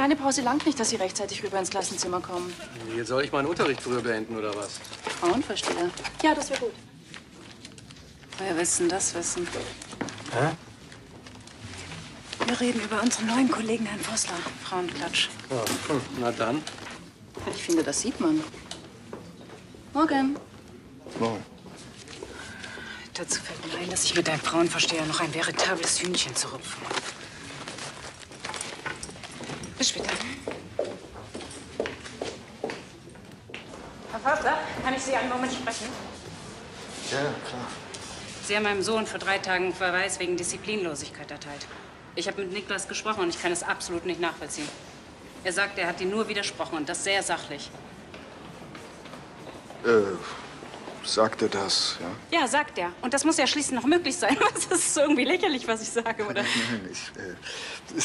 kleine Pause langt nicht, dass Sie rechtzeitig rüber ins Klassenzimmer kommen. Jetzt soll ich meinen Unterricht früher beenden, oder was? Frauenversteher. Ja, das wäre gut. Woher du denn das wissen? Hä? Wir reden über unseren neuen Kollegen, Herrn Vossler. Frauenklatsch. Ja, hm, na dann. Ich finde, das sieht man. Morgen. Morgen. Dazu fällt mir ein, dass ich mit deinem Frauenversteher noch ein veritables Hühnchen zu rupfen habe. Bis später. Herr Förster, kann ich Sie einen Moment sprechen? Ja, klar. Sie haben meinem Sohn vor drei Tagen Verweis wegen Disziplinlosigkeit erteilt. Ich habe mit Niklas gesprochen und ich kann es absolut nicht nachvollziehen. Er sagt, er hat Ihnen nur widersprochen und das sehr sachlich. Äh, sagte das, ja? Ja, sagt er. Und das muss ja schließlich noch möglich sein. Was ist das irgendwie lächerlich, was ich sage, oder? Nein, ich, äh,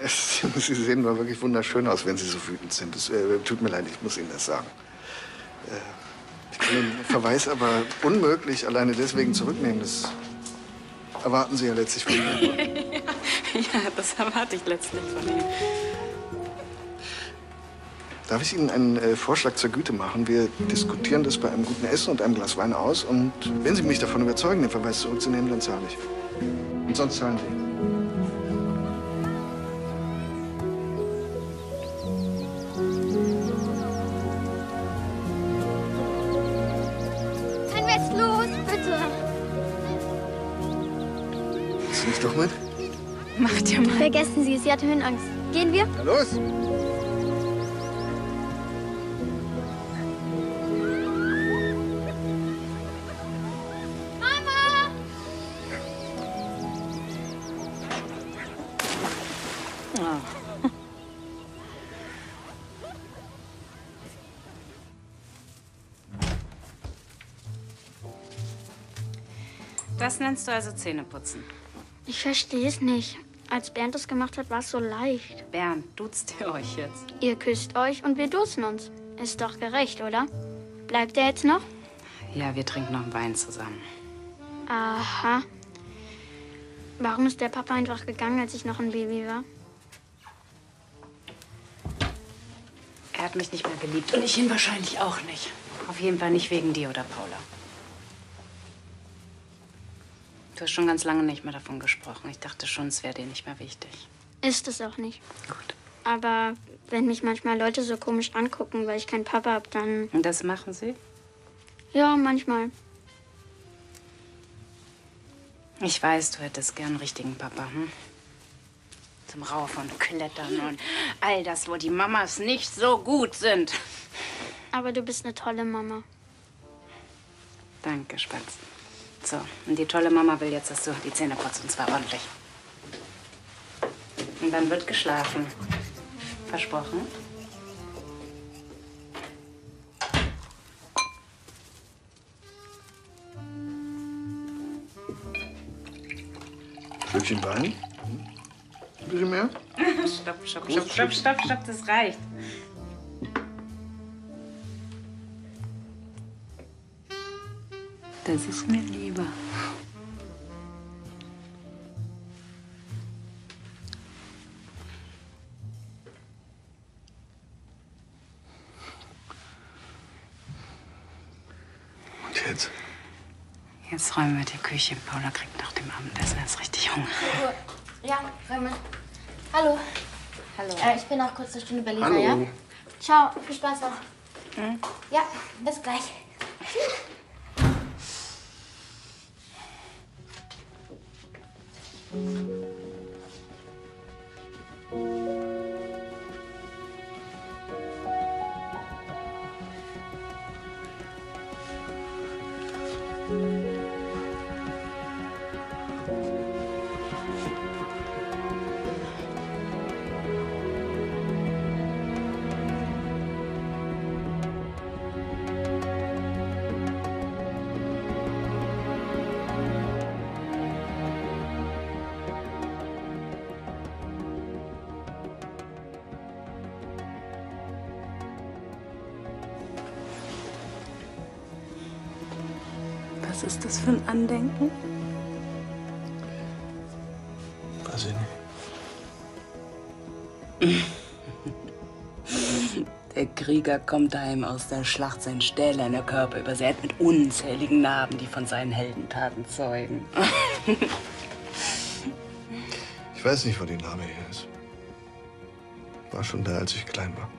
es, Sie sehen mal wirklich wunderschön aus, wenn Sie so wütend sind. Es äh, tut mir leid, ich muss Ihnen das sagen. Äh, ich kann den Verweis aber unmöglich alleine deswegen zurücknehmen. Das erwarten Sie ja letztlich von mir. ja, das erwarte ich letztlich von Ihnen. Darf ich Ihnen einen äh, Vorschlag zur Güte machen? Wir diskutieren das bei einem guten Essen und einem Glas Wein aus. Und wenn Sie mich davon überzeugen, den Verweis zurückzunehmen, dann zahle ich. Und sonst zahlen Sie. Doch mit? Mach dir mal. Vergessen Sie es, sie hat Höhenangst. Gehen wir? Na los! Mama! Das nennst du also Zähneputzen. Ich verstehe es nicht. Als Bernd das gemacht hat, war es so leicht. Bernd, duzt ihr euch jetzt? Ihr küsst euch und wir duzen uns. Ist doch gerecht, oder? Bleibt er jetzt noch? Ja, wir trinken noch einen Wein zusammen. Aha. Warum ist der Papa einfach gegangen, als ich noch ein Baby war? Er hat mich nicht mehr geliebt und ich ihn wahrscheinlich auch nicht. Auf jeden Fall nicht wegen dir oder Paula. Du hast schon ganz lange nicht mehr davon gesprochen. Ich dachte schon, es wäre dir nicht mehr wichtig. Ist es auch nicht. Gut. Aber wenn mich manchmal Leute so komisch angucken, weil ich keinen Papa habe, dann. Und das machen sie? Ja, manchmal. Ich weiß, du hättest gern einen richtigen Papa, hm? Zum Rauf und Klettern und all das, wo die Mamas nicht so gut sind. Aber du bist eine tolle Mama. Danke, Spatz. So, und die tolle Mama will jetzt, dass du die Zähne putzt, und zwar ordentlich. Und dann wird geschlafen. Versprochen? Stückchen Wein? Ein bisschen mehr? stopp, stopp, stopp, stopp, stopp, stopp, das reicht. Das ist mir lieber. Und jetzt? Jetzt räumen wir die Küche. Paula kriegt nach dem Abendessen jetzt richtig Hunger. Ja, Räume. Hallo. Hallo. Äh, ich bin auch kurz eine Stunde bei Lisa, Hallo. ja? Ciao, viel Spaß noch. Ja, bis gleich. thank you ein Andenken? Weiß ich nicht. Der Krieger kommt daheim aus der Schlacht, sein stählerner Körper übersät mit unzähligen Narben, die von seinen Heldentaten zeugen. Ich weiß nicht, wo die Name hier ist. War schon da, als ich klein war.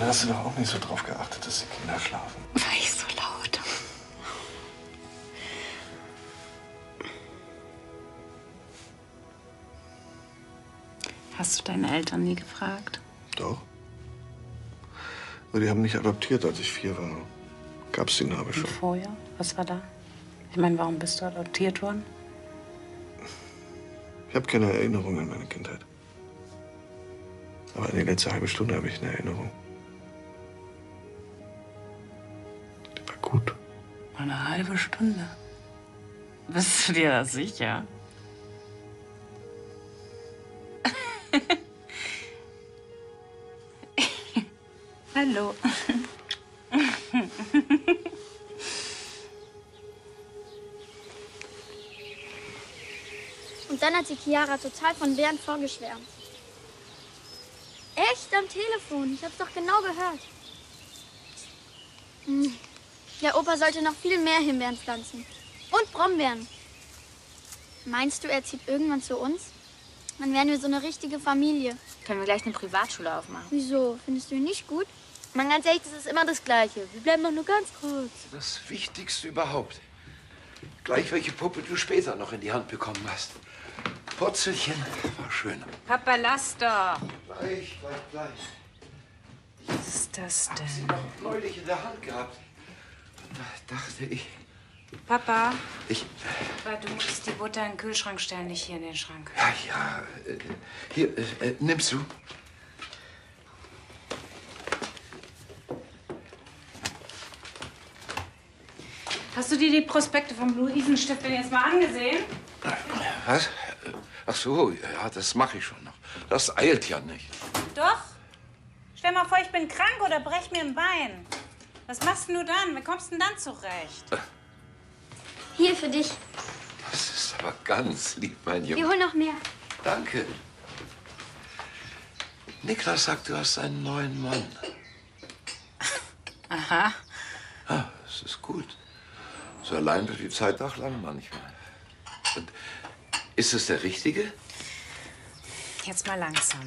Da hast du doch auch nicht so drauf geachtet, dass die Kinder schlafen. War ich so laut? Hast du deine Eltern nie gefragt? Doch. Aber die haben mich adoptiert, als ich vier war. Gab's die Narbe schon. Vorher? Was war da? Ich meine, warum bist du adoptiert worden? Ich habe keine Erinnerung an meine Kindheit. Aber an die letzte halbe Stunde habe ich eine Erinnerung. Eine halbe Stunde. Bist du dir da sicher? Hallo. Und dann hat sie Chiara total von Bernd vorgeschwärmt. Echt am Telefon? Ich hab's doch genau gehört. Hm. Der Opa sollte noch viel mehr Himbeeren pflanzen. Und Brombeeren. Meinst du, er zieht irgendwann zu uns? Dann wären wir so eine richtige Familie. Können wir gleich eine Privatschule aufmachen? Wieso? Findest du ihn nicht gut? Man ganz ehrlich, das ist immer das Gleiche. Wir bleiben doch nur ganz kurz. Das Wichtigste überhaupt. Gleich welche Puppe du später noch in die Hand bekommen hast. Purzelchen war schön. Papa, lass doch. Gleich, gleich, gleich. Was ist das Sie denn? noch neulich in der Hand gehabt. Dachte ich, Papa, ich. weil du musst die Butter in den Kühlschrank stellen, nicht hier in den Schrank. Ja, ja. äh, Hier, äh, äh, nimmst du? Hast du dir die Prospekte vom Luisenstift denn jetzt mal angesehen? Was? Ach so, ja, das mache ich schon noch. Das eilt ja nicht. Doch. Stell mal vor, ich bin krank oder brech mir ein Bein. Was machst denn du dann? Wie kommst du denn dann zurecht? Hier für dich. Das ist aber ganz lieb, mein Wir Junge. holen noch mehr. Danke. Niklas sagt, du hast einen neuen Mann. Aha. Ja, das ist gut. So allein wird die Zeit auch lang manchmal. Und ist es der Richtige? Jetzt mal langsam.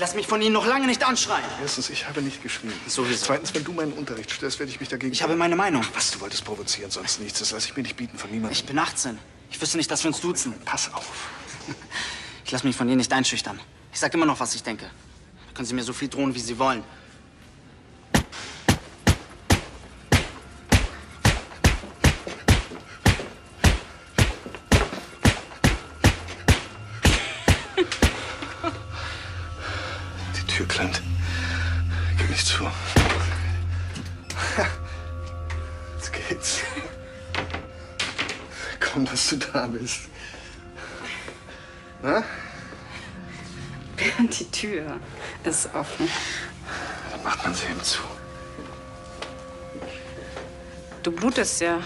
Lasse mich von Ihnen noch lange nicht anschreien. Erstens, ich habe nicht geschrieben. Sowieso. Zweitens, wenn du meinen Unterricht störst, werde ich mich dagegen... Ich habe meine Meinung. Was, du wolltest provozieren, sonst nichts. Das lasse ich mir nicht bieten von niemandem. Ich bin 18. Ich wüsste nicht, dass wir uns duzen. Pass auf. Ich lasse mich von Ihnen nicht einschüchtern. Ich sage immer noch, was ich denke. Da können Sie mir so viel drohen, wie Sie wollen. Bist. Na? Die Tür ist offen. Dann macht man sie ihm zu. Du blutest ja.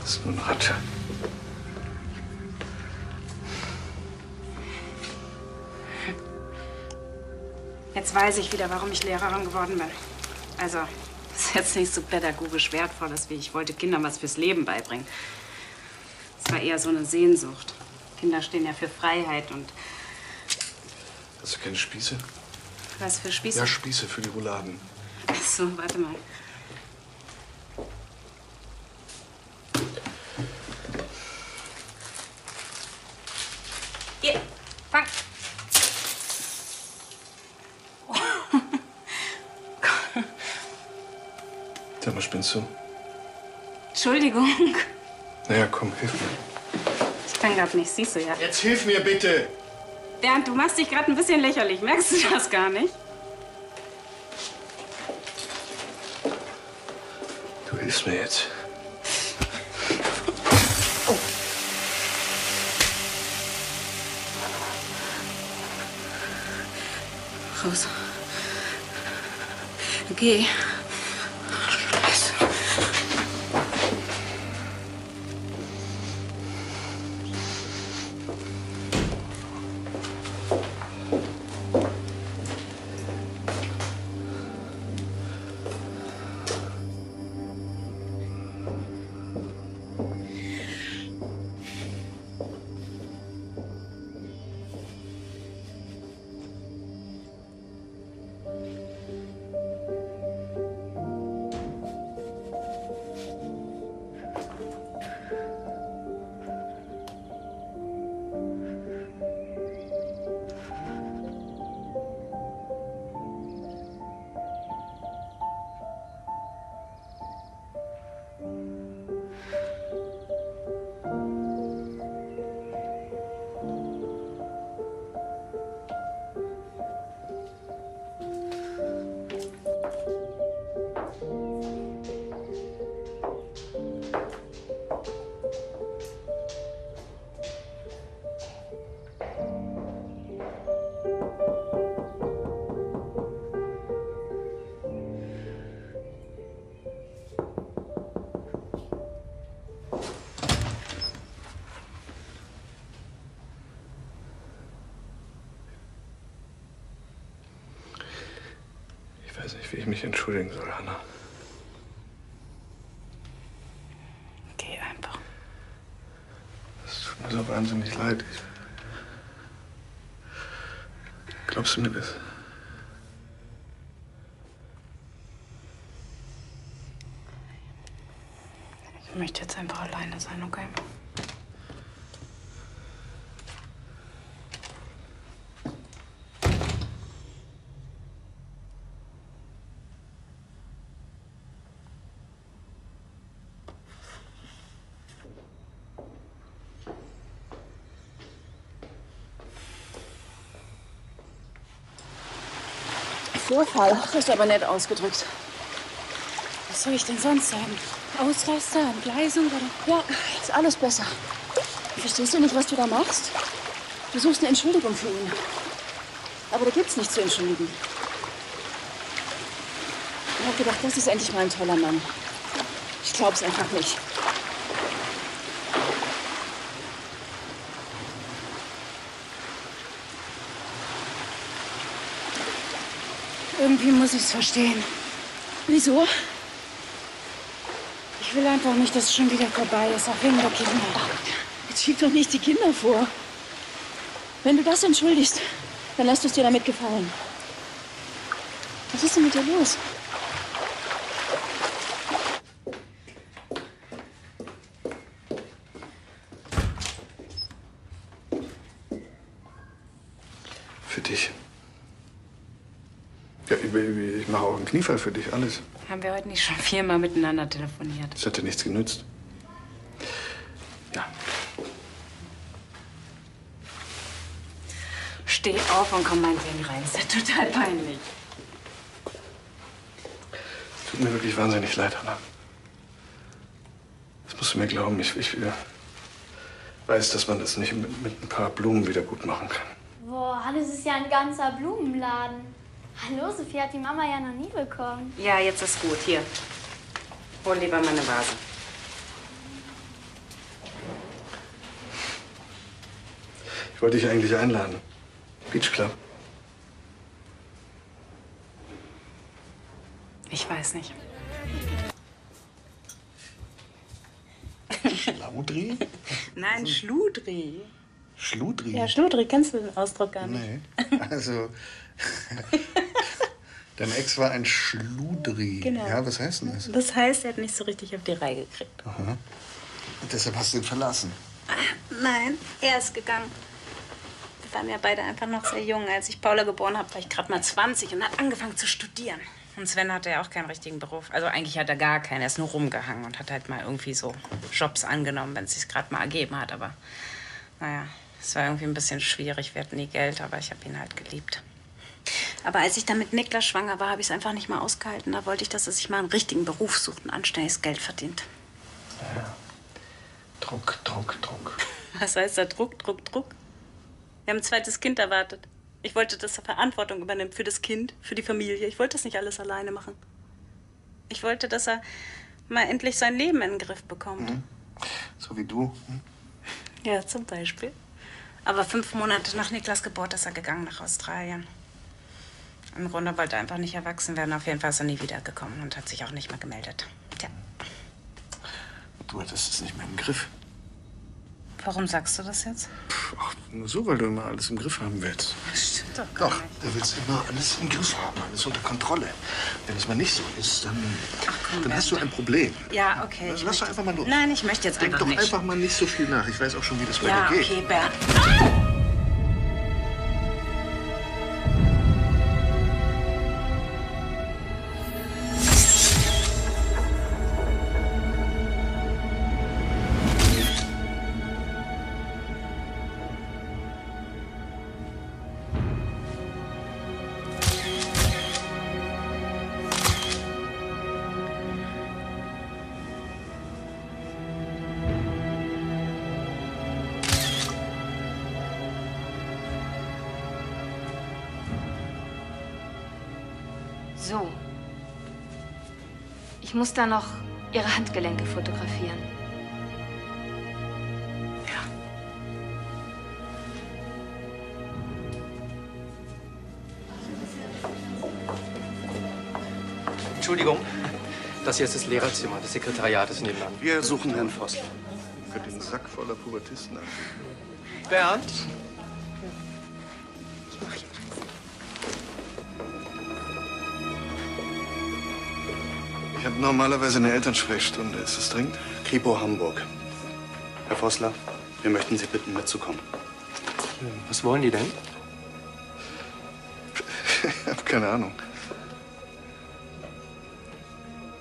Das ist nur ein Ratte. Jetzt weiß ich wieder, warum ich Lehrerin geworden bin. Also, das ist jetzt nicht so pädagogisch wertvolles, wie ich wollte Kindern was fürs Leben beibringen. Es war eher so eine Sehnsucht. Kinder stehen ja für Freiheit und Hast du keine Spieße? was für Spieße. Ja, Spieße für die Rouladen. Ach so, warte mal. Hier, fang. spinnst du? Entschuldigung. Naja, komm, hilf mir. Ich kann grad nicht, siehst du ja. Jetzt hilf mir bitte! Bernd, du machst dich gerade ein bisschen lächerlich. Merkst du das gar nicht? Du hilfst mir jetzt. Oh. Raus. Geh. Okay. Mich entschuldigen soll, Hanna. Geh einfach. Es tut mir so wahnsinnig leid. Glaubst du mir das? Ich möchte jetzt einfach alleine sein, okay? Vorfall. Das ist aber nett ausgedrückt. Was soll ich denn sonst sagen? Ausraster, Entgleisung oder? Ja, ist alles besser. Verstehst du nicht, was du da machst? Du suchst eine Entschuldigung für ihn. Aber da gibt's nichts zu entschuldigen. Ich hab gedacht, das ist endlich mal ein toller Mann. Ich glaub's einfach nicht. Irgendwie muss ich es verstehen. Wieso? Ich will einfach nicht, dass es schon wieder vorbei ist, auch wegen der Kinder. Jetzt schieb doch nicht die Kinder vor. Wenn du das entschuldigst, dann lässt du es dir damit gefallen. Was ist denn mit dir los? Für dich. Ja, ich, ich Kniefall für dich, alles. Haben wir heute nicht schon viermal miteinander telefoniert? Das hat dir nichts genützt. Ja, Steh auf und komm meinetwegen rein. Ist ja total peinlich. tut mir wirklich wahnsinnig leid, Anna. Das musst du mir glauben. Ich, ich äh, weiß, dass man das nicht mit, mit ein paar Blumen wieder gut machen kann. Boah, das ist ja ein ganzer Blumenladen. Hallo, Sophie hat die Mama ja noch nie bekommen. Ja, jetzt ist gut. Hier. Hol lieber meine Vase. Ich wollte dich eigentlich einladen. Beach Club. Ich weiß nicht. Schlaudri? Nein, Schludri. Schludri? Ja, Schludri, kennst du den Ausdruck gar nicht? Nee. Also. Dein Ex war ein Schludri. Genau. Ja, was heißt denn das? Das heißt, er hat nicht so richtig auf die Reihe gekriegt. Aha. Und deshalb hast du ihn verlassen. Nein, er ist gegangen. Wir waren ja beide einfach noch sehr jung. Als ich Paula geboren habe, war ich gerade mal 20 und hat angefangen zu studieren. Und Sven hatte ja auch keinen richtigen Beruf. Also eigentlich hat er gar keinen. Er ist nur rumgehangen und hat halt mal irgendwie so Jobs angenommen, wenn es sich gerade mal ergeben hat. Aber naja, es war irgendwie ein bisschen schwierig. Wir hatten nie Geld, aber ich habe ihn halt geliebt. Aber als ich dann mit Niklas schwanger war, habe ich es einfach nicht mehr ausgehalten. Da wollte ich, dass er sich mal einen richtigen Beruf sucht und anständiges Geld verdient. Druck, Druck, Druck. Was heißt da Druck, Druck, Druck? Wir haben ein zweites Kind erwartet. Ich wollte, dass er Verantwortung übernimmt für das Kind, für die Familie. Ich wollte das nicht alles alleine machen. Ich wollte, dass er mal endlich sein Leben in den Griff bekommt. So wie du. Hm? Ja, zum Beispiel. Aber fünf Monate nach Niklas Geburt ist er gegangen nach Australien. Im Grunde wollte er einfach nicht erwachsen werden. Auf jeden Fall ist er nie wiedergekommen und hat sich auch nicht mehr gemeldet. Tja, Du hattest es nicht mehr im Griff. warum sagst du das jetzt? Ach, nur so, weil du immer alles im Griff haben willst. Stimmt doch Doch, du willst immer alles im Griff haben, alles unter Kontrolle. Wenn es mal nicht so ist, dann, dann hast du ein Problem. Ja, okay. Also ich lass doch einfach mal los. Nein, ich möchte jetzt Denk einfach doch nicht. einfach mal nicht so viel nach. Ich weiß auch schon, wie das ja, dir geht. okay, Bernd. So. Muss da noch Ihre Handgelenke fotografieren. Entschuldigung. Das hier ist das Lehrerzimmer. Das Sekretariat ist nebenan. Wir suchen Herrn Vossler. Für den Sack voller Pubertisten. Bernd? Habe normalerweise eine Elternsprechstunde. Ist es dringend? Kripo Hamburg. Herr Vossler, wir möchten Sie bitten, mitzukommen. Was wollen die denn? Ich habe keine Ahnung.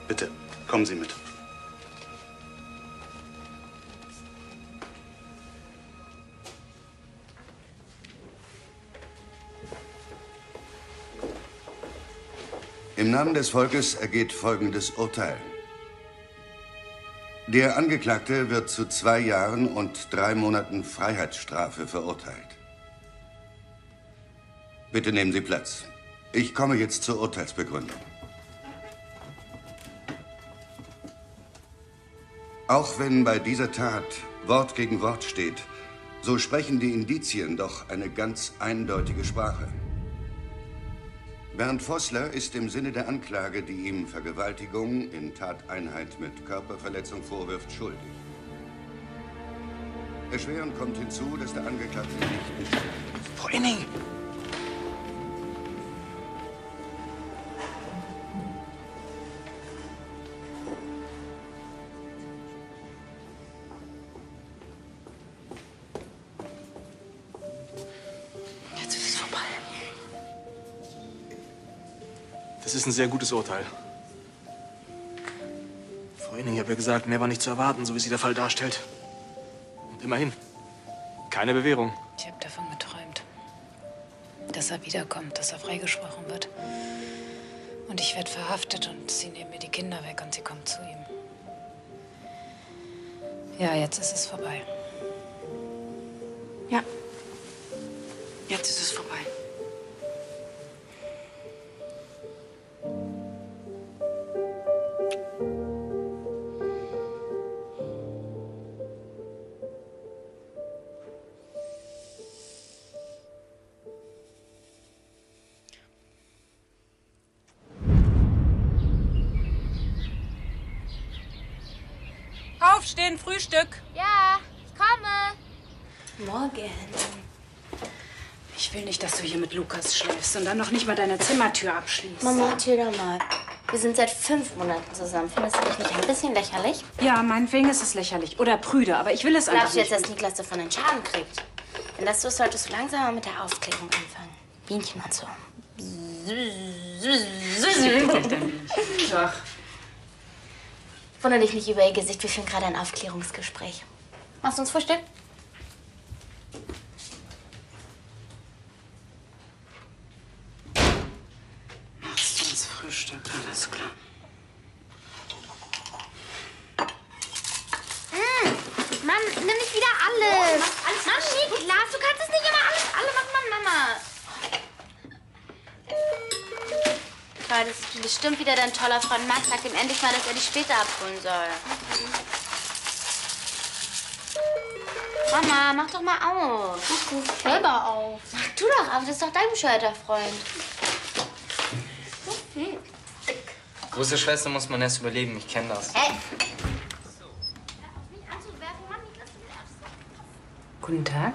Bitte, kommen Sie mit. Namen des Volkes ergeht folgendes Urteil. Der Angeklagte wird zu zwei Jahren und drei Monaten Freiheitsstrafe verurteilt. Bitte nehmen Sie Platz. Ich komme jetzt zur Urteilsbegründung. Auch wenn bei dieser Tat Wort gegen Wort steht, so sprechen die Indizien doch eine ganz eindeutige Sprache. Bernd Vossler ist im Sinne der Anklage, die ihm Vergewaltigung in Tateinheit mit Körperverletzung vorwirft, schuldig. Erschwerend kommt hinzu, dass der Angeklagte nicht ist. Frau Inning! Ist ein sehr gutes Urteil. Frau Inning, ich habe ja gesagt, mehr war nicht zu erwarten, so wie sich der Fall darstellt. Und immerhin, keine Bewährung. Ich habe davon geträumt, dass er wiederkommt, dass er freigesprochen wird. Und ich werde verhaftet und sie nehmen mir die Kinder weg und sie kommt zu ihm. Ja, jetzt ist es vorbei. Ja. Jetzt ist es vorbei. Frühstück! Ja, ich komme. Morgen. Ich will nicht, dass du hier mit Lukas schläfst und dann noch nicht mal deine Zimmertür abschließt. Mama, erzähl doch mal. Wir sind seit fünf Monaten zusammen. Findest du dich nicht ein bisschen lächerlich? Ja, meinetwegen ist es lächerlich. Oder prüde, aber ich will es einfach Glaubst du jetzt, nicht. dass Niklas davon einen Schaden kriegt? Wenn das so ist, solltest du langsam mal mit der Aufklärung anfangen. Bienchen und so. Ach, Wundere dich nicht über ihr Gesicht. Wir führen gerade ein Aufklärungsgespräch. Machst du uns Frühstück? Machst du uns Frühstück, alles klar. Hm, Mann, nimm nicht wieder alles. Mann, Niklas, du kannst es nicht immer alles. Alle macht man Mama. Toll, das ist bestimmt wieder dein toller Freund Max. Sag ihm endlich mal, dass er dich später abholen soll. Mama, mach doch mal auf. Mach gut. Selber auf. Mach du doch auf, das ist doch dein bescheuerter Freund. Große Schwester muss man erst überleben, ich kenne das. Hey. Guten Tag.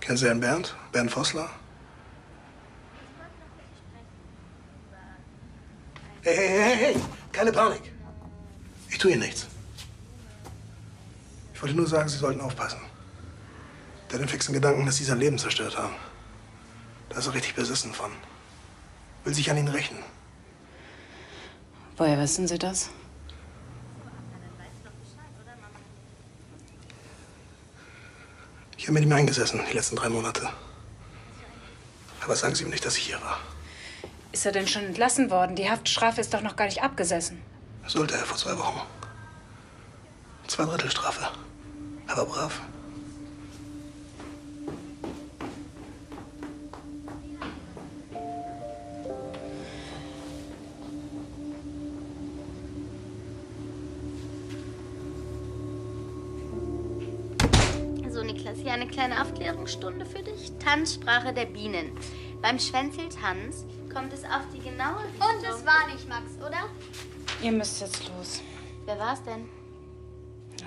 Kennen Sie Herrn Bernd? Bernd Vossler? Hey, hey, hey, hey, keine Panik. Ich tue Ihnen nichts. Ich wollte nur sagen, Sie sollten aufpassen. Der hat den fixen Gedanken, dass Sie sein Leben zerstört haben. Da ist er richtig besessen von. Will sich an ihn rächen. Woher wissen Sie das? Ich habe mit ihm eingesessen, die letzten drei Monate. Aber sagen Sie ihm nicht, dass ich hier war. Ist er denn schon entlassen worden? Die Haftstrafe ist doch noch gar nicht abgesessen. Sollte er vor zwei Wochen. Zwei Drittel Strafe. Aber brav. So, Niklas, hier eine kleine Aufklärungsstunde für dich. Tanzsprache der Bienen. Beim Schwänzeltanz kommt es auf die genaue Und es war nicht Max, oder? Ihr müsst jetzt los. Wer war's denn?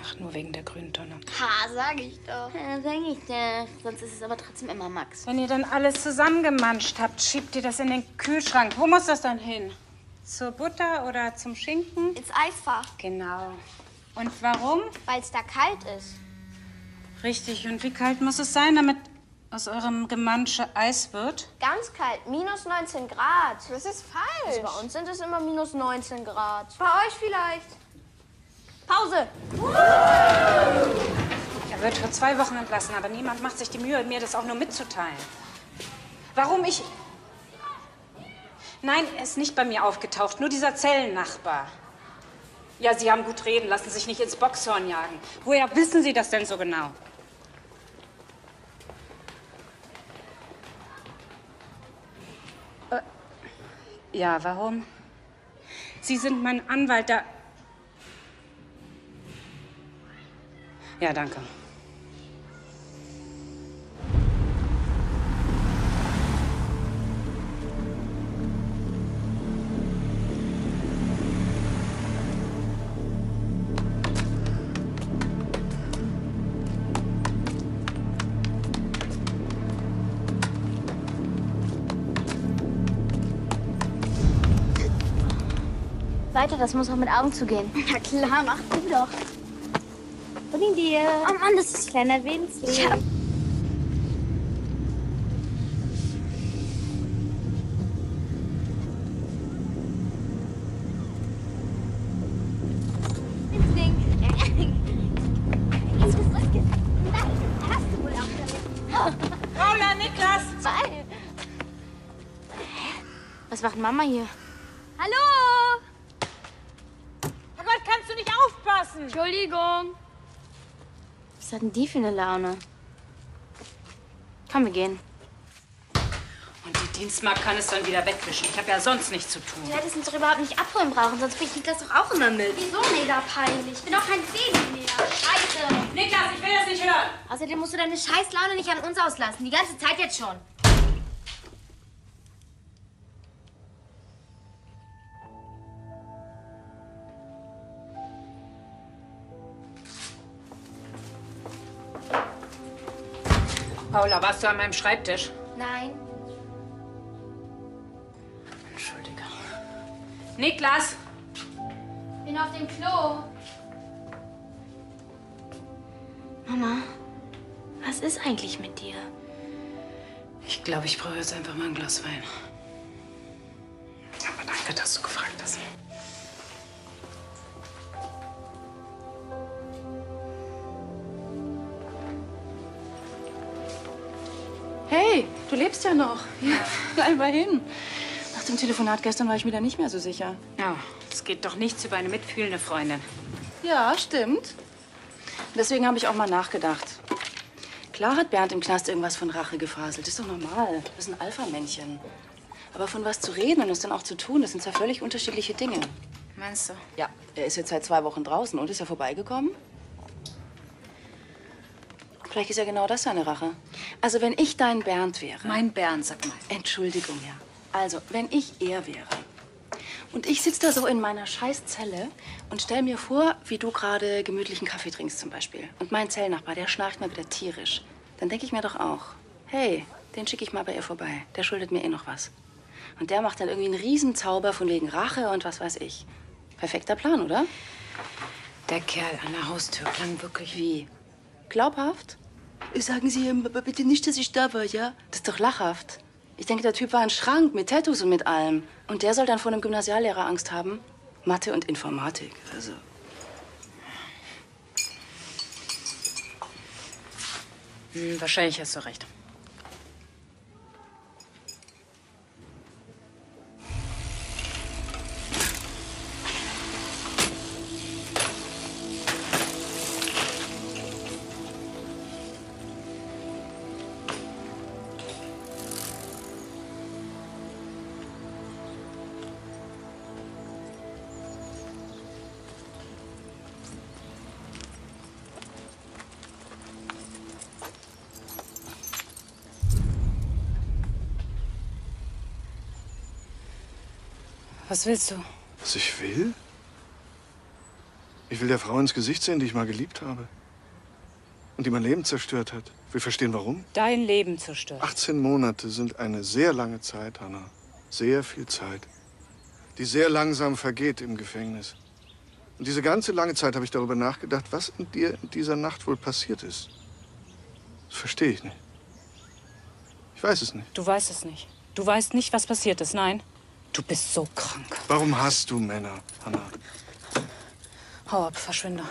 Ach, nur wegen der grünen Tonne. Ha, sag ich doch. Ja, sag ich dir. Sonst ist es aber trotzdem immer Max. Wenn ihr dann alles zusammengemanscht habt, schiebt ihr das in den Kühlschrank. Wo muss das dann hin? Zur Butter oder zum Schinken? Ins Eisfach. Genau. Und warum? Weil es da kalt ist. Richtig. Und wie kalt muss es sein, damit aus eurem Gemansche Eis wird? Ganz kalt, minus 19 Grad. Das ist falsch. Also bei uns sind es immer minus 19 Grad. Bei euch vielleicht. Pause. Er wird für zwei Wochen entlassen, aber niemand macht sich die Mühe, mir das auch nur mitzuteilen. Warum ich... Nein, er ist nicht bei mir aufgetaucht, nur dieser Zellennachbar. Ja, Sie haben gut reden, lassen sich nicht ins Boxhorn jagen. Woher wissen Sie das denn so genau? Ja, warum? Sie sind mein Anwalt, da... Ja, danke. Weiter, das muss auch mit Augen zugehen. Na klar, mach du doch. Von dir. Oh Mann, das ist kleiner winzig. Ja. Paula, Niklas! Was macht Mama hier? Hallo! Oh Gott, kannst du nicht aufpassen? Entschuldigung. Was hat denn die für eine Laune? Komm, wir gehen. Und die Dienstmark kann es dann wieder wegwischen. Ich habe ja sonst nichts zu tun. Du hättest uns doch überhaupt nicht abholen brauchen, sonst bringt Niklas doch auch immer mit. Wieso mega peinlich? Ich bin doch kein Baby mehr. Scheiße. Niklas, ich will das nicht hören. Außerdem musst du deine Scheißlaune nicht an uns auslassen. Die ganze Zeit jetzt schon. Paula, warst du an meinem Schreibtisch? Nein. Entschuldige. Niklas! Bin auf dem Klo. Mama, was ist eigentlich mit dir? Ich glaube, ich brauche jetzt einfach mal ein Glas Wein. Aber danke, dass du gefragt hast. Hey, du lebst ja noch. Ja, bleib mal hin. Nach dem Telefonat gestern war ich mir da nicht mehr so sicher. Ja, es geht doch nichts über eine mitfühlende Freundin. Ja, stimmt. Deswegen habe ich auch mal nachgedacht. Klar hat Bernd im Knast irgendwas von Rache gefaselt. Ist doch normal. Das ist ein Alpha-Männchen. Aber von was zu reden und es dann auch zu tun, das sind zwei völlig unterschiedliche Dinge. Meinst du? Ja, er ist jetzt seit zwei Wochen draußen und ist er vorbeigekommen? Vielleicht ist ja genau das seine Rache. Also, wenn ich dein Bernd wäre. Mein Bernd, sag mal. Entschuldigung, ja. Also, wenn ich er wäre und ich sitze da so in meiner Scheißzelle und stell mir vor, wie du gerade gemütlichen Kaffee trinkst zum Beispiel. Und mein Zellnachbar, der schnarcht mal wieder tierisch. Dann denke ich mir doch auch, hey, den schicke ich mal bei ihr vorbei. Der schuldet mir eh noch was. Und der macht dann irgendwie einen Riesenzauber von wegen Rache und was weiß ich. Perfekter Plan, oder? Der Kerl an der Haustür klang wirklich wie. Glaubhaft? Sagen Sie ihm aber bitte nicht, dass ich da war, ja? Das ist doch lachhaft. Ich denke, der Typ war ein Schrank mit Tattoos und mit allem. Und der soll dann vor einem Gymnasiallehrer Angst haben? Mathe und Informatik, also. Hm, wahrscheinlich hast du recht. Was willst du? Was ich will? Ich will der Frau ins Gesicht sehen, die ich mal geliebt habe. Und die mein Leben zerstört hat. Wir verstehen warum. Dein Leben zerstört. 18 Monate sind eine sehr lange Zeit, Hannah. Sehr viel Zeit. Die sehr langsam vergeht im Gefängnis. Und diese ganze lange Zeit habe ich darüber nachgedacht, was in dir in dieser Nacht wohl passiert ist. Das verstehe ich nicht. Ich weiß es nicht. Du weißt es nicht. Du weißt nicht, was passiert ist, nein. Du bist so krank. Warum hast du Männer, Hannah? Hau ab, verschwinde.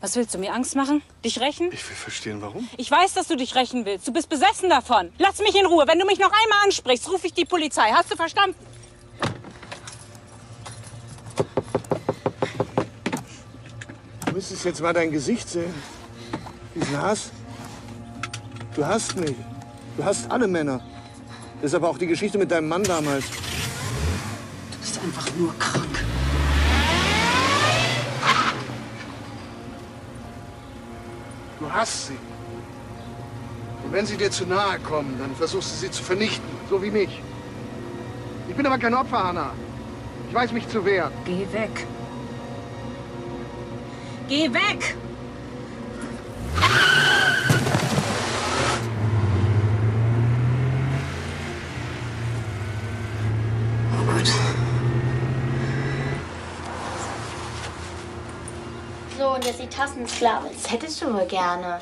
Was willst du, mir Angst machen? Dich rächen? Ich will verstehen, warum. Ich weiß, dass du dich rächen willst. Du bist besessen davon. Lass mich in Ruhe. Wenn du mich noch einmal ansprichst, rufe ich die Polizei. Hast du verstanden? Du müsstest jetzt mal dein Gesicht sehen. Diesen Hass. Du hasst mich. Du hasst alle Männer. Das ist aber auch die Geschichte mit deinem Mann damals. Du bist einfach nur krank. Du hasst sie. Und wenn sie dir zu nahe kommen, dann versuchst du sie zu vernichten, so wie mich. Ich bin aber kein Opfer, Hannah. Ich weiß mich zu wehren. Geh weg. Geh weg! Jetzt die Tassensklave. Das hättest du wohl gerne.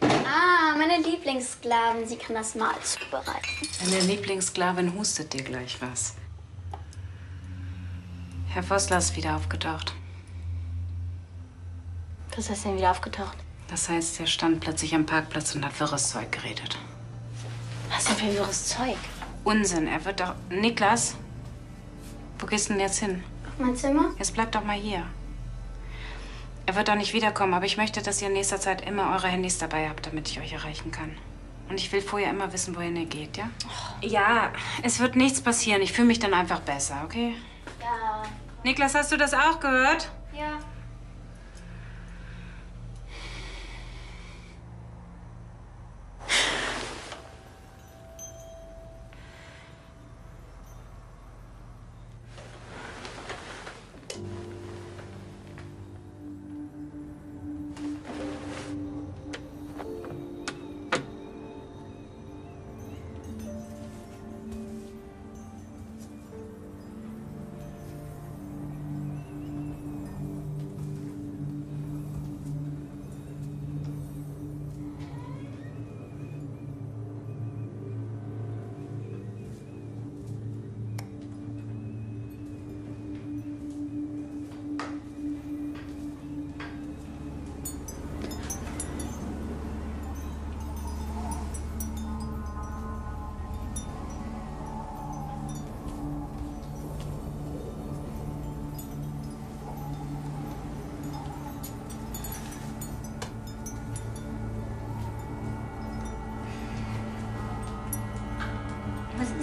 Ah, meine Lieblingssklaven. Sie kann das Mahl zubereiten. Deine Lieblingssklavin hustet dir gleich was. Herr Vossler ist wieder aufgetaucht. Was ist denn wieder aufgetaucht? Das heißt, er stand plötzlich am Parkplatz und hat wirres Zeug geredet. Was denn für ein wirres Zeug? Unsinn, er wird doch... Niklas? Wo gehst du denn jetzt hin? Auf mein Zimmer? Jetzt bleib doch mal hier. Er wird doch nicht wiederkommen, aber ich möchte, dass ihr in nächster Zeit immer eure Handys dabei habt, damit ich euch erreichen kann. Und ich will vorher immer wissen, wohin ihr geht, ja? Ja, es wird nichts passieren. Ich fühle mich dann einfach besser, okay? Ja. Niklas, hast du das auch gehört? Ja.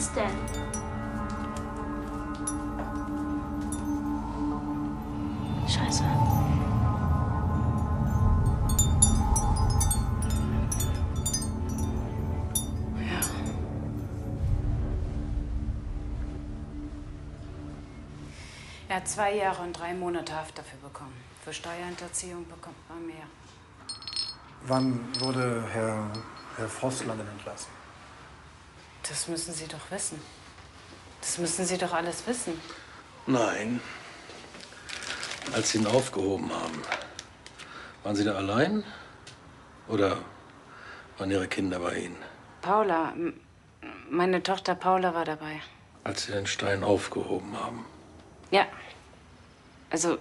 Gibt's denn? Scheiße. Ja. Er hat zwei Jahre und drei Monate Haft dafür bekommen. Für Steuerhinterziehung bekommt man mehr. Wann wurde Herr, Herr denn entlassen? Das müssen Sie doch wissen. Das müssen Sie doch alles wissen. Nein. Als Sie ihn aufgehoben haben, waren Sie da allein? Oder waren Ihre Kinder bei Ihnen? Paula, meine Tochter Paula war dabei. Als Sie den Stein aufgehoben haben? Ja. Also.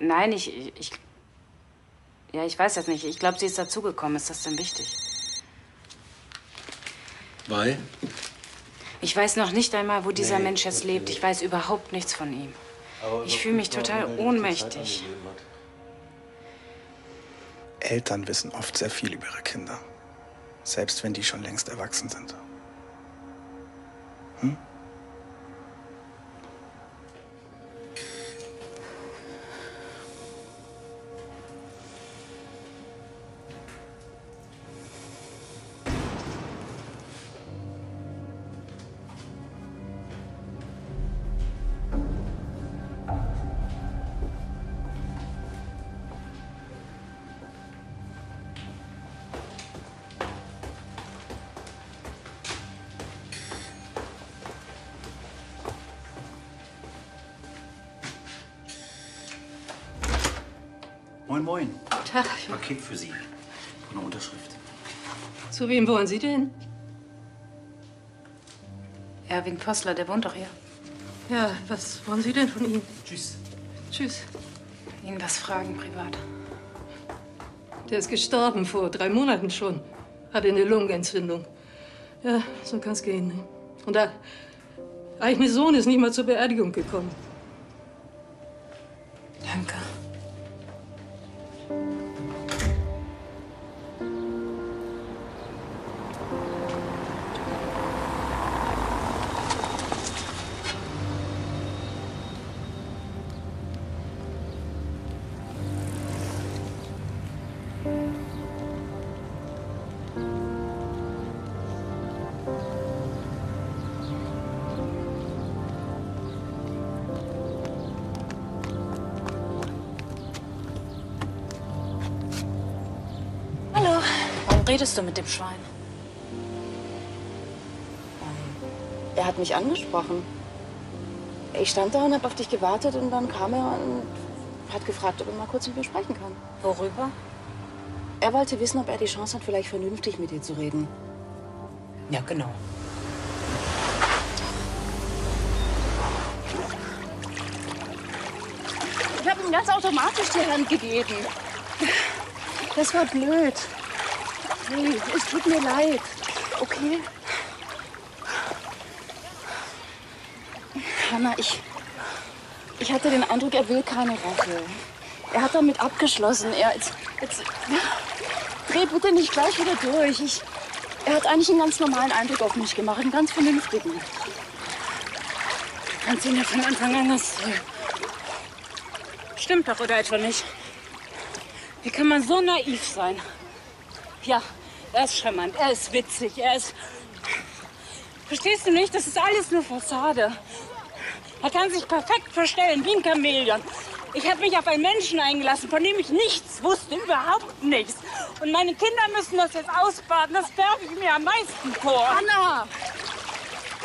Nein, ich, ich. ich ja, ich weiß jetzt nicht. Ich glaube, sie ist dazugekommen. Ist das denn wichtig? Bei? Ich weiß noch nicht einmal, wo dieser Nee, Mensch jetzt lebt. Ich weiß überhaupt nichts von ihm. Ich fühle mich total ohnmächtig. Eltern wissen oft sehr viel über ihre Kinder. Selbst wenn die schon längst erwachsen sind. Hm? Paket für Sie. Eine Unterschrift. Zu wem wollen Sie denn? Erwin Vossler, der wohnt doch hier. Ja, was wollen Sie denn von ihm? Tschüss. Tschüss. Ihn was fragen privat. Der ist gestorben vor drei Monaten schon. Hatte eine Lungenentzündung. Ja, so kann's gehen. Ne? Und der eigene Sohn ist nicht mal zur Beerdigung gekommen. Redest du mit dem Schwein? Er hat mich angesprochen. Ich stand da und habe auf dich gewartet und dann kam er und hat gefragt, ob er mal kurz mit mir sprechen kann. Worüber? Er wollte wissen, ob er die Chance hat, vielleicht vernünftig mit dir zu reden. Ja, genau. Ich habe ihm ganz automatisch die Hand gegeben. Das war blöd. Hey, es tut mir leid. Okay? Hanna, ich. Ich hatte den Eindruck, er will keine Rache. Er hat damit abgeschlossen. Er. Jetzt, jetzt, dreh bitte nicht gleich wieder durch. Ich, er hat eigentlich einen ganz normalen Eindruck auf mich gemacht. Einen ganz vernünftigen. Kannst ihn ja von Anfang an das. Stimmt doch, oder etwa nicht? Wie kann man so naiv sein? Ja, er ist charmant, er ist witzig, er ist. Verstehst du nicht? Das ist alles nur Fassade. Er kann sich perfekt verstellen, wie ein Chamäleon. Ich habe mich auf einen Menschen eingelassen, von dem ich nichts wusste, überhaupt nichts. Und meine Kinder müssen das jetzt ausbaden. Das werfe ich mir am meisten vor. Anna!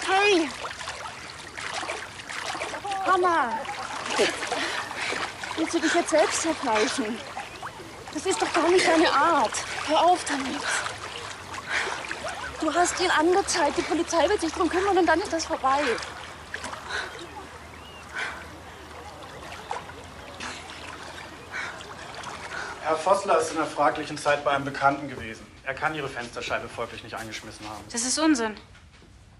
Hey! Hanna! Willst du dich jetzt selbst zerfleischen? Das ist doch gar nicht deine Art. Hör auf damit. Du hast ihn angezeigt, die Polizei wird sich drum kümmern und dann ist das vorbei. Herr Vossler ist in einer fraglichen Zeit bei einem Bekannten gewesen. Er kann Ihre Fensterscheibe folglich nicht eingeschmissen haben. Das ist Unsinn.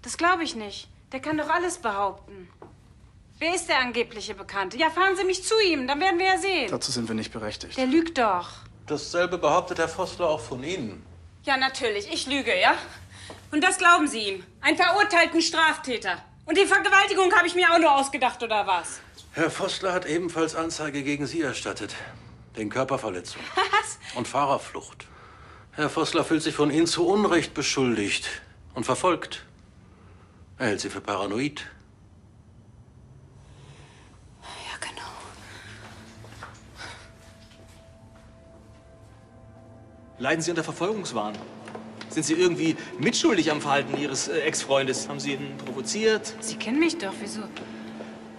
Das glaube ich nicht. Der kann doch alles behaupten. Wer ist der angebliche Bekannte? Ja, fahren Sie mich zu ihm, dann werden wir ja sehen. Dazu sind wir nicht berechtigt. Der lügt doch. Dasselbe behauptet Herr Vossler auch von Ihnen. Ja, natürlich. Ich lüge, ja? Und das glauben Sie ihm? Einen verurteilten Straftäter. Und die Vergewaltigung habe ich mir auch nur ausgedacht, oder was? Herr Vossler hat ebenfalls Anzeige gegen Sie erstattet. Wegen Körperverletzung. Was? Und Fahrerflucht. Herr Vossler fühlt sich von Ihnen zu Unrecht beschuldigt und verfolgt. Er hält Sie für paranoid. Ja, genau. Leiden Sie unter Verfolgungswahn? Sind Sie irgendwie mitschuldig am Verhalten Ihres äh, Ex-Freundes? Haben Sie ihn provoziert? Sie kennen mich doch, wieso?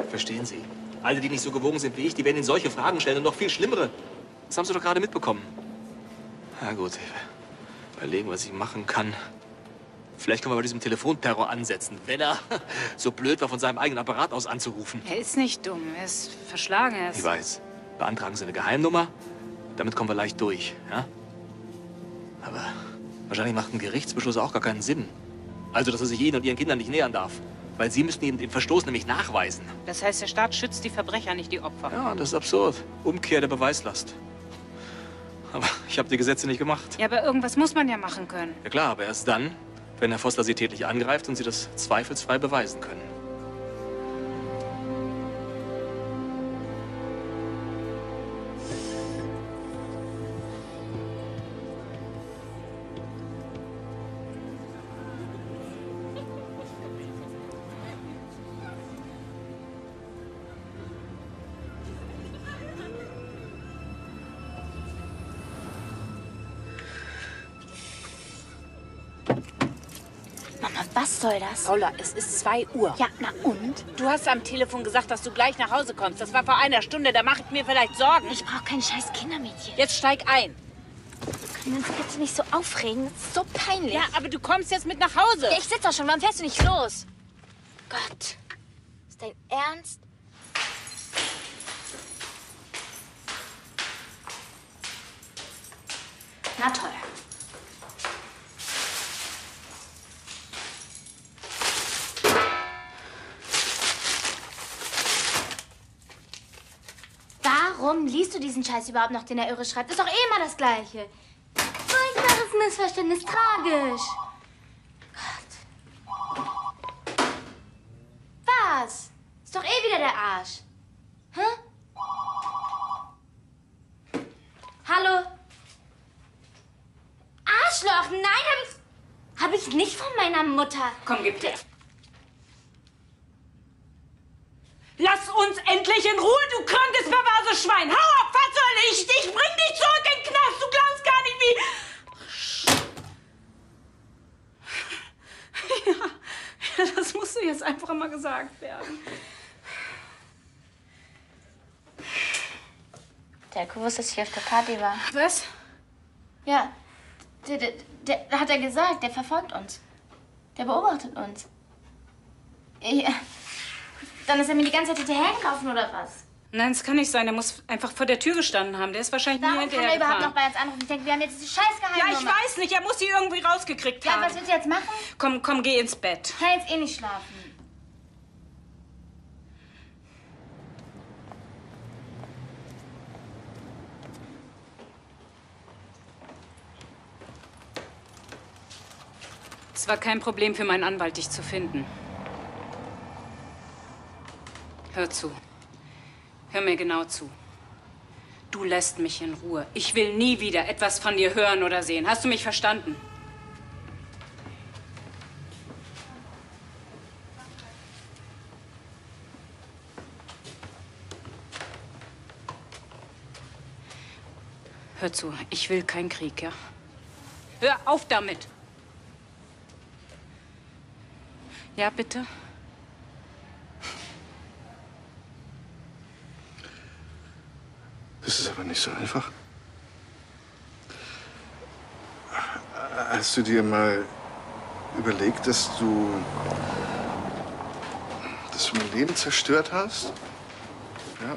Verstehen Sie? Alle, die nicht so gewogen sind wie ich, die werden Ihnen solche Fragen stellen und noch viel schlimmere. Das haben Sie doch gerade mitbekommen. Na gut, überlegen, was ich machen kann. Vielleicht können wir bei diesem Telefonterror ansetzen, wenn er so blöd war, von seinem eigenen Apparat aus anzurufen. Er ist nicht dumm. Er ist verschlagen. Er ist Ich weiß. Beantragen Sie eine Geheimnummer. Damit kommen wir leicht durch, ja? Aber wahrscheinlich macht ein Gerichtsbeschluss auch gar keinen Sinn. Also, dass er sich Ihnen und Ihren Kindern nicht nähern darf. Weil Sie müssten ihm den Verstoß nämlich nachweisen. Das heißt, der Staat schützt die Verbrecher, nicht die Opfer. Ja, das ist absurd. Umkehr der Beweislast. Aber ich habe die Gesetze nicht gemacht. Ja, aber irgendwas muss man ja machen können. Ja klar, aber erst dann, wenn Herr Foster Sie tätlich angreift und Sie das zweifelsfrei beweisen können. Soll das? Paula, es ist 2 Uhr. Ja, na und? Du hast am Telefon gesagt, dass du gleich nach Hause kommst. Das war vor einer Stunde. Da mache ich mir vielleicht Sorgen. Ich brauche kein scheiß Kindermädchen. Jetzt steig ein. Können wir uns bitte nicht so aufregen? Das ist so peinlich. Ja, aber du kommst jetzt mit nach Hause. Ja, ich sitze doch schon. Warum fährst du nicht los? Gott. Ist dein Ernst? Na toll. Warum liest du diesen Scheiß überhaupt noch, den der Irre schreibt? Ist doch eh immer das Gleiche. Furchtbares Missverständnis, tragisch. Gott. Was? Ist doch eh wieder der Arsch. Hä? Hallo? Arschloch, nein, hab ich... Hab ich nicht von meiner Mutter. Komm, gib dir. Lass uns endlich in Ruhe, du krankes, perverses Schwein! Hau ab, was soll ich? Ich bring dich zurück in den Knast! Du glaubst gar nicht, wie... Ja, das musste jetzt einfach mal gesagt werden. Der hat gewusst, dass ich auf der Party war. Was? Ja, der, der, der hat er gesagt, der verfolgt uns. Der beobachtet uns. Ja. Dann ist er mir die ganze Zeit hinterhergelaufen, oder was? Nein, das kann nicht sein. Er muss einfach vor der Tür gestanden haben. Der ist wahrscheinlich nie Warum kann er hinterher überhaupt noch bei uns anrufen? Ich denke, wir haben jetzt diese scheiß Ja, Geheimnummer. ich weiß nicht. Er muss sie irgendwie rausgekriegt Ja, haben. was willst du jetzt machen? Komm, komm, geh ins Bett. Ich kann jetzt eh nicht schlafen. Es war kein Problem für meinen Anwalt, dich zu finden. Hör zu. Hör mir genau zu. Du lässt mich in Ruhe. Ich will nie wieder etwas von dir hören oder sehen. Hast du mich verstanden? Hör zu, ich will keinen Krieg, ja? Hör auf damit! Ja, bitte? Das ist aber nicht so einfach. Hast du dir mal überlegt, dass du, dass du mein Leben zerstört hast? Ja.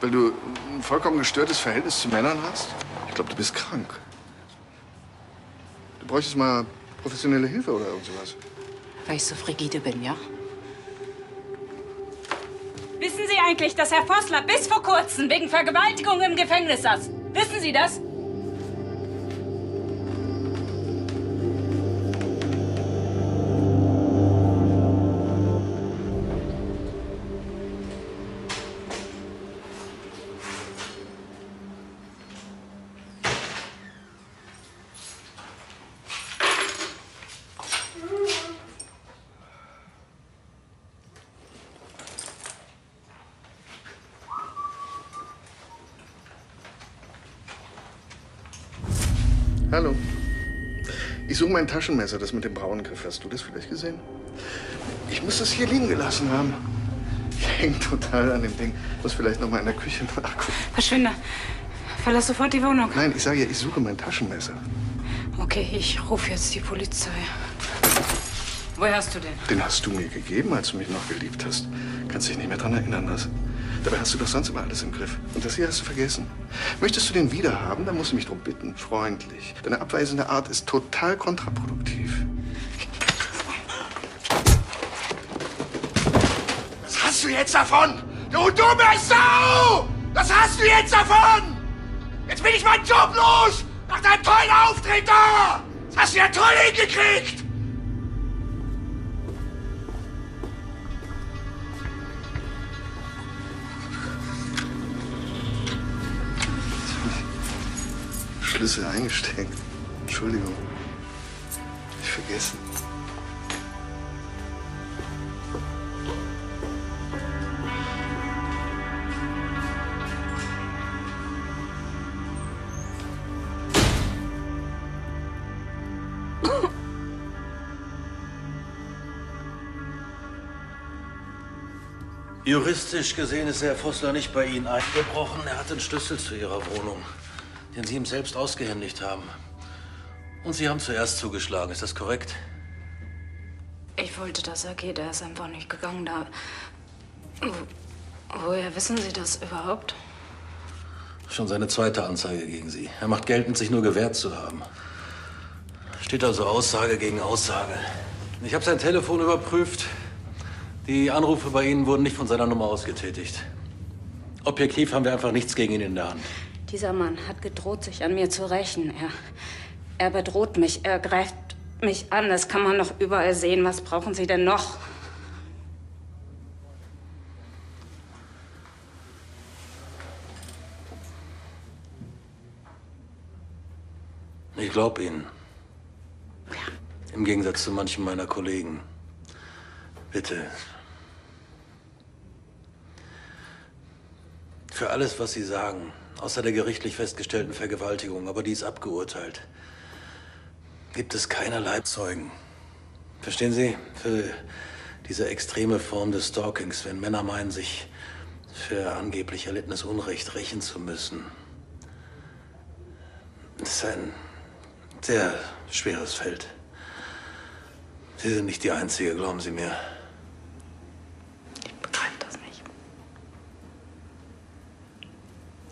Weil du ein vollkommen gestörtes Verhältnis zu Männern hast? Ich glaube, du bist krank. Du bräuchtest mal professionelle Hilfe oder irgend sowas. Weil ich so frigide bin, ja? Wissen Sie eigentlich, dass Herr Vossler bis vor kurzem wegen Vergewaltigung im Gefängnis saß? Wissen Sie das? Ich suche mein Taschenmesser, das mit dem braunen Griff. Hast du das vielleicht gesehen? Ich muss das hier liegen gelassen haben. Ich hänge total an dem Ding. Muss vielleicht noch mal in der Küche nachgucken. Verschwinde. Verlass sofort die Wohnung. Nein, ich sage ja, ich suche mein Taschenmesser. Okay, ich rufe jetzt die Polizei. Woher hast du den? Den hast du mir gegeben, als du mich noch geliebt hast. Kannst dich nicht mehr dran erinnern, was? Dabei hast du doch sonst immer alles im Griff. Und das hier hast du vergessen. Möchtest du den wieder haben, dann musst du mich darum bitten. Freundlich. Deine abweisende Art ist total kontraproduktiv. Was hast du jetzt davon? Du dumme Sau! Was hast du jetzt davon? Jetzt bin ich meinen Job los! Nach deinem tollen Auftritt da! Das hast du ja toll hingekriegt! Schlüssel eingesteckt. Entschuldigung. Ich vergessen. Juristisch gesehen ist Herr Vossler nicht bei Ihnen eingebrochen. Er hat den Schlüssel zu Ihrer Wohnung, den Sie ihm selbst ausgehändigt haben. Und Sie haben zuerst zugeschlagen, ist das korrekt? Ich wollte, dass er geht. Er ist einfach nicht gegangen. Da. Wo- Woher wissen Sie das überhaupt? Schon seine zweite Anzeige gegen Sie. Er macht geltend, sich nur gewehrt zu haben. Steht also Aussage gegen Aussage. Ich habe sein Telefon überprüft. Die Anrufe bei Ihnen wurden nicht von seiner Nummer aus getätigt. Objektiv haben wir einfach nichts gegen ihn in der Hand. Dieser Mann hat gedroht, sich an mir zu rächen. Er, er bedroht mich. Er greift mich an. Das kann man noch überall sehen. Was brauchen Sie denn noch? Ich glaube Ihnen. Im Gegensatz zu manchen meiner Kollegen. Bitte. Für alles, was Sie sagen, außer der gerichtlich festgestellten Vergewaltigung, aber die ist abgeurteilt, gibt es keinerlei Zeugen. Verstehen Sie? Für diese extreme Form des Stalkings, wenn Männer meinen, sich für angeblich erlittenes Unrecht rächen zu müssen. Das ist ein sehr schweres Feld. Sie sind nicht die Einzige, glauben Sie mir. Ich begreife das nicht.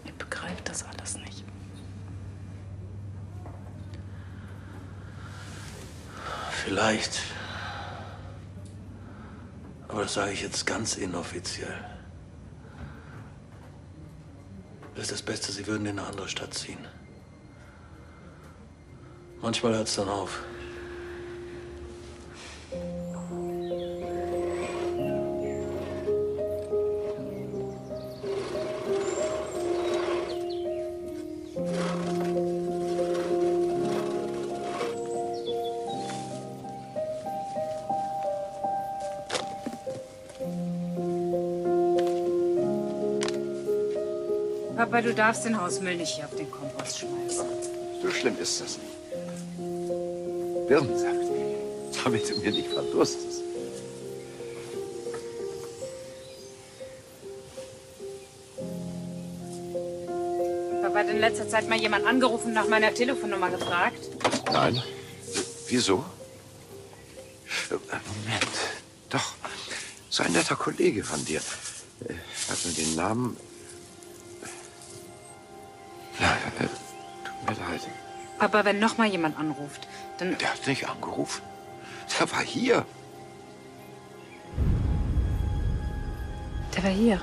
Ich begreife das alles nicht. Vielleicht. Aber das sage ich jetzt ganz inoffiziell. Das ist das Beste, Sie würden in eine andere Stadt ziehen. Manchmal hört es dann auf. Papa, du darfst den Hausmüll nicht hier auf den Kompost schmeißen. So schlimm ist das nicht. Birnensaft, damit du mir nicht verdurstest. Papa hat in letzter Zeit mal jemand angerufen und nach meiner Telefonnummer gefragt. Nein. Wieso? Moment. Doch. So ein netter Kollege von dir. Äh, Hat mir den Namen. Papa, wenn noch mal jemand anruft, dann. Der hat nicht angerufen. Der war hier. Der war hier.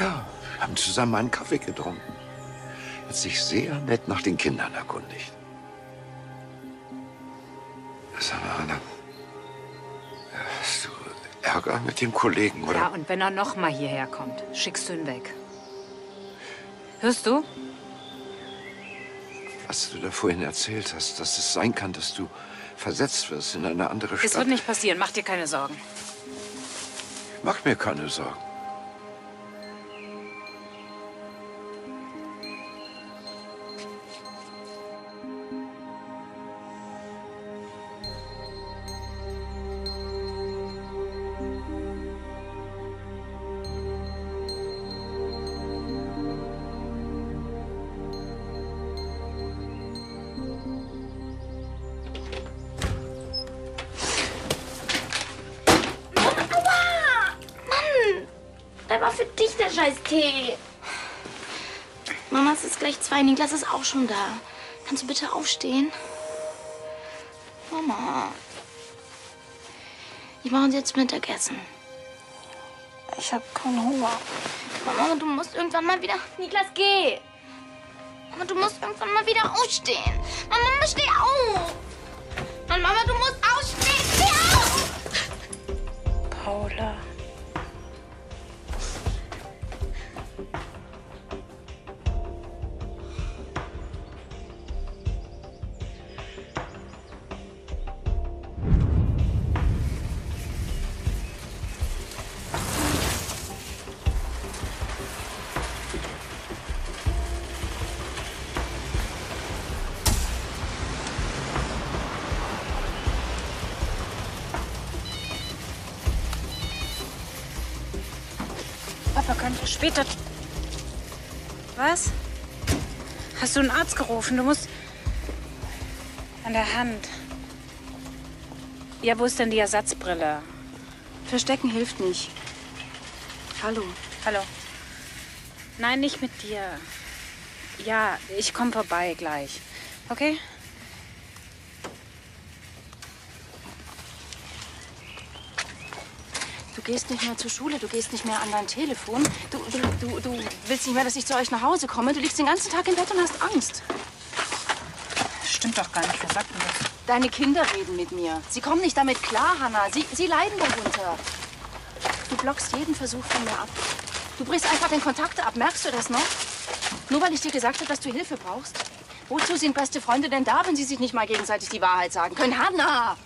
Ja, haben zusammen einen Kaffee getrunken. Hat sich sehr nett nach den Kindern erkundigt. Sag mal, Anna. Hast du Ärger mit dem Kollegen, oder? Ja, und wenn er noch mal hierher kommt, schickst du ihn weg. Hörst du? Was du da vorhin erzählt hast, dass es sein kann, dass du versetzt wirst in eine andere Stadt. Es wird nicht passieren. Mach dir keine Sorgen. Mach mir keine Sorgen. Zwei. Niklas ist auch schon da. Kannst du bitte aufstehen? Mama. Ich mache uns jetzt Mittagessen. Ich habe keinen Hunger. Mama, du musst irgendwann mal wieder... Niklas, geh! Mama, du musst irgendwann mal wieder aufstehen. Mama, steh auf! Mann, Mama, du musst aufstehen! Steh auf! Paula. Später. Was? Hast du einen Arzt gerufen? Du musst. An der Hand. Ja, wo ist denn die Ersatzbrille? Verstecken hilft nicht. Hallo. Hallo. Nein, nicht mit dir. Ja, ich komme vorbei gleich. Okay? Gehst nicht mehr zur Schule, du gehst nicht mehr an dein Telefon. Du, du, du, du willst nicht mehr, dass ich zu euch nach Hause komme. Du liegst den ganzen Tag im Bett und hast Angst. Stimmt doch gar nicht. Wer sagt denn das? Deine Kinder reden mit mir. Sie kommen nicht damit klar, Hannah. Sie, sie leiden darunter. Du blockst jeden Versuch von mir ab. Du brichst einfach den Kontakt ab. Merkst du das noch? Nur weil ich dir gesagt habe, dass du Hilfe brauchst? Wozu sind beste Freunde denn da, wenn sie sich nicht mal gegenseitig die Wahrheit sagen können? Hannah!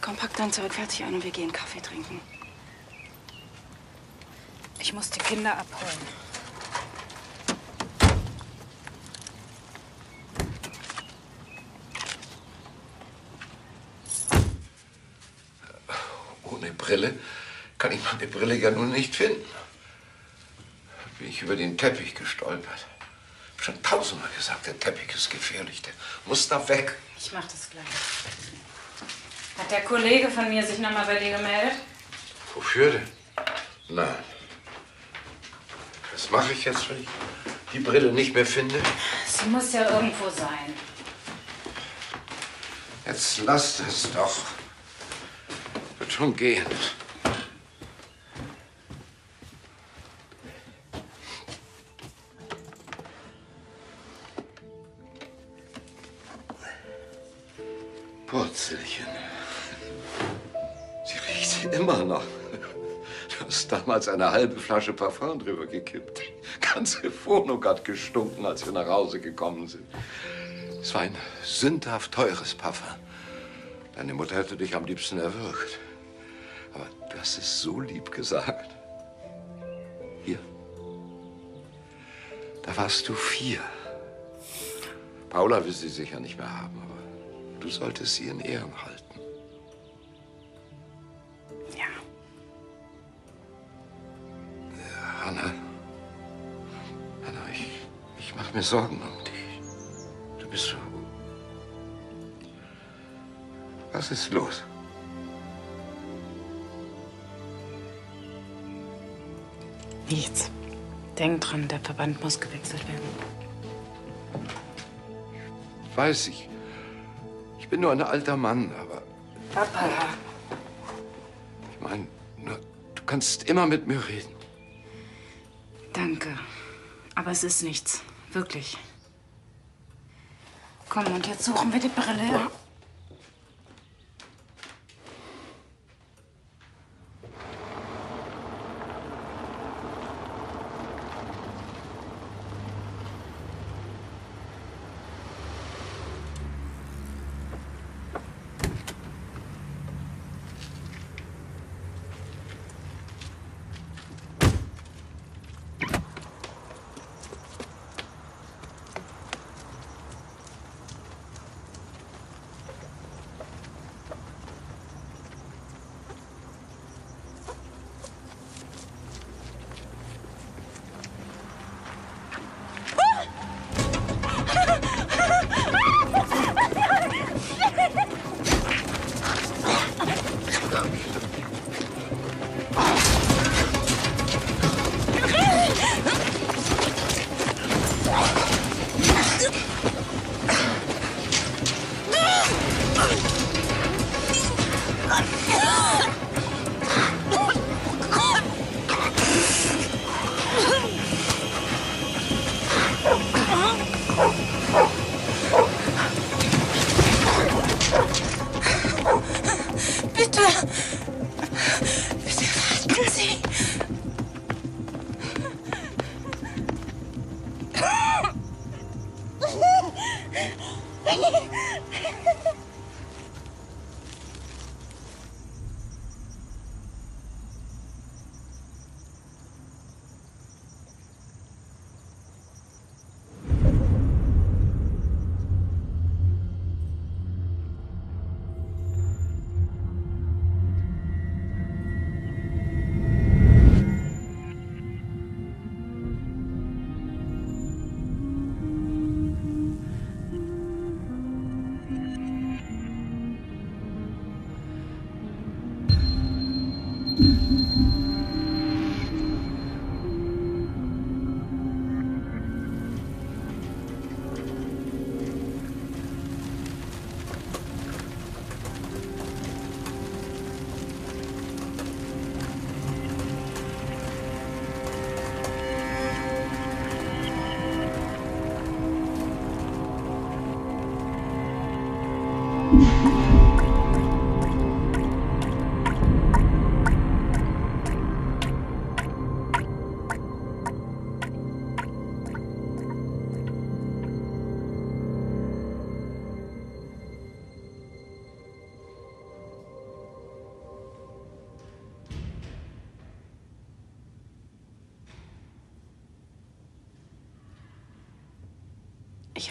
Komm, pack dein Zeug fertig ein und wir gehen Kaffee trinken. Ich muss die Kinder abholen. Ohne Brille kann ich meine Brille ja nun nicht finden. Bin ich über den Teppich gestolpert. Schon tausendmal gesagt, der Teppich ist gefährlich. Der muss da weg. Ich mach das gleich. Hat der Kollege von mir sich noch mal bei dir gemeldet? Wofür denn? Nein. Was mache ich jetzt, wenn ich die Brille nicht mehr finde? Sie muss ja irgendwo sein. Jetzt lasst es doch. Wird schon gehen. Purzelchen. Immer noch. Du hast damals eine halbe Flasche Parfum drüber gekippt. Die ganze Wohnung hat gestunken, als wir nach Hause gekommen sind. Es war ein sündhaft teures Parfum. Deine Mutter hätte dich am liebsten erwürgt. Aber du hast es so lieb gesagt. Hier. Da warst du vier. Paula will sie sicher nicht mehr haben, aber du solltest sie in Ehren halten. Hanna. Hanna, ich, ich mache mir Sorgen um dich. Du bist so. Was ist los? Nichts. Denk dran, der Verband muss gewechselt werden. Weiß ich. Ich bin nur ein alter Mann, aber Papa. ich meine, nur, du kannst immer mit mir reden. Danke. Aber es ist nichts. Wirklich. Komm, und jetzt suchen wir die Brille.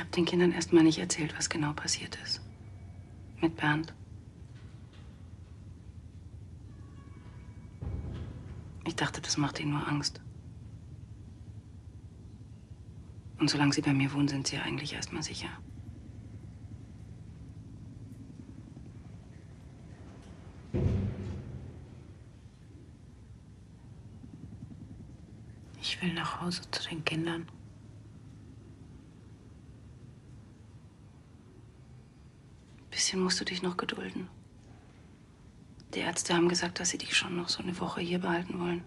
Habe den Kindern erst mal nicht erzählt, was genau passiert ist. Mit Bernd. Ich dachte, das macht ihnen nur Angst. Und solange sie bei mir wohnen, sind sie ja eigentlich erst mal sicher. Ich will nach Hause zu den Kindern. Bisschen musst du dich noch gedulden. Die Ärzte haben gesagt, dass sie dich schon noch so eine Woche hier behalten wollen.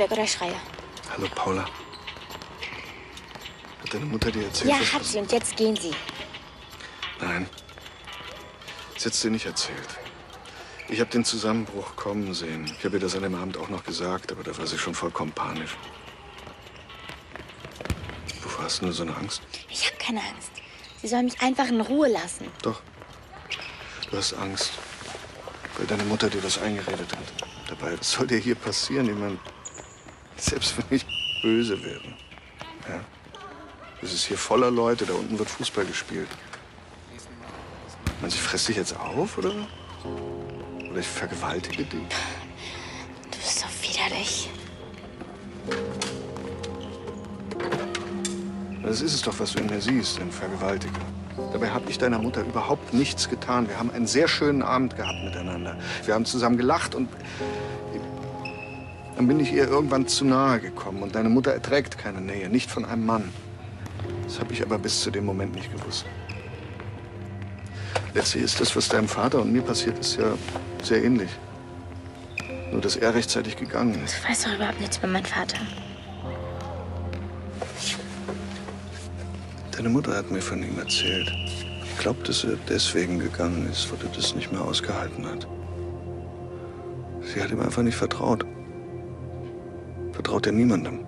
Weg oder schreie. Hallo, Paula. Hat deine Mutter dir erzählt? Ja, was hat sie und jetzt gehen Sie. Nein. Das hättest du dir nicht erzählt. Ich habe den Zusammenbruch kommen sehen. Ich habe ihr das an dem Abend auch noch gesagt, aber da war sie schon vollkommen panisch. Wovor hast du nur so eine Angst? Ich habe keine Angst. Sie soll mich einfach in Ruhe lassen. Doch. Du hast Angst, weil deine Mutter dir das eingeredet hat. Dabei, was soll dir hier passieren? Ich meine, selbst wenn ich böse wäre. Ja. Es ist hier voller Leute, da unten wird Fußball gespielt. Du, ich fress dich jetzt auf, oder? Oder ich vergewaltige dich? Du bist so widerlich. Das ist es doch, was du in mir siehst, ein Vergewaltiger. Dabei habe ich deiner Mutter überhaupt nichts getan. Wir haben einen sehr schönen Abend gehabt miteinander. Wir haben zusammen gelacht und dann bin ich ihr irgendwann zu nahe gekommen. Und deine Mutter erträgt keine Nähe, nicht von einem Mann. Das habe ich aber bis zu dem Moment nicht gewusst. Letztlich ist das, was deinem Vater und mir passiert ist, ja sehr ähnlich. Nur, dass er rechtzeitig gegangen ist. Du weißt doch überhaupt nichts über meinen Vater. Deine Mutter hat mir von ihm erzählt. Ich glaube, dass er deswegen gegangen ist, weil er das nicht mehr ausgehalten hat. Sie hat ihm einfach nicht vertraut. Vertraut er niemandem.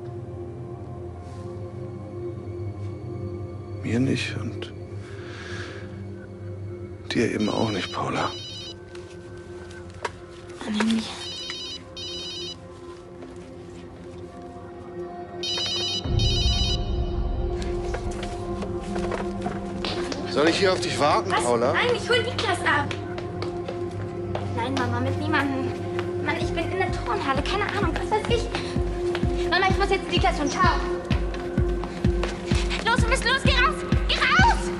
Mir nicht und dir eben auch nicht, Paula. Annemie. Soll ich hier auf dich warten, Was? Paula? Nein, ich hol Niklas ab. Nein, Mama, mit niemandem. Mann, ich bin in der Turnhalle, keine Ahnung, jetzt Niklas und Ciao. Los, wir müssen los, geh raus! Geh raus!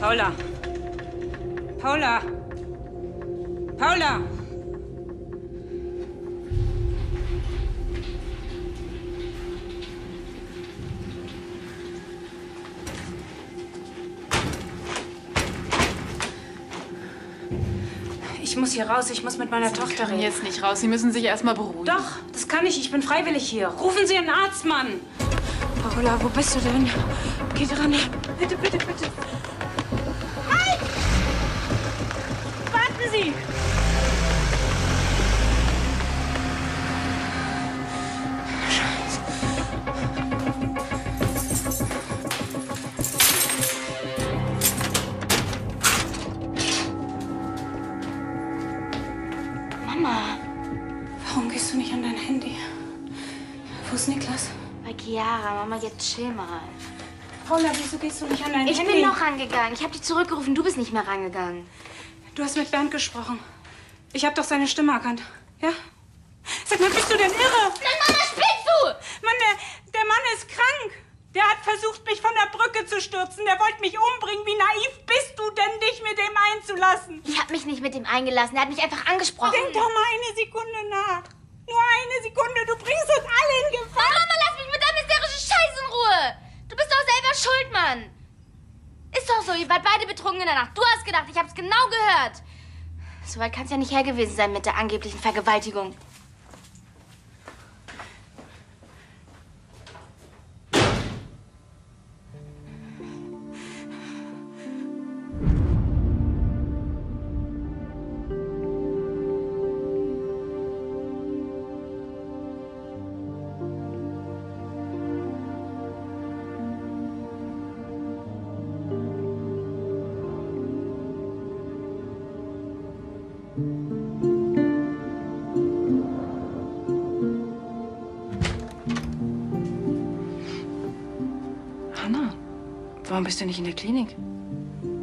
Paula. Paula. Paula. Hier raus. Ich muss mit meiner Tochter reden. jetzt nicht raus. Sie müssen sich erst mal beruhigen. Doch, das kann ich. Ich bin freiwillig hier. Rufen Sie einen Arzt, Mann. Paula, wo bist du denn? Geh ran. Bitte, bitte, bitte. Chill mal. Paula, wieso gehst du nicht an dein ich Handy? bin noch rangegangen. Ich habe dich zurückgerufen. Du bist nicht mehr rangegangen. Du hast mit Bernd gesprochen. Ich habe doch seine Stimme erkannt. Ja? Sag mal, bist du denn irre? Nein, Mama, spinnst du? Mann, der, der Mann ist krank. Der hat versucht, mich von der Brücke zu stürzen. Der wollte mich umbringen. Wie naiv bist du denn, dich mit dem einzulassen? Ich habe mich nicht mit ihm eingelassen. Er hat mich einfach angesprochen. Denk doch mal eine Sekunde nach. Nur eine Sekunde. Du bringst uns alle in Gefahr. Mama, lass mich mit Scheiß in Ruhe. Du bist doch selber schuld, Mann. Ist doch so, ihr wart beide betrunken in der Nacht. Du hast gedacht, ich hab's genau gehört. So weit kann's ja nicht her gewesen sein mit der angeblichen Vergewaltigung. Bist du nicht in der Klinik?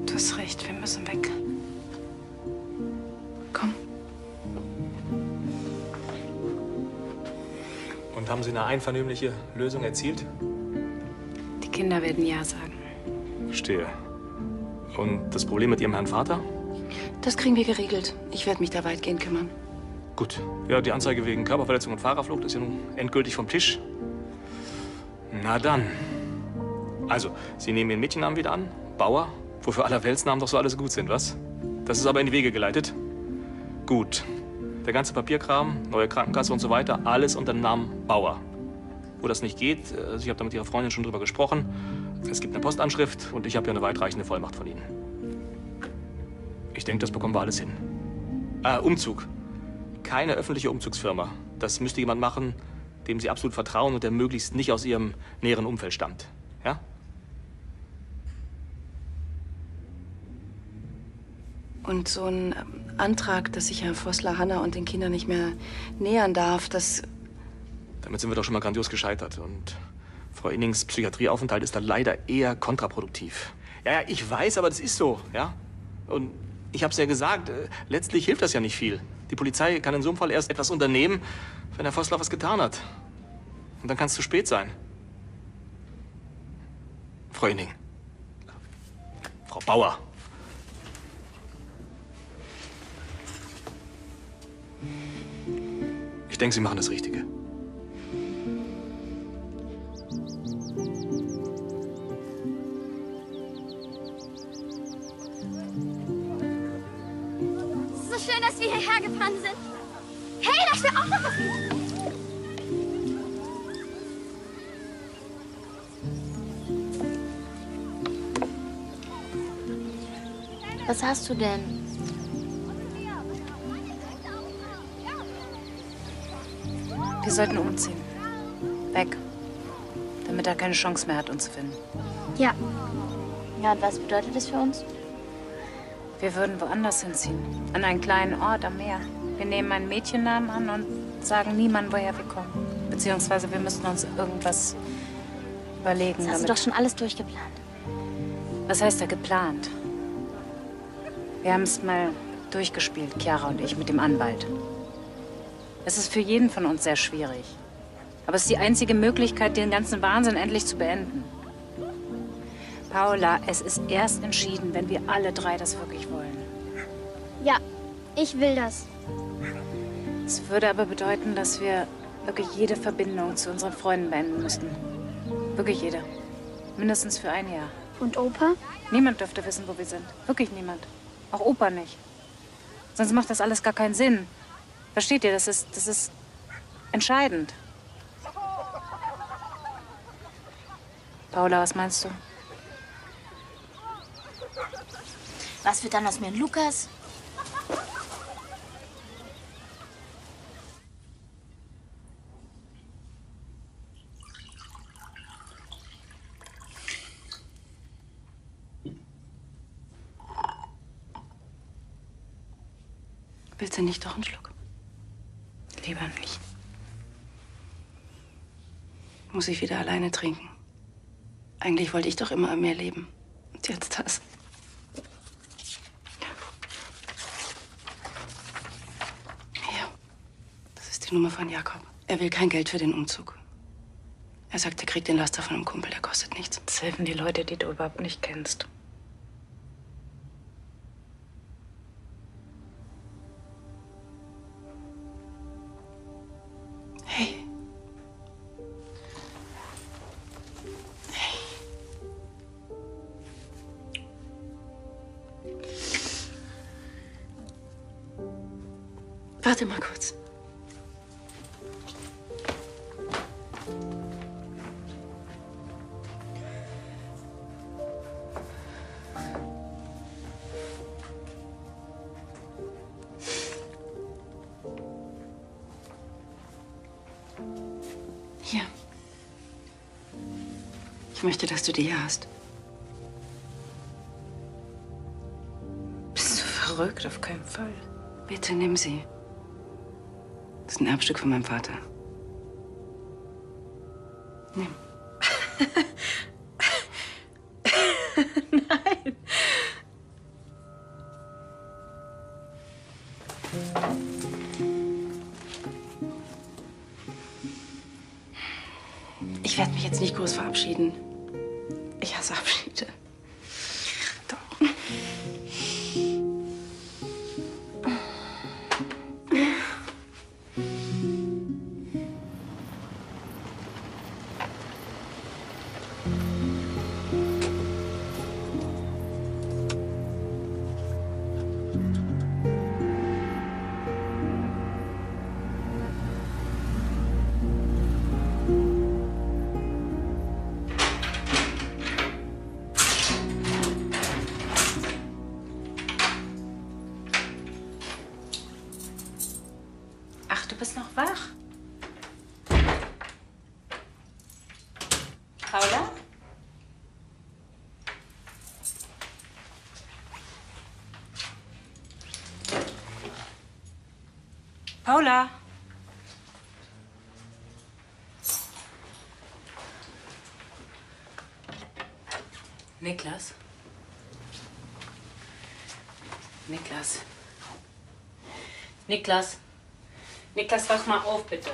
Du hast recht, wir müssen weg. Komm. Und haben Sie eine einvernehmliche Lösung erzielt? Die Kinder werden Ja sagen. Verstehe. Und das Problem mit Ihrem Herrn Vater? Das kriegen wir geregelt. Ich werde mich da weitgehend kümmern. Gut. Ja, die Anzeige wegen Körperverletzung und Fahrerflucht ist ja nun endgültig vom Tisch. Na dann. Also, Sie nehmen Ihren Mädchennamen wieder an. Bauer. Wofür aller Weltsnamen doch so alles gut sind, was? Das ist aber in die Wege geleitet. Gut. Der ganze Papierkram, neue Krankenkasse und so weiter, alles unter dem Namen Bauer. Wo das nicht geht, also ich habe da mit Ihrer Freundin schon drüber gesprochen. Es gibt eine Postanschrift und ich habe ja eine weitreichende Vollmacht von Ihnen. Ich denke, das bekommen wir alles hin. Ah, Umzug. Keine öffentliche Umzugsfirma. Das müsste jemand machen, dem Sie absolut vertrauen und der möglichst nicht aus Ihrem näheren Umfeld stammt. Ja? Und so ein ähm, Antrag, dass sich Herr Vossler Hanna und den Kindern nicht mehr nähern darf, das. Damit sind wir doch schon mal grandios gescheitert. Und Frau Innings Psychiatrieaufenthalt ist da leider eher kontraproduktiv. Ja, ja, ich weiß, aber das ist so, ja? Und ich hab's ja gesagt, äh, letztlich hilft das ja nicht viel. Die Polizei kann in so einem Fall erst etwas unternehmen, wenn Herr Vossler was getan hat. Und dann kann es zu spät sein. Frau Inning. Frau Bauer. Ich denke, Sie machen das Richtige. Es ist so schön, dass wir hierher gefahren sind. Hey, da steht auch noch was. Was hast du denn? Sollten umziehen. Weg. Damit er keine Chance mehr hat, uns zu finden. Ja. Ja, und was bedeutet das für uns? Wir würden woanders hinziehen. An einen kleinen Ort am Meer. Wir nehmen einen Mädchennamen an und sagen niemandem, woher wir kommen. Beziehungsweise wir müssten uns irgendwas überlegen. Das hast du damit- doch schon alles durchgeplant. Was heißt da geplant? Wir haben es mal durchgespielt, Chiara und ich, mit dem Anwalt. Es ist für jeden von uns sehr schwierig. Aber es ist die einzige Möglichkeit, den ganzen Wahnsinn endlich zu beenden. Paula, es ist erst entschieden, wenn wir alle drei das wirklich wollen. Ja, ich will das. Es würde aber bedeuten, dass wir wirklich jede Verbindung zu unseren Freunden beenden müssten. Wirklich jede. Mindestens für ein Jahr. Und Opa? Niemand dürfte wissen, wo wir sind. Wirklich niemand. Auch Opa nicht. Sonst macht das alles gar keinen Sinn. Versteht ihr? Das ist, das ist entscheidend. Paula, was meinst du? Was wird dann aus mir und Lukas? Willst du nicht doch einen Schluck? Lieber nicht. Muss ich wieder alleine trinken. Eigentlich wollte ich doch immer mehr leben. Und jetzt das. Hier. Das ist die Nummer von Jakob. Er will kein Geld für den Umzug. Er sagt, er kriegt den Laster von einem Kumpel, der kostet nichts. Das helfen die Leute, die du überhaupt nicht kennst. Warte mal kurz. Hier. Ich möchte, dass du die hier hast. Bist du verrückt? Auf keinen Fall. Bitte nimm sie. Ist ein Erbstück von meinem Vater. Nimm. Paula? Niklas? Niklas? Niklas? Niklas, wach mal auf, bitte.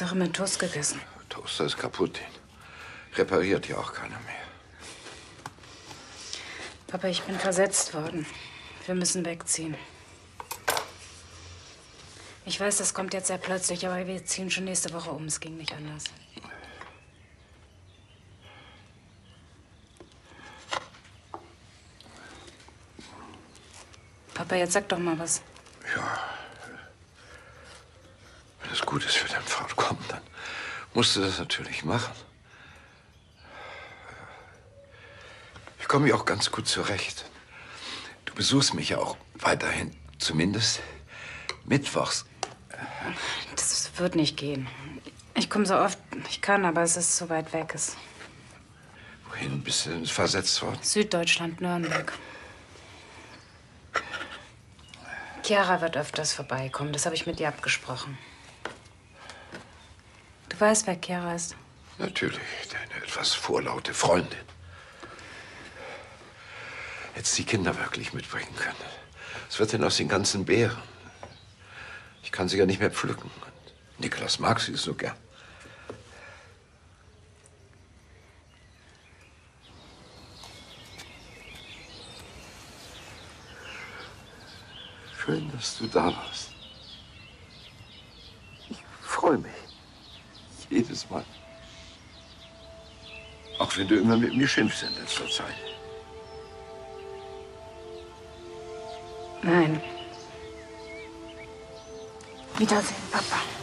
Hast doch immer Toast gegessen. Toaster ist kaputt. Den repariert ja auch keiner mehr. Papa, ich bin versetzt worden. Wir müssen wegziehen. Ich weiß, das kommt jetzt sehr plötzlich, aber wir ziehen schon nächste Woche um. Es ging nicht anders. Papa, jetzt sag doch mal was. Wenn es gut ist für dein Fortkommen, dann musst du das natürlich machen. Ich komme ja auch ganz gut zurecht. Du besuchst mich ja auch weiterhin, zumindest mittwochs. Das wird nicht gehen. Ich komme so oft ich kann, aber es ist so weit weg. Es Wohin bist du denn versetzt worden? Süddeutschland, Nürnberg. Chiara wird öfters vorbeikommen. Das habe ich mit ihr abgesprochen. Du weißt, wer Chiara ist. Natürlich, deine etwas vorlaute Freundin. Hättest die Kinder wirklich mitbringen können. Was wird denn aus den ganzen Beeren? Ich kann sie ja nicht mehr pflücken. Und Niklas mag sie so gern. Schön, dass du da warst. Ich freue mich. Jedes Mal. Auch wenn du immer mit mir schimpfst in letzter Zeit. Nein. Wiedersehen, Papa.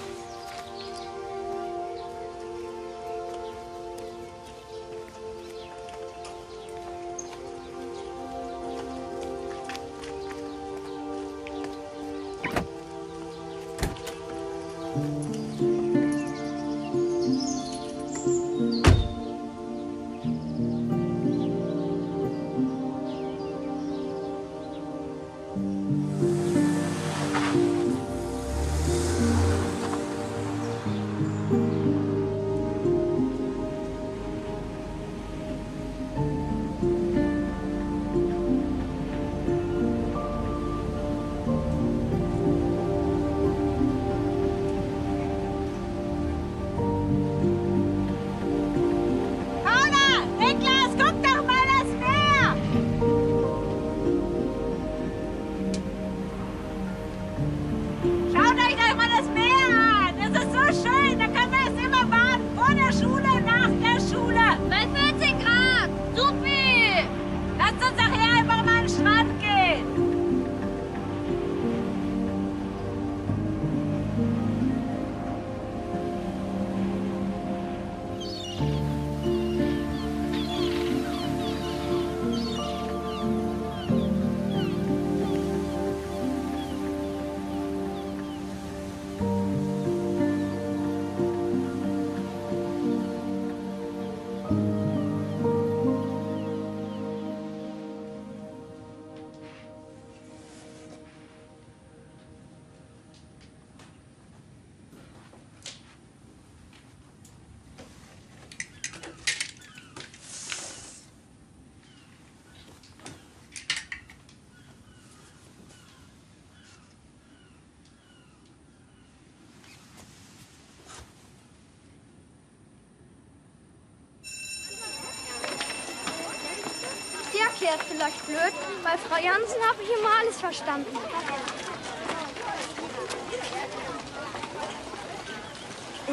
Erklärt vielleicht blöd. Bei Frau Jansen habe ich immer alles verstanden.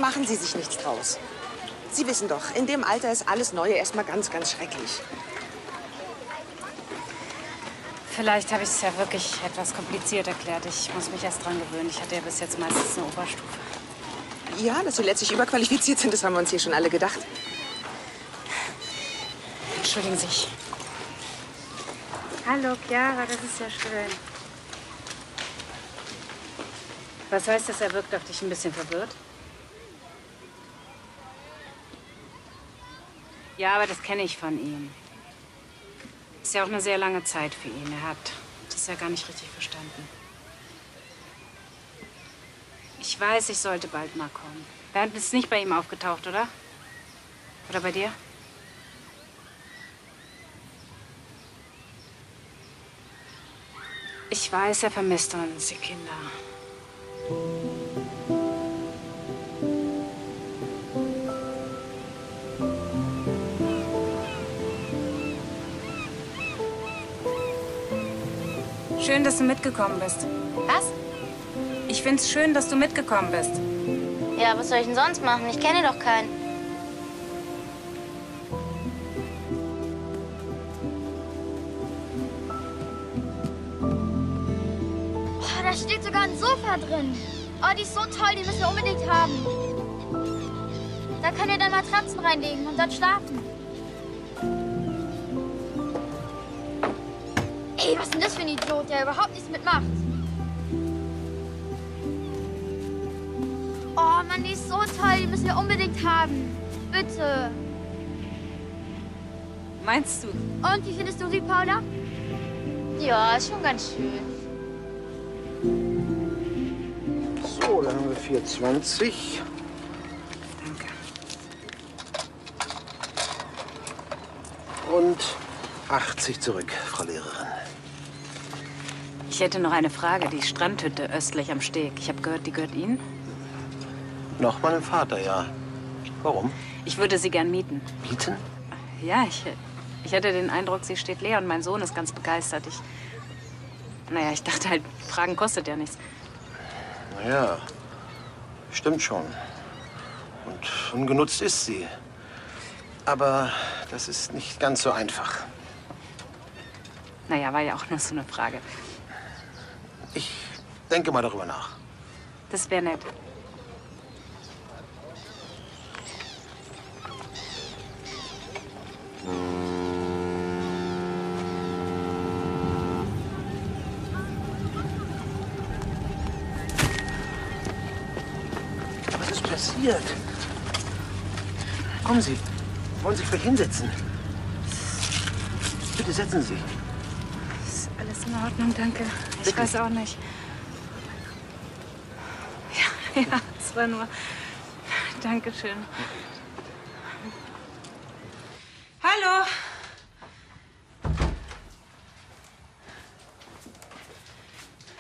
Machen Sie sich nichts draus. Sie wissen doch, in dem Alter ist alles Neue erstmal ganz, ganz schrecklich. Vielleicht habe ich es ja wirklich etwas kompliziert erklärt. Ich muss mich erst dran gewöhnen. Ich hatte ja bis jetzt meistens eine Oberstufe. Ja, dass Sie letztlich überqualifiziert sind, das haben wir uns hier schon alle gedacht. Entschuldigen Sie. Hallo, Chiara, das ist ja schön. Was heißt das, er wirkt auf dich ein bisschen verwirrt? Ja, aber das kenne ich von ihm. Ist ja auch eine sehr lange Zeit für ihn. Er hat das ja gar nicht richtig verstanden. Ich weiß, ich sollte bald mal kommen. Bernd ist nicht bei ihm aufgetaucht, oder? Oder bei dir? Ich weiß, er vermisst uns, die Kinder. Schön, dass du mitgekommen bist. Was? Ich find's schön, dass du mitgekommen bist. Ja, was soll ich denn sonst machen? Ich kenne doch keinen. Sofa drin. Oh, die ist so toll, die müssen wir unbedingt haben. Da können wir dann Matratzen reinlegen und dann schlafen. Ey, was ist denn das für ein Idiot, der überhaupt nichts mitmacht? Oh Mann, die ist so toll, die müssen wir unbedingt haben. Bitte. Meinst du? Und wie findest du sie, Paula? Ja, ist schon ganz schön. 420. Und 80 zurück, Frau Lehrerin. Ich hätte noch eine Frage. Die Strandhütte östlich am Steg. Ich habe gehört, die gehört Ihnen? Noch meinem Vater, ja. Warum? Ich würde sie gern mieten. Mieten? Ja, ich, ich hatte den Eindruck, sie steht leer und mein Sohn ist ganz begeistert. Ich, naja, ich dachte halt, Fragen kostet ja nichts. Naja, stimmt schon. Und ungenutzt ist sie. Aber das ist nicht ganz so einfach. Naja, war ja auch nur so eine Frage. Ich denke mal darüber nach. Das wäre nett. Was passiert? Kommen Sie. Wollen Sie sich vielleicht hinsetzen? Bitte setzen Sie. Ist alles in Ordnung, danke. Ich weiß auch nicht. Ja, ja, es war nur. Dankeschön. Hallo.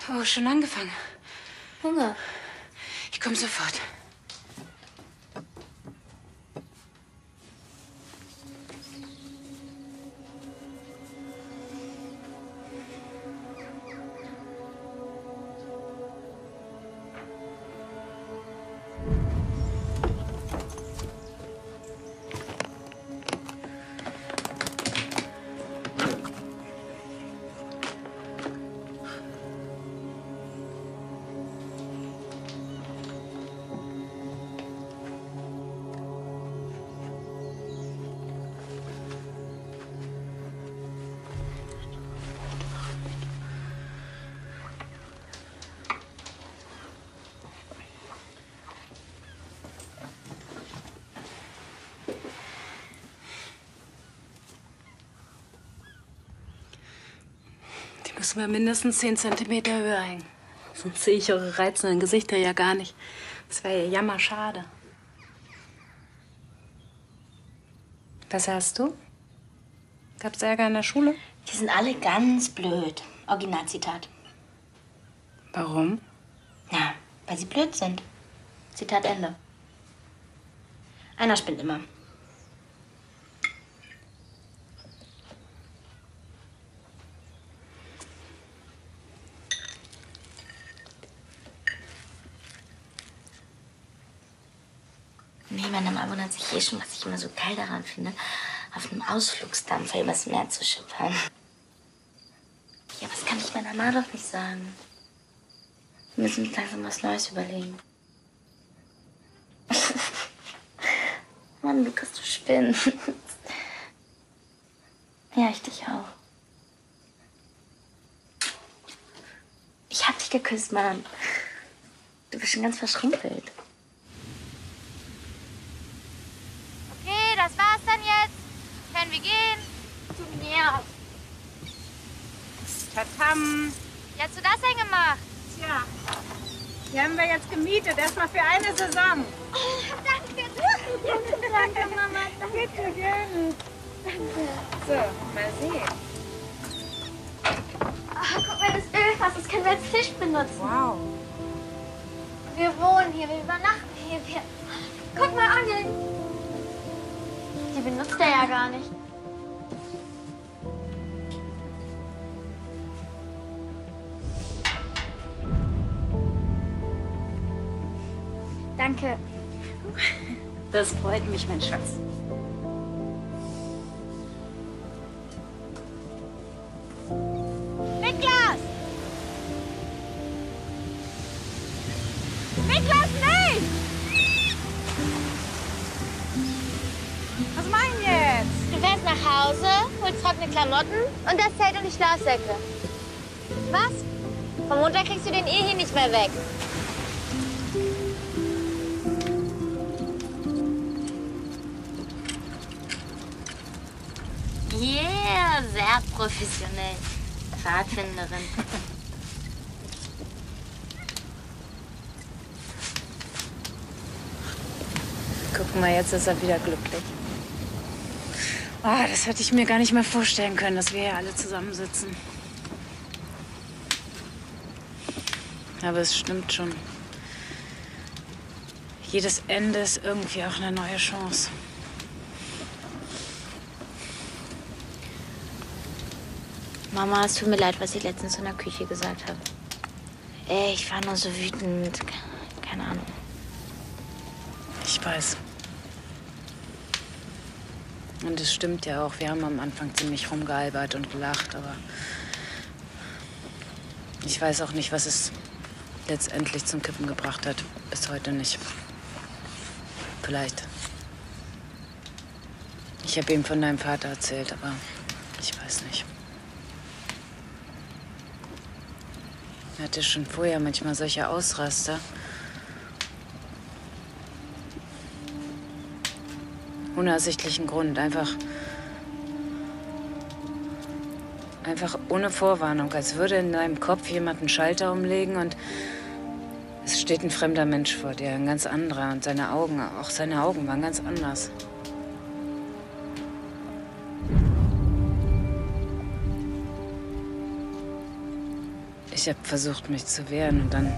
Oh, schon angefangen. Hunger. Ich komme sofort. Müssen wir mindestens 10 Zentimeter höher hängen. Sonst sehe ich eure reizenden Gesichter ja gar nicht. Das wäre ja jammerschade. Was hast du? Gab's Ärger in der Schule? Die sind alle ganz blöd. Originalzitat. Warum? Na, weil sie blöd sind. Zitat Ende. Einer spinnt immer. Nee, meine Mama schon, was ich immer so geil daran finde, auf einem Ausflugsdampfer übers Meer zu schippern. Ja, was kann ich meiner Mama doch nicht sagen? Wir müssen uns langsam was Neues überlegen. Mann, Lukas, du spinnst. ja, ich dich auch. Ich hab dich geküsst, Mann. Du bist schon ganz verschrumpelt. Okay, das war's dann jetzt. Können wir gehen? Du nervst. Tatam. Wie hast du das denn gemacht? Tja, die haben wir jetzt gemietet, erstmal für eine Saison. Oh, danke. Danke, Mama. Bitte, gerne. So, mal sehen. Ah, guck mal, das Ölfass, das können wir als Tisch benutzen. Wow. Wir wohnen hier, wir übernachten hier. Wir... Guck mal, Angeln. Die benutzt er ja gar nicht. Danke. Das freut mich, mein Schatz. Niklas! Niklas, nicht! Was meinen jetzt? Du fährst nach Hause, holst trockene Klamotten und das Zelt und die Schlafsäcke. Was? Vom Montag kriegst du den eh hier nicht mehr weg. Professionell. Pfadfinderin. Guck mal, jetzt ist er wieder glücklich. Ah, das hätte ich mir gar nicht mehr vorstellen können, dass wir hier alle zusammensitzen. Aber es stimmt schon. Jedes Ende ist irgendwie auch eine neue Chance. Mama, es tut mir leid, was ich letztens in der Küche gesagt habe. Ey, ich war nur so wütend. Keine Ahnung. Ich weiß. Und es stimmt ja auch, wir haben am Anfang ziemlich rumgealbert und gelacht, aber ich weiß auch nicht, was es letztendlich zum Kippen gebracht hat. Bis heute nicht. Vielleicht. Ich habe ihm von deinem Vater erzählt, aber ich weiß nicht. Er hatte schon vorher manchmal solche Ausraster. Unersichtlichen Grund, einfach. Einfach ohne Vorwarnung, als würde in deinem Kopf jemand einen Schalter umlegen und es steht ein fremder Mensch vor dir, ein ganz anderer. Und seine Augen, auch seine Augen waren ganz anders. Ich habe versucht, mich zu wehren und dann.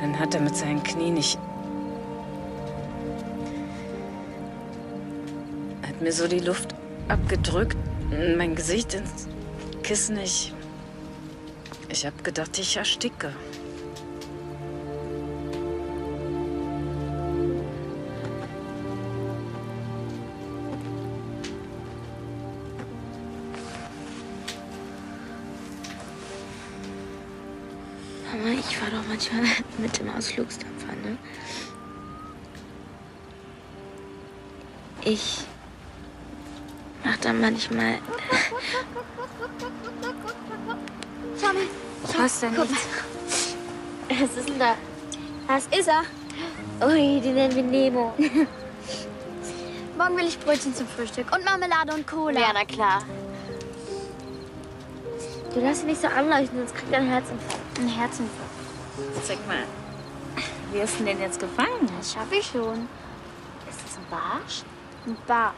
Dann hat er mit seinen Knien nicht. hat mir so die Luft abgedrückt, mein Gesicht ins Kissen. Ich. Ich habe gedacht, ich ersticke. mit dem Ausflugsdampfer, ne? Ich mach da manchmal. Schau mal. Was denn Guck mal. Was ist denn da? Das ist er. Ui, die nennen wir Nemo. Morgen will ich Brötchen zum Frühstück und Marmelade und Cola. Ja, na klar. Du lass dich nicht so anleuchten, sonst kriegt er einen Herzinfarkt. Ein Herzinfarkt. Sag mal, wie ist denn denn jetzt gefallen? Das schaffe ich schon. Ist das ein Barsch? Ein Barsch.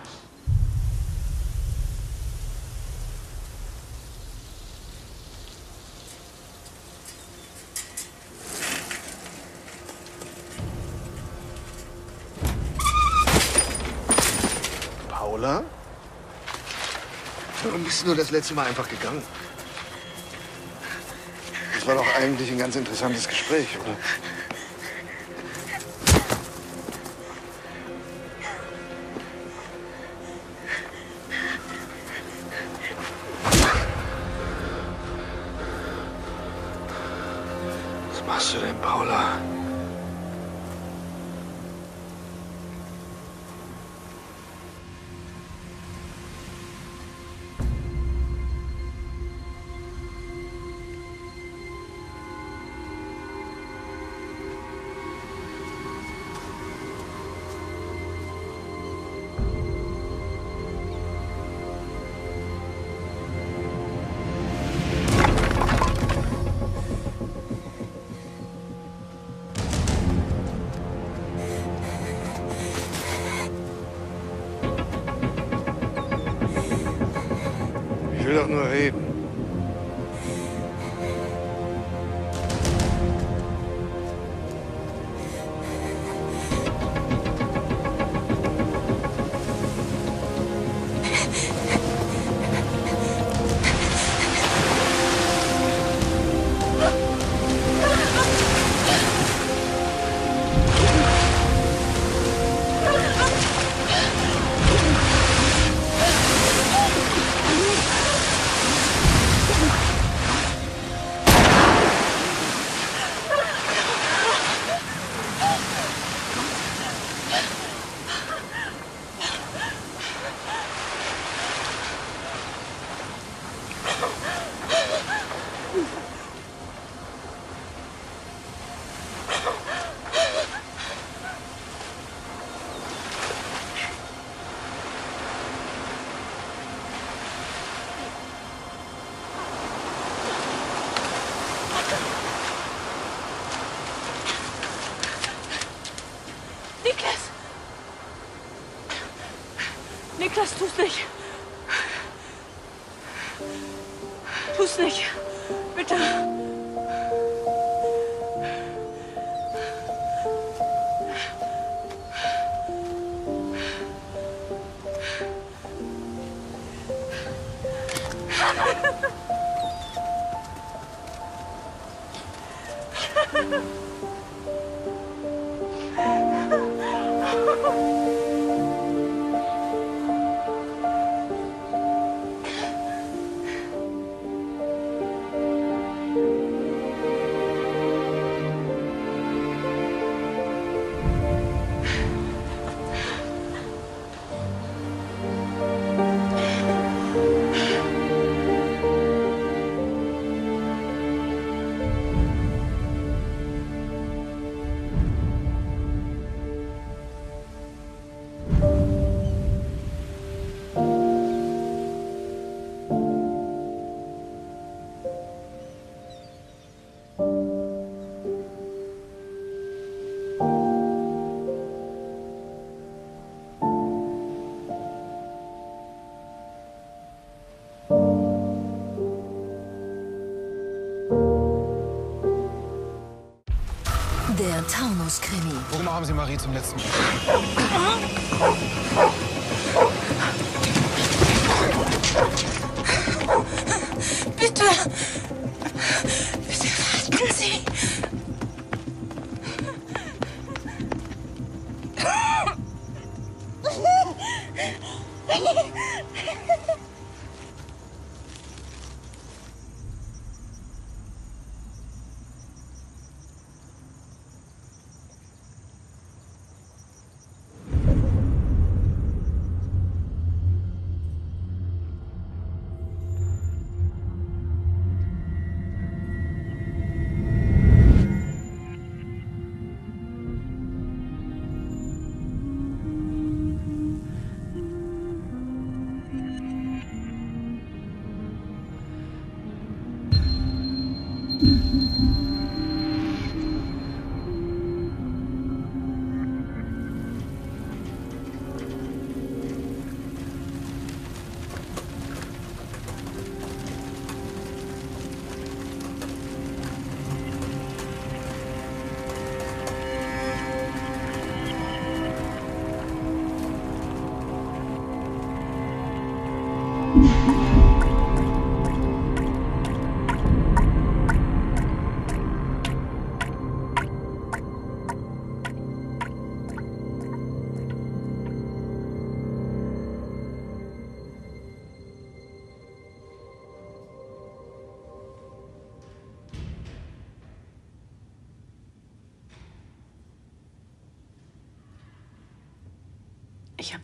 Paula? Warum bist du nur das letzte Mal einfach gegangen? Eigentlich ein ganz interessantes Gespräch, oder? Niklas, tu's nicht. Tu's nicht. Taunus-Krimi. Worüber haben Sie Marie zum letzten Mal?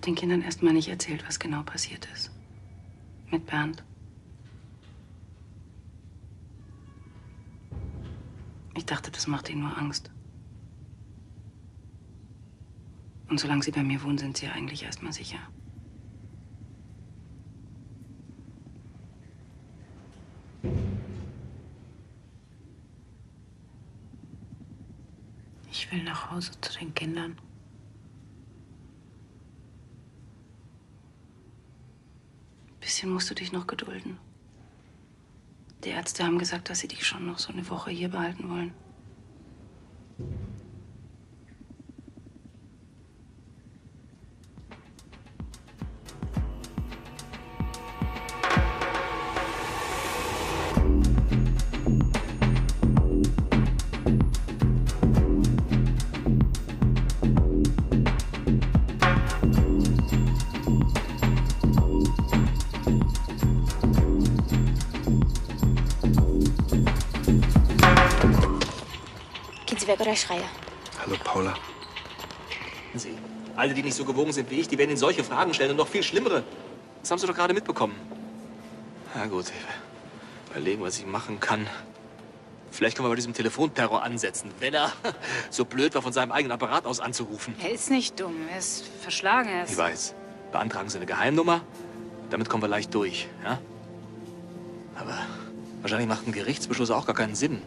habe den Kindern erst mal nicht erzählt, was genau passiert ist. Mit Bernd. Ich dachte, das macht ihnen nur Angst. Und solange sie bei mir wohnen, sind sie ja eigentlich erst mal sicher. Ich will nach Hause zu den Kindern. Bisschen musst du dich noch gedulden. Die Ärzte haben gesagt, dass sie dich schon noch so eine Woche hier behalten wollen. Oder ich schreie. Hallo, Paula. Sie, alle, die nicht so gewogen sind wie ich, die werden Ihnen solche Fragen stellen und noch viel schlimmere. Das haben Sie doch gerade mitbekommen. Na gut, ich überlegen, was ich machen kann. Vielleicht können wir bei diesem Telefonterror ansetzen, wenn er so blöd war, von seinem eigenen Apparat aus anzurufen. Er ist nicht dumm, er ist verschlagen. Er ist Ich weiß. Beantragen Sie eine Geheimnummer. Damit kommen wir leicht durch, ja? Aber wahrscheinlich macht ein Gerichtsbeschluss auch gar keinen Sinn.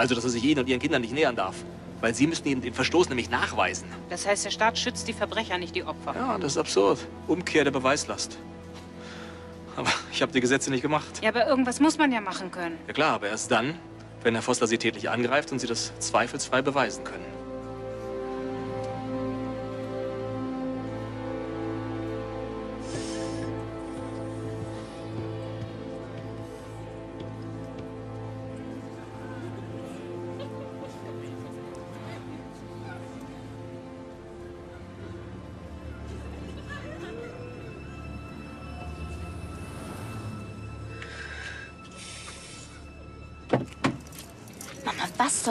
Also, dass er sich Ihnen und Ihren Kindern nicht nähern darf. Weil Sie müssen ihm den Verstoß nämlich nachweisen. Das heißt, der Staat schützt die Verbrecher, nicht die Opfer. Ja, das ist absurd. Umkehr der Beweislast. Aber ich habe die Gesetze nicht gemacht. Ja, aber irgendwas muss man ja machen können. Ja klar, aber erst dann, wenn Herr Fossler Sie tätlich angreift und Sie das zweifelsfrei beweisen können.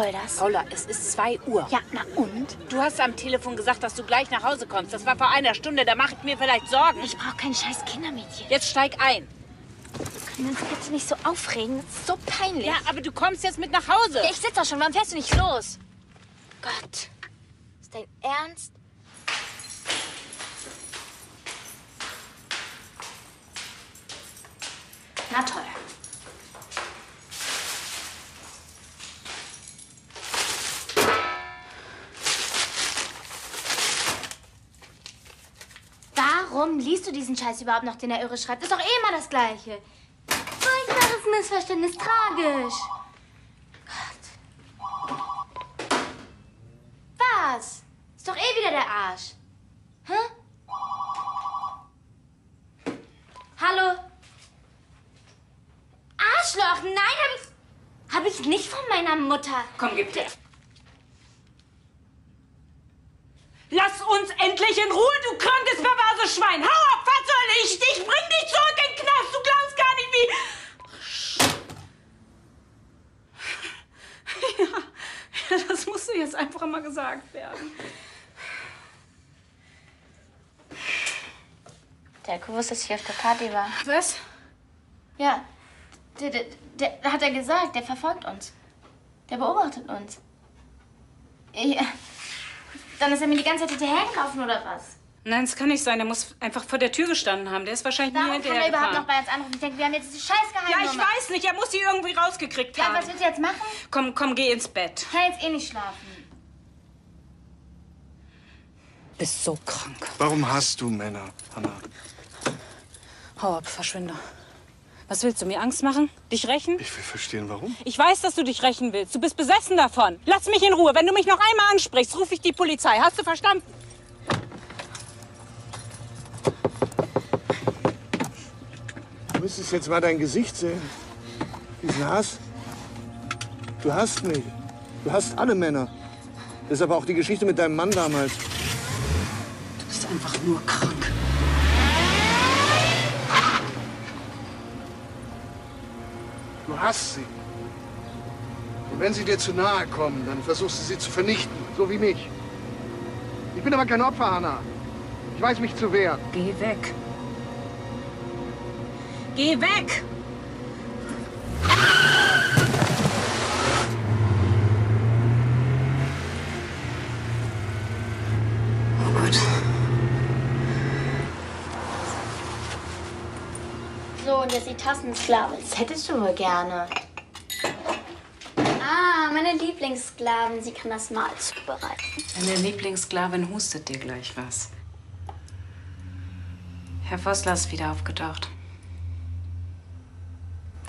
Soll das? Paula, es ist 2 Uhr. Ja, na und? Du hast am Telefon gesagt, dass du gleich nach Hause kommst. Das war vor einer Stunde. Da mache ich mir vielleicht Sorgen. Ich brauche kein scheiß Kindermädchen. Jetzt steig ein. Können wir uns bitte nicht so aufregen? Das ist so peinlich. Ja, aber du kommst jetzt mit nach Hause. Ja, ich sitze doch schon. Warum fährst du nicht los? Gott. Ist dein Ernst? Na toll. Warum liest du diesen Scheiß überhaupt noch, den der Irre schreibt? Ist doch eh immer das Gleiche. Klares Missverständnis. Tragisch. Gott. Was? Ist doch eh wieder der Arsch. Hä? Hallo? Arschloch, nein, hab ich... Hab ich nicht von meiner Mutter. Komm, gib dir. Lass uns endlich in Ruhe, du krankes, perverses Schwein! Hau ab, was soll ich? Ich bring dich zurück in den Knast! Du glaubst gar nicht, wie... Ja, ja, das musste jetzt einfach mal gesagt werden. Der hat gewusst, dass ich auf der Party war. Was? Ja, der, der, der hat er gesagt, der verfolgt uns. Der beobachtet uns. Ja. Dann ist er mir die ganze Zeit hinterhergelaufen oder was? Nein, das kann nicht sein. Er muss einfach vor der Tür gestanden haben. Der ist wahrscheinlich nie Warum kann hinterher er überhaupt noch bei uns anrufen? Ich denke, wir haben jetzt diese scheiß Ja, Geheimnummer. ich weiß nicht. Er muss sie irgendwie rausgekriegt Ja, haben. was willst du jetzt machen? Komm, komm, geh ins Bett. Ich kann jetzt eh nicht schlafen. Bist so krank. Warum hast du Männer, Hanna? Hau ab, verschwinde. Was willst du mir Angst machen? Dich rächen? Ich will verstehen, warum. Ich weiß, dass du dich rächen willst. Du bist besessen davon. Lass mich in Ruhe. Wenn du mich noch einmal ansprichst, rufe ich die Polizei. Hast du verstanden? Du müsstest jetzt mal dein Gesicht sehen. Diesen Hass. Du hasst mich. Du hasst alle Männer. Das ist aber auch die Geschichte mit deinem Mann damals. Du bist einfach nur krank. Du hasst sie. Und wenn sie dir zu nahe kommen, dann versuchst du sie zu vernichten. So wie mich. Ich bin aber kein Opfer, Hanna. Ich weiß mich zu wehren. Geh weg. Geh weg! Und jetzt die Tassensklave. Das hättest du wohl gerne. Ah, meine Lieblingssklaven. Sie kann das Mahl zubereiten. Deine Lieblingssklavin hustet dir gleich was. Herr Vossler ist wieder aufgetaucht.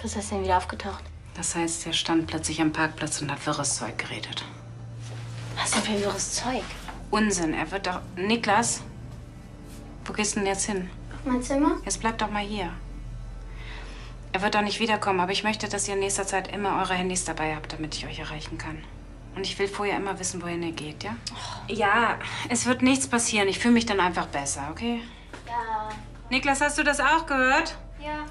Was ist denn wieder aufgetaucht? Das heißt, er stand plötzlich am Parkplatz und hat wirres Zeug geredet. Was denn für ein wirres Zeug? Unsinn, er wird doch... Niklas, wo gehst du denn jetzt hin? Auf mein Zimmer? Jetzt bleib doch mal hier. Er wird doch nicht wiederkommen, aber ich möchte, dass ihr in nächster Zeit immer eure Handys dabei habt, damit ich euch erreichen kann. Und ich will vorher immer wissen, wohin ihr geht, ja? Ja, es wird nichts passieren. Ich fühle mich dann einfach besser, okay? Ja. Niklas, hast du das auch gehört? Ja.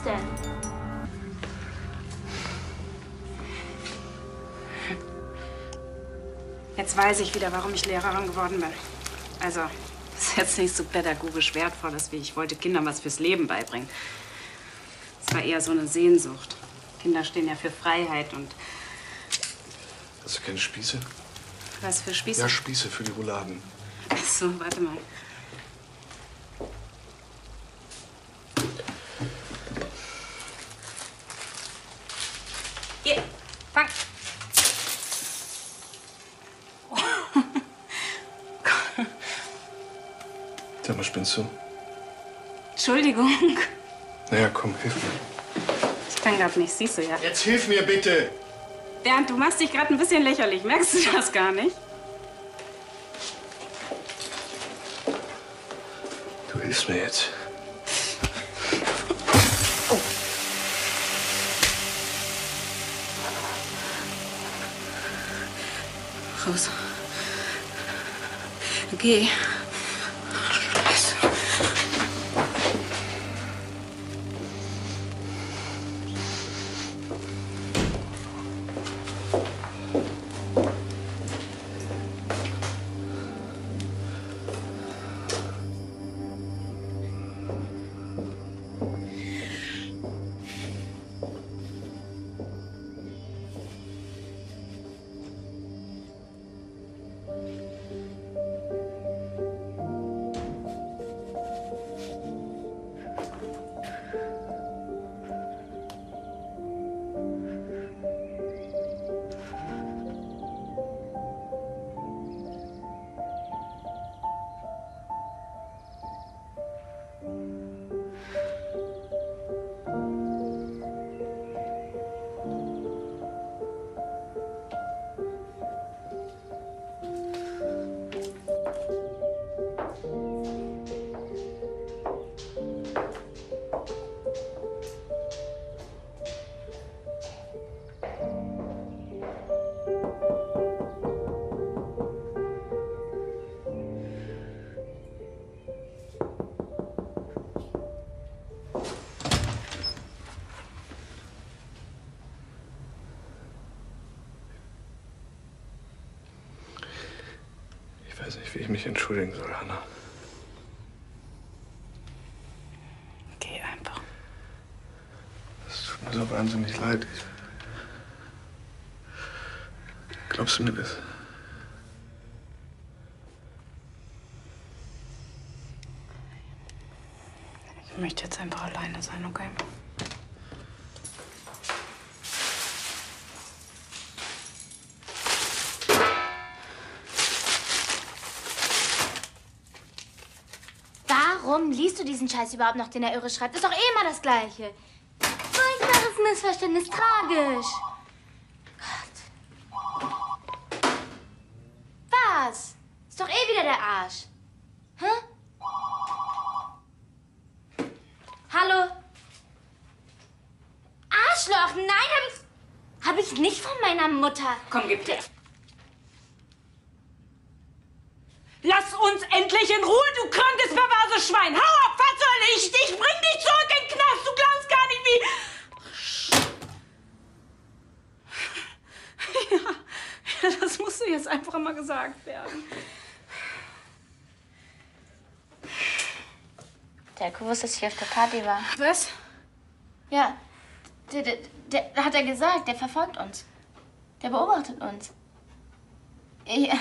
Gibt's denn? Jetzt weiß ich wieder, warum ich Lehrerin geworden bin. Also, das ist jetzt nicht so pädagogisch wertvolles, wie ich wollte Kindern was fürs Leben beibringen. Es war eher so eine Sehnsucht. Kinder stehen ja für Freiheit und Hast du keine Spieße? was für Spieße. Ja, Spieße für die Rouladen. Ach so, warte mal. Entschuldigung. Naja, komm, hilf mir. Ich kann grad nicht, siehst du ja. Jetzt hilf mir bitte! Bernd, du machst dich gerade ein bisschen lächerlich. Merkst du das gar nicht? Du hilfst mir jetzt. Raus. Geh. Scheiße. Mich entschuldigen soll, Hanna. Geh einfach. Es tut mir so wahnsinnig leid. Ich... Glaubst du mir das? Ich möchte jetzt einfach alleine sein, okay? Warum liest du diesen Scheiß überhaupt noch, den der Irre schreibt? Ist doch eh immer das Gleiche. Furchtbares Missverständnis, tragisch. Gott. Was? Ist doch eh wieder der Arsch. Hä? Hallo? Arschloch, nein, hab ich... Hab ich nicht von meiner Mutter. Komm, gib dir. Lass uns endlich in Ruhe, du krankes, perverses Schwein! Hau ab, soll ich? Bring dich zurück in den Knast! Du glaubst gar nicht, wie... Ja, ja, das musste jetzt einfach mal gesagt werden. Der hat gewusst, dass ich auf der Party war. Was? Ja, der, der, der hat er gesagt, der verfolgt uns. Der beobachtet uns. Ja.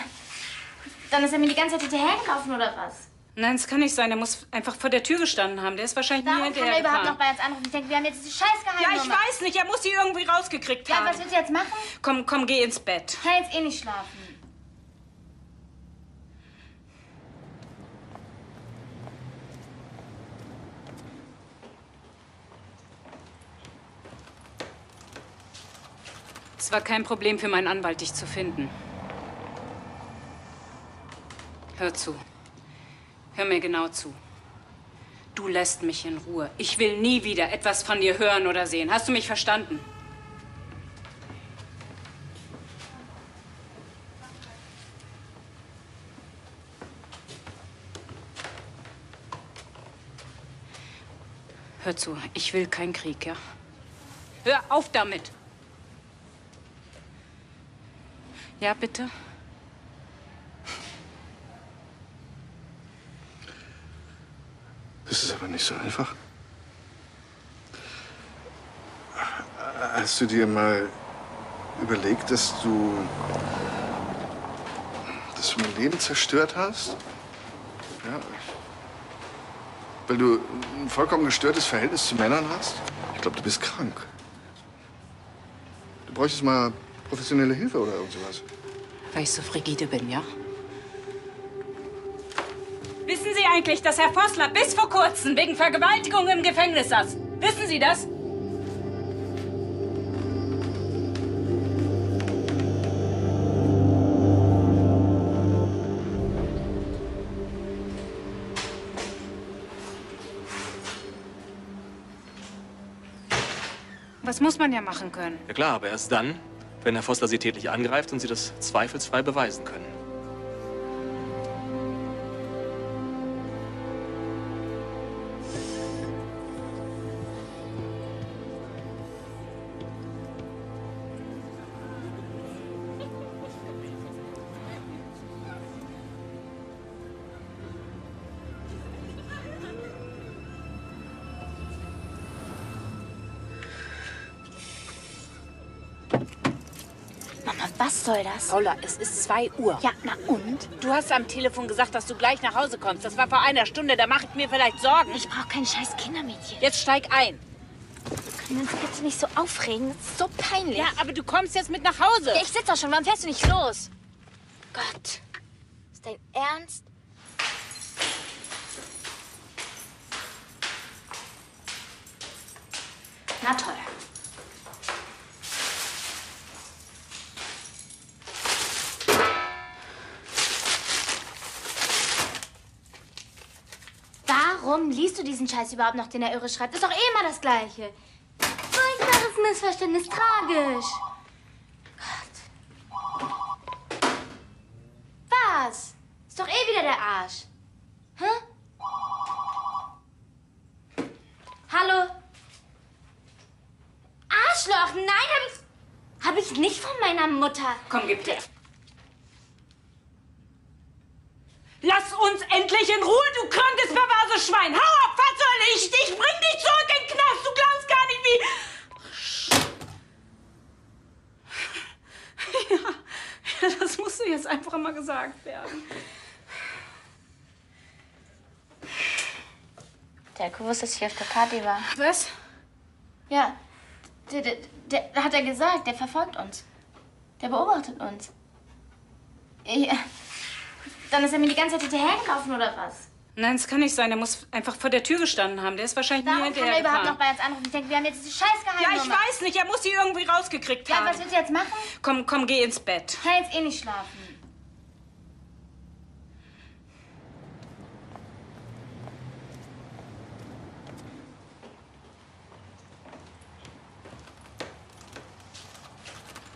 Dann ist er mir die ganze Zeit hinterhergelaufen oder was? Nein, das kann nicht sein. Er muss einfach vor der Tür gestanden haben. Der ist wahrscheinlich nie Warum kann hinterher er überhaupt noch bei uns anrufen? Ich denke, wir haben jetzt diese scheiß Ja, Geheimnummer. ich weiß nicht. Er muss sie irgendwie rausgekriegt Ja, haben. was willst du jetzt machen? Komm, komm, geh ins Bett. Ich kann jetzt eh nicht schlafen. Es war kein Problem für meinen Anwalt, dich zu finden. Hör zu. Hör mir genau zu. Du lässt mich in Ruhe. Ich will nie wieder etwas von dir hören oder sehen. Hast du mich verstanden? Hör zu, ich will keinen Krieg, ja? Hör auf damit! Ja, bitte? Das ist aber nicht so einfach. Hast du dir mal überlegt, dass du, dass du mein Leben zerstört hast? Ja. Weil du ein vollkommen gestörtes Verhältnis zu Männern hast? Ich glaube, du bist krank. Du bräuchtest mal professionelle Hilfe oder irgend sowas. Weil ich so frigide bin, ja? Wissen Sie eigentlich, dass Herr Vossler bis vor kurzem wegen Vergewaltigung im Gefängnis saß? Wissen Sie das? Was muss man ja machen können? Ja klar, aber erst dann, wenn Herr Vossler Sie tätlich angreift und Sie das zweifelsfrei beweisen können. Soll das? Paula, es ist 2 Uhr. Ja, na und? Du hast am Telefon gesagt, dass du gleich nach Hause kommst. Das war vor einer Stunde. Da mache ich mir vielleicht Sorgen. Ich brauche kein scheiß Kindermädchen. Jetzt steig ein. Können wir uns bitte nicht so aufregen? Das ist so peinlich. Ja, aber du kommst jetzt mit nach Hause. Ja, ich sitze doch schon. Warum fährst du nicht los? Gott. Ist dein Ernst? Na toll. Warum liest du diesen Scheiß überhaupt noch, den der Irre schreibt? Ist doch eh immer das Gleiche. Furchtbares Missverständnis, tragisch. Gott. Was? Ist doch eh wieder der Arsch. Hä? Hallo? Arschloch, nein, hab ich... Hab ich nicht von meiner Mutter. Komm, gib dir. Lass uns endlich in Ruhe, du krankes, perverses Schwein! Hau ab, was soll ich? Ich bring dich zurück in den Knast! Du glaubst gar nicht, wie... Ja, das musste jetzt einfach mal gesagt werden. Der hat gewusst, dass ich auf der Party war. Was? Ja, der, der, der hat er gesagt, der verfolgt uns. Der beobachtet uns. Ja. Dann ist er mir die ganze Zeit hinterhergelaufen oder was? Nein, das kann nicht sein. Er muss einfach vor der Tür gestanden haben. Der ist wahrscheinlich nie Warum kann hinterher er überhaupt noch bei uns anrufen? Ich denke, wir haben jetzt diese scheiß Ja, Geheimnummer. ich weiß nicht. Er muss sie irgendwie rausgekriegt Ja, haben. was willst du jetzt machen? Komm, komm, geh ins Bett. Ich kann jetzt eh nicht schlafen.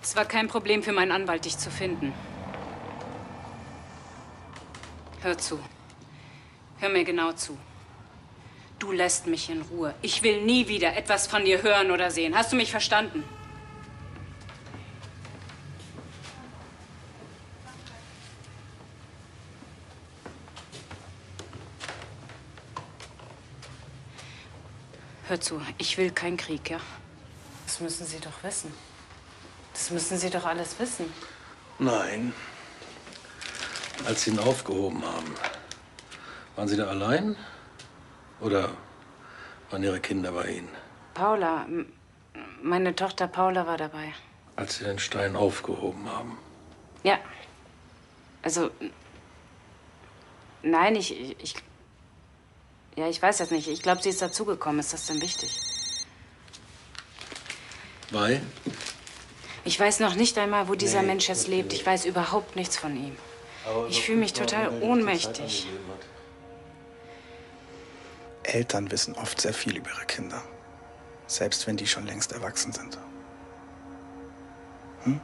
Es war kein Problem für meinen Anwalt, dich zu finden. Hör zu. Hör mir genau zu. Du lässt mich in Ruhe. Ich will nie wieder etwas von dir hören oder sehen. Hast du mich verstanden? Hör zu, ich will keinen Krieg, ja? Das müssen Sie doch wissen. Das müssen Sie doch alles wissen. Nein. Als Sie ihn aufgehoben haben, waren Sie da allein? Oder waren Ihre Kinder bei Ihnen? Paula, meine Tochter Paula war dabei. Als Sie den Stein aufgehoben haben? Ja. Also. Nein, ich, ich. ich- Ja, ich weiß das nicht. Ich glaube, sie ist dazugekommen. Ist das denn wichtig? Weil? Ich weiß noch nicht einmal, wo dieser Nee, Mensch jetzt lebt. Ich weiß überhaupt nichts von ihm. Ich fühle mich total ohnmächtig. Eltern wissen oft sehr viel über ihre Kinder. Selbst wenn die schon längst erwachsen sind. Hm?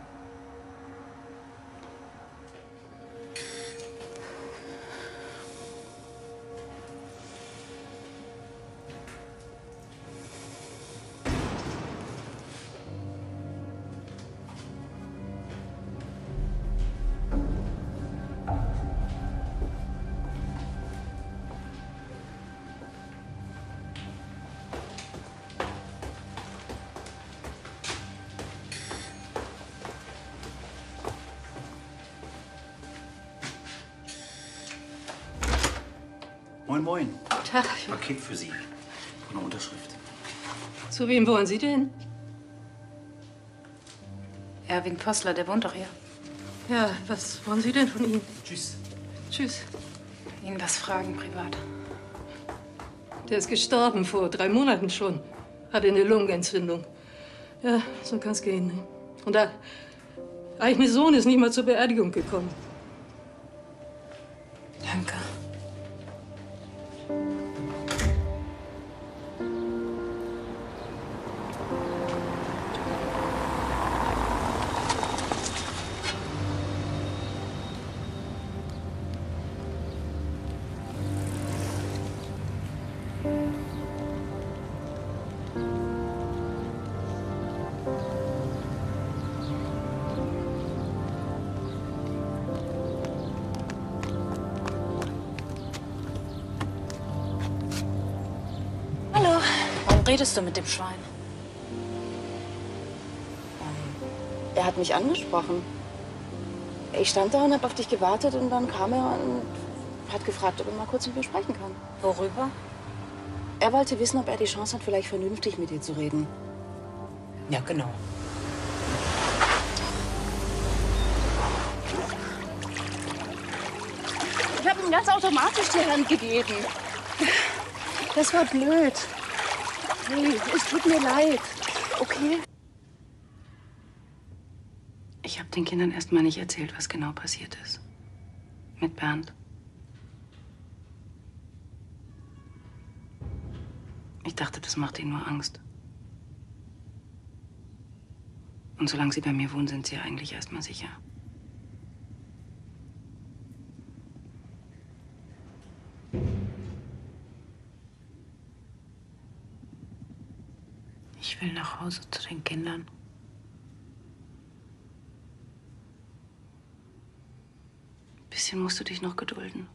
Paket für Sie. Eine Unterschrift. Zu wem wollen Sie denn? Erwin Postler, der wohnt doch hier. Ja, was wollen Sie denn von ihm? Tschüss. Tschüss. Ihn was fragen privat. Der ist gestorben vor drei Monaten schon. Hatte eine Lungenentzündung. Ja, so kann's gehen. Ne? Und der eigene Sohn ist nicht mal zur Beerdigung gekommen. Danke. Redest du mit dem Schwein? Er hat mich angesprochen. Ich stand da und habe auf dich gewartet und dann kam er und hat gefragt, ob er mal kurz mit mir sprechen kann. Worüber? Er wollte wissen, ob er die Chance hat, vielleicht vernünftig mit dir zu reden. Ja, genau. Ich habe ihm ganz automatisch die Hand gegeben. Das war blöd. Hey, es tut mir leid. Okay? Ich habe den Kindern erst mal nicht erzählt, was genau passiert ist. Mit Bernd. Ich dachte, das macht ihnen nur Angst. Und solange sie bei mir wohnen, sind sie ja eigentlich erst mal sicher. Ich will nach Hause zu den Kindern. Ein bisschen musst du dich noch gedulden.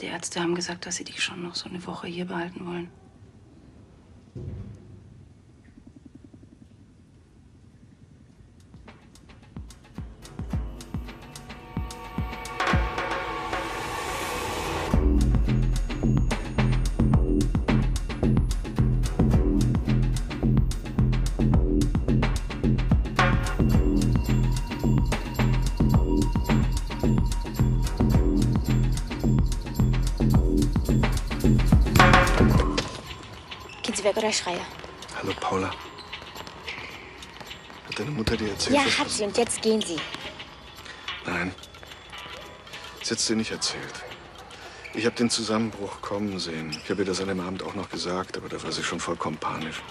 Die Ärzte haben gesagt, dass sie dich schon noch so eine Woche hier behalten wollen. Weg oder schreie. Hallo, Paula. Hat deine Mutter dir erzählt? Ja, was hat sie und jetzt gehen Sie. Nein. Das hättest du dir nicht erzählt. Ich habe den Zusammenbruch kommen sehen. Ich habe ihr das an dem Abend auch noch gesagt, aber da war sie schon vollkommen panisch.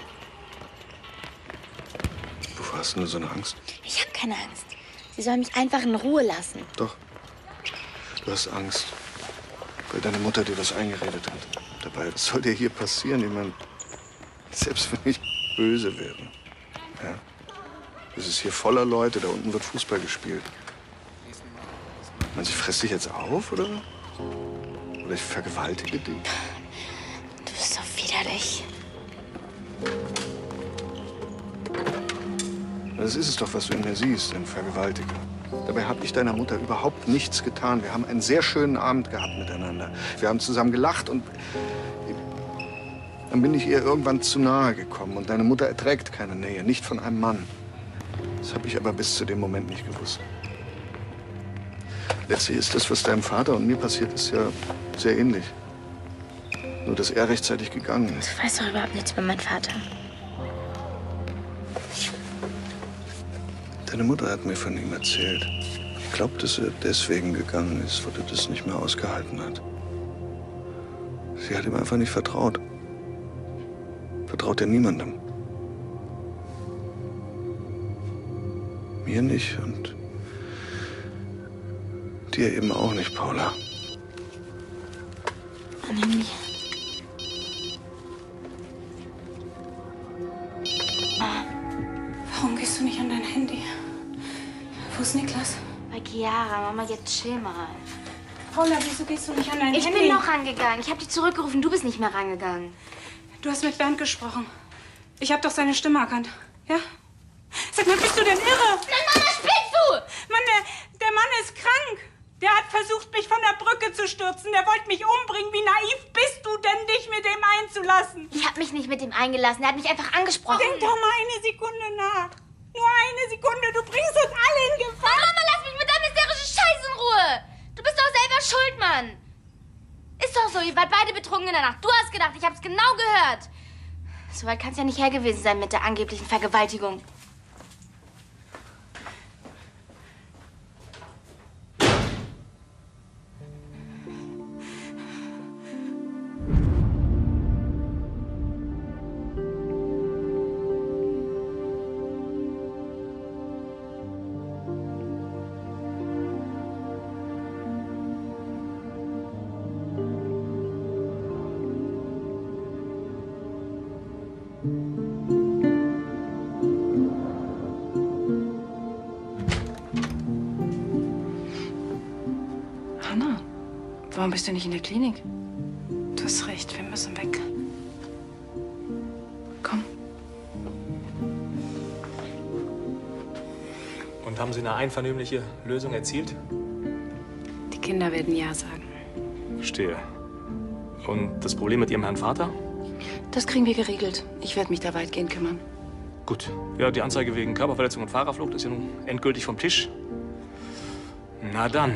Wovor hast du nur so eine Angst? Ich habe keine Angst. Sie soll mich einfach in Ruhe lassen. Doch. Du hast Angst, weil deine Mutter dir das eingeredet hat. Dabei, was soll dir hier passieren? Ich meine, selbst wenn ich böse wäre. Ja. Es ist hier voller Leute, da unten wird Fußball gespielt. Du, ich fress dich jetzt auf, oder? Oder ich vergewaltige dich? Du bist so widerlich. Das ist es doch, was du in mir siehst, ein Vergewaltiger. Dabei habe ich deiner Mutter überhaupt nichts getan. Wir haben einen sehr schönen Abend gehabt miteinander. Wir haben zusammen gelacht und dann bin ich ihr irgendwann zu nahe gekommen. Und deine Mutter erträgt keine Nähe, nicht von einem Mann. Das habe ich aber bis zu dem Moment nicht gewusst. Letztlich ist das, was deinem Vater und mir passiert ist, ja sehr ähnlich. Nur, dass er rechtzeitig gegangen ist. Du weißt doch überhaupt nichts über meinen Vater. Deine Mutter hat mir von ihm erzählt. Ich glaube, dass er deswegen gegangen ist, weil er das nicht mehr ausgehalten hat. Sie hat ihm einfach nicht vertraut. Vertraut ja niemandem. Mir nicht und dir eben auch nicht, Paula. Annemie. Warum gehst du nicht an dein Handy? Wo ist Niklas? Bei Chiara, Mama, jetzt chill mal. Paula, wieso gehst du nicht an dein ich Handy? bin noch rangegangen. Ich habe dich zurückgerufen. Du bist nicht mehr rangegangen. Du hast mit Bernd gesprochen. Ich habe doch seine Stimme erkannt. Ja? Sag mal, bist du denn irre? Nein, Mama, spinnst du? Mann, der, der Mann ist krank. Der hat versucht, mich von der Brücke zu stürzen. Der wollte mich umbringen. Wie naiv bist du denn, dich mit dem einzulassen? Ich habe mich nicht mit ihm eingelassen. Er hat mich einfach angesprochen. Denk doch mal eine Sekunde nach. Nur eine Sekunde. Du bringst uns alle in Gefahr. Mama, lass mich mit deinem hysterischen Scheiß in Ruhe. Du bist doch selber schuld, Mann. Ist doch so, ihr wart beide betrunken in der Nacht. Du hast gedacht, ich hab's genau gehört. So weit kann's ja nicht her gewesen sein mit der angeblichen Vergewaltigung. Bist du nicht in der Klinik? Du hast recht, wir müssen weg. Komm. Und haben Sie eine einvernehmliche Lösung erzielt? Die Kinder werden Ja sagen. Verstehe. Und das Problem mit Ihrem Herrn Vater? Das kriegen wir geregelt. Ich werde mich da weitgehend kümmern. Gut. Ja, die Anzeige wegen Körperverletzung und Fahrerflucht ist ja nun endgültig vom Tisch. Na dann.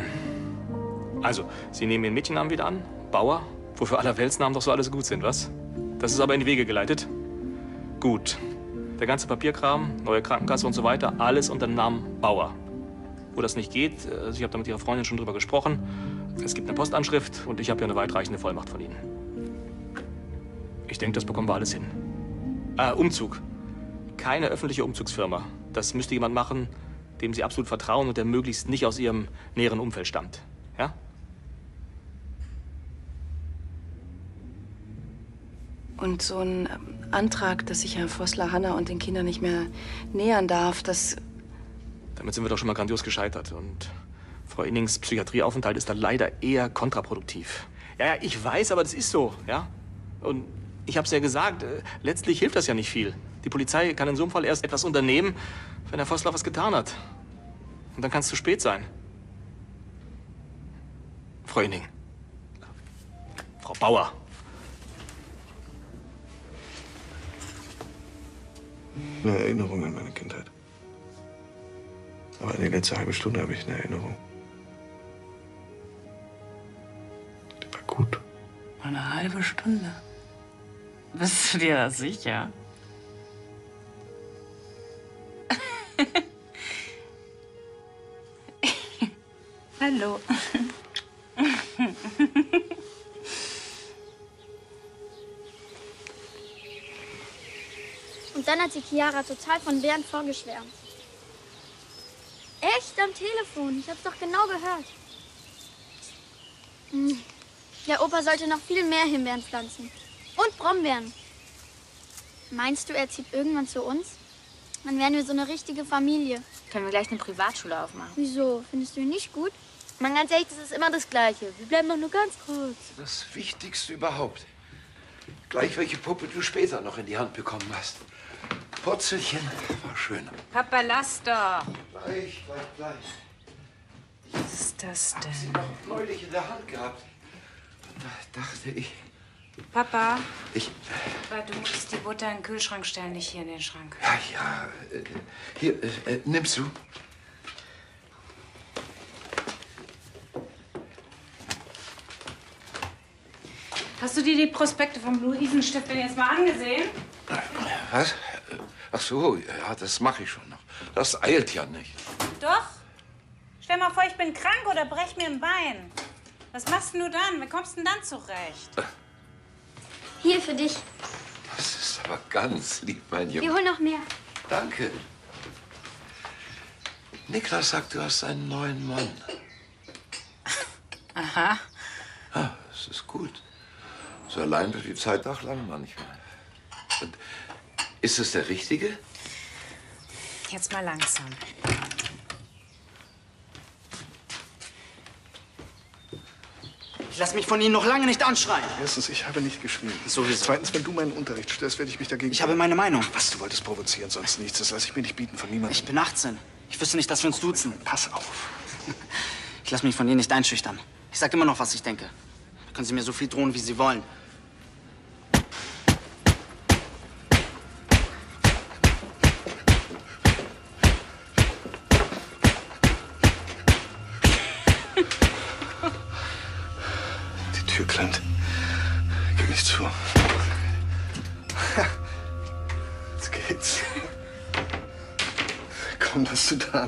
Also, Sie nehmen Ihren Mädchennamen wieder an. Bauer. Wofür aller Weltsnamen doch so alles gut sind, was? Das ist aber in die Wege geleitet. Gut. Der ganze Papierkram, neue Krankenkasse und so weiter, alles unter dem Namen Bauer. Wo das nicht geht, also ich habe da mit Ihrer Freundin schon drüber gesprochen. Es gibt eine Postanschrift und ich habe ja eine weitreichende Vollmacht von Ihnen. Ich denke, das bekommen wir alles hin. Ah, Umzug. Keine öffentliche Umzugsfirma. Das müsste jemand machen, dem Sie absolut vertrauen und der möglichst nicht aus Ihrem näheren Umfeld stammt. Ja? Und so ein ähm, Antrag, dass sich Herr Vossler Hanna und den Kindern nicht mehr nähern darf, das. Damit sind wir doch schon mal grandios gescheitert. Und Frau Innings Psychiatrieaufenthalt ist da leider eher kontraproduktiv. Ja, ja, ich weiß, aber das ist so, ja? Und ich hab's ja gesagt, äh, letztlich hilft das ja nicht viel. Die Polizei kann in so einem Fall erst etwas unternehmen, wenn Herr Vossler was getan hat. Und dann kann es zu spät sein. Frau Inning. Frau Bauer. Eine Erinnerung an meine Kindheit. Aber an die letzte halbe Stunde habe ich eine Erinnerung. Eine halbe Stunde. Bist du dir da sicher? Hallo. Und dann hat sie Chiara total von Bernd vorgeschwärmt. Echt am Telefon. Ich hab's doch genau gehört. Hm. Der Opa sollte noch viel mehr Himbeeren pflanzen. Und Brombeeren. Meinst du, er zieht irgendwann zu uns? Dann wären wir so eine richtige Familie. Können wir gleich eine Privatschule aufmachen? Wieso? Findest du ihn nicht gut? Man, ganz ehrlich, das ist immer das Gleiche. Wir bleiben doch nur ganz kurz. Das Wichtigste überhaupt. Gleich welche Puppe du später noch in die Hand bekommen hast. Purzelchen war schön. Papa, lass doch. Gleich, gleich, gleich. Was ist das Sie denn? noch neulich in der Hand gehabt. Und da dachte ich, Papa, ich. aber du musst die Butter in den Kühlschrank stellen, nicht hier in den Schrank. Ja, ja. äh, Hier, äh, äh, nimmst du? Hast du dir die Prospekte vom Luisenstift denn jetzt mal angesehen? Was? Ach so, ja, das mache ich schon noch. Das eilt ja nicht. Doch. Stell mal vor, ich bin krank oder brech mir ein Bein. Was machst denn du dann? Wie kommst du denn dann zurecht? Hier für dich. Das ist aber ganz lieb, mein Wir Junge. holen noch mehr. Danke. Niklas sagt, du hast einen neuen Mann. Aha. Ah, das ist gut. So allein wird die Zeit auch lang manchmal. Und ist es der Richtige? Jetzt mal langsam. Ich lasse mich von Ihnen noch lange nicht anschreien. Erstens, ich habe nicht geschrieben. Sowieso. Zweitens, wenn du meinen Unterricht störst, werde ich mich dagegen... Ich habe meine Meinung. Was, du wolltest provozieren, sonst nichts. Das lasse ich mir nicht bieten von niemandem. Ich bin 18. Ich wüsste nicht, dass wir uns duzen. Pass auf. Ich lasse mich von Ihnen nicht einschüchtern. Ich sage immer noch, was ich denke. Da können Sie mir so viel drohen, wie Sie wollen.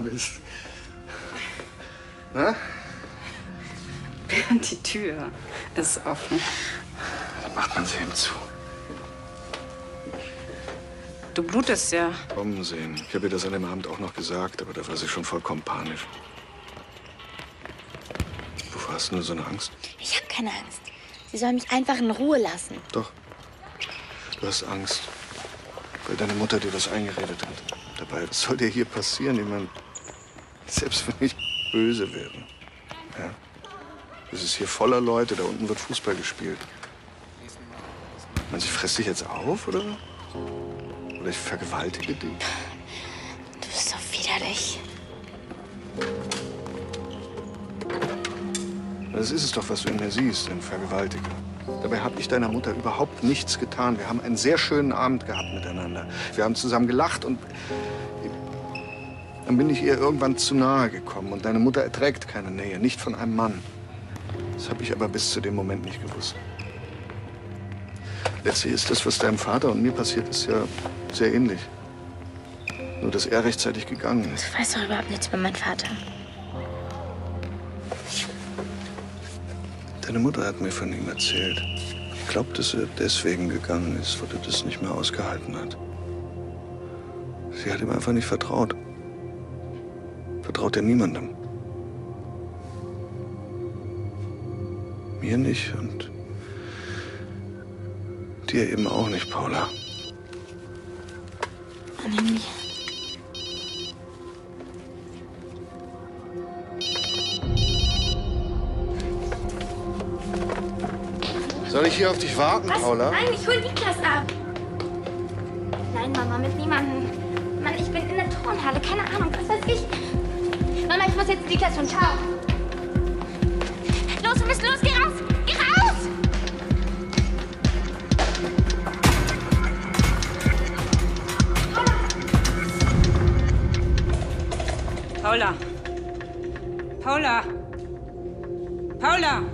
Da bist. Na? Bernd, die Tür ist offen. Dann macht man sie ihm zu. Du blutest ja. Kommen sehen. Ich habe ihr das an dem Abend auch noch gesagt, aber da war sie schon vollkommen panisch. Wovor hast du nur so eine Angst? Ich habe keine Angst. Sie soll mich einfach in Ruhe lassen. Doch. Du hast Angst, weil deine Mutter dir das eingeredet hat. Dabei, was soll dir hier passieren? Ich meine, selbst wenn ich böse wäre. Ja. Es ist hier voller Leute, da unten wird Fußball gespielt. Du, ich fress dich jetzt auf, oder? Oder ich vergewaltige dich? Du bist so widerlich. Das ist es doch, was du in mir siehst, ein Vergewaltiger. Dabei habe ich deiner Mutter überhaupt nichts getan. Wir haben einen sehr schönen Abend gehabt miteinander. Wir haben zusammen gelacht und dann bin ich ihr irgendwann zu nahe gekommen. Und deine Mutter erträgt keine Nähe, nicht von einem Mann. Das habe ich aber bis zu dem Moment nicht gewusst. Letztlich ist das, was deinem Vater und mir passiert ist, ja sehr ähnlich. Nur, dass er rechtzeitig gegangen ist. Du weißt doch überhaupt nichts über meinen Vater. Deine Mutter hat mir von ihm erzählt. Ich glaube, dass er deswegen gegangen ist, weil er das nicht mehr ausgehalten hat. Sie hat ihm einfach nicht vertraut. Vertraut er niemandem. Mir nicht und dir eben auch nicht, Paula. Annemie. Soll ich hier auf dich warten, Was? Paula? Nein, ich hol Niklas ab. Nein, Mama, mit niemandem. Mann, ich bin in der Turnhalle, keine Ahnung, was weiß ich. Mama, ich muss jetzt Niklas schon. Ciao. Los, wir müssen los, geh raus! Geh raus! Paula. Paula. Paula.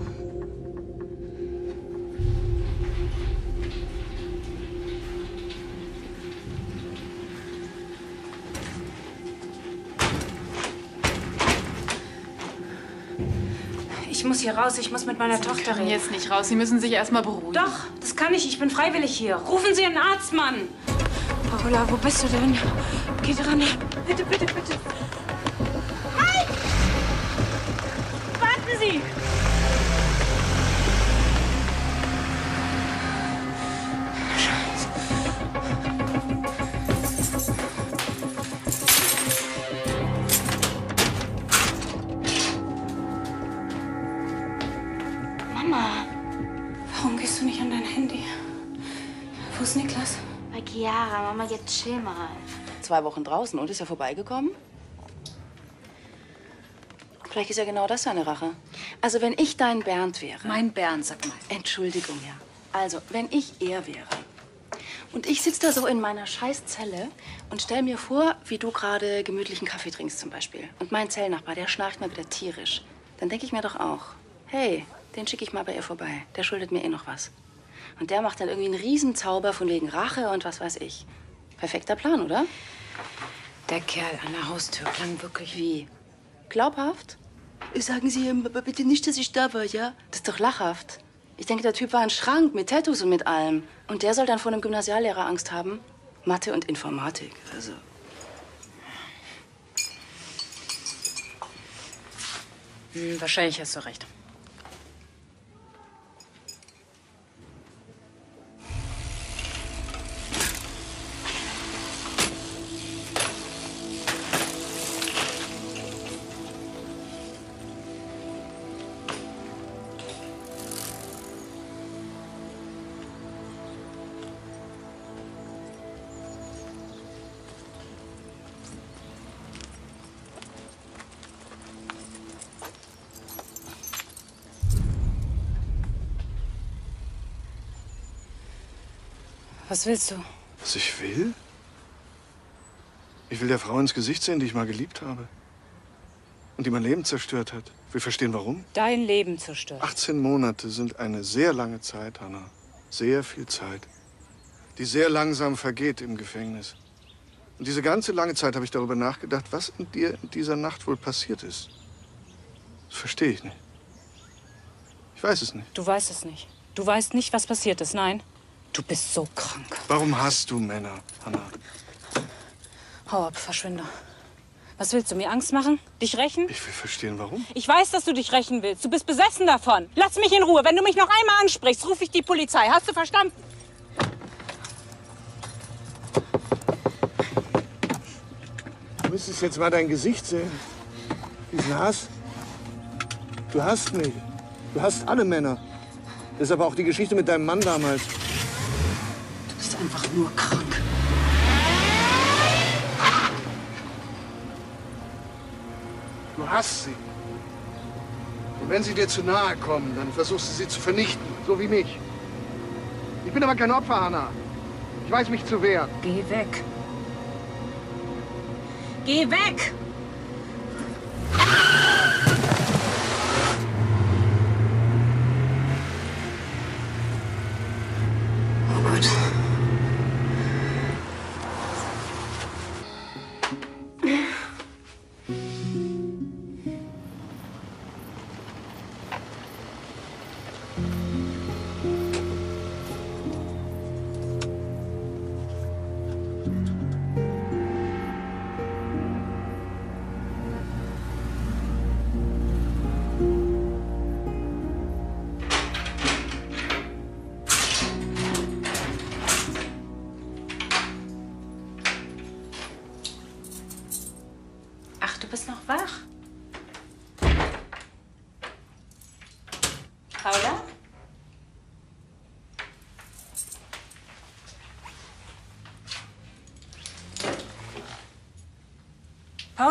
Hier raus. Ich muss mit meiner Tochter reden. jetzt nicht raus. Sie müssen sich erst mal beruhigen. Doch, das kann ich. Ich bin freiwillig hier. Rufen Sie einen Arzt, Mann. Paula, wo bist du denn? Geh dran. Bitte, bitte, bitte. Chill mal. Zwei Wochen draußen und ist er vorbeigekommen? Vielleicht ist ja genau das seine Rache. Also, wenn ich dein Bernd wäre. Mein Bernd, sag mal. Entschuldigung, ja. Also, wenn ich er wäre und ich sitze da so in meiner Scheißzelle und stell mir vor, wie du gerade gemütlichen Kaffee trinkst zum Beispiel. Und mein Zellnachbar, der schnarcht mal wieder tierisch. Dann denke ich mir doch auch, hey, den schicke ich mal bei ihr vorbei. Der schuldet mir eh noch was. Und der macht dann irgendwie einen Riesenzauber von wegen Rache und was weiß ich. Perfekter Plan, oder? Der Kerl an der Haustür klang wirklich wie. Glaubhaft? Sagen Sie ihm aber bitte nicht, dass ich da war, ja? Das ist doch lachhaft. Ich denke, der Typ war ein Schrank mit Tattoos und mit allem. Und der soll dann vor einem Gymnasiallehrer Angst haben? Mathe und Informatik. Also. Hm, wahrscheinlich hast du recht. Willst du? Was ich will? Ich will der Frau ins Gesicht sehen, die ich mal geliebt habe. Und die mein Leben zerstört hat. Wir verstehen warum. Dein Leben zerstört. 18 Monate sind eine sehr lange Zeit, Hannah. Sehr viel Zeit. Die sehr langsam vergeht im Gefängnis. Und diese ganze lange Zeit habe ich darüber nachgedacht, was in dir in dieser Nacht wohl passiert ist. Das verstehe ich nicht. Ich weiß es nicht. Du weißt es nicht. Du weißt nicht, was passiert ist. Nein. Du bist so krank. Warum hast du Männer, Hannah? Hau ab, verschwinde. Was willst du mir Angst machen? Dich rächen? Ich will verstehen, warum. Ich weiß, dass du dich rächen willst. Du bist besessen davon. Lass mich in Ruhe. Wenn du mich noch einmal ansprichst, rufe ich die Polizei. Hast du verstanden? Du müsstest jetzt mal dein Gesicht sehen. Diesen Hass. Du hasst mich. Du hasst alle Männer. Das ist aber auch die Geschichte mit deinem Mann damals. Einfach nur krank. Du hasst sie. Und wenn sie dir zu nahe kommen, dann versuchst du sie zu vernichten, so wie mich. Ich bin aber kein Opfer, Hannah. Ich weiß mich zu wehren. Geh weg. Geh weg!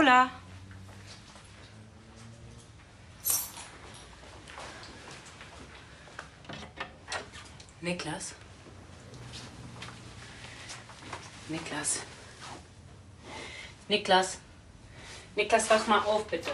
Paula? Niklas? Niklas? Niklas? Niklas, wach mal auf, bitte.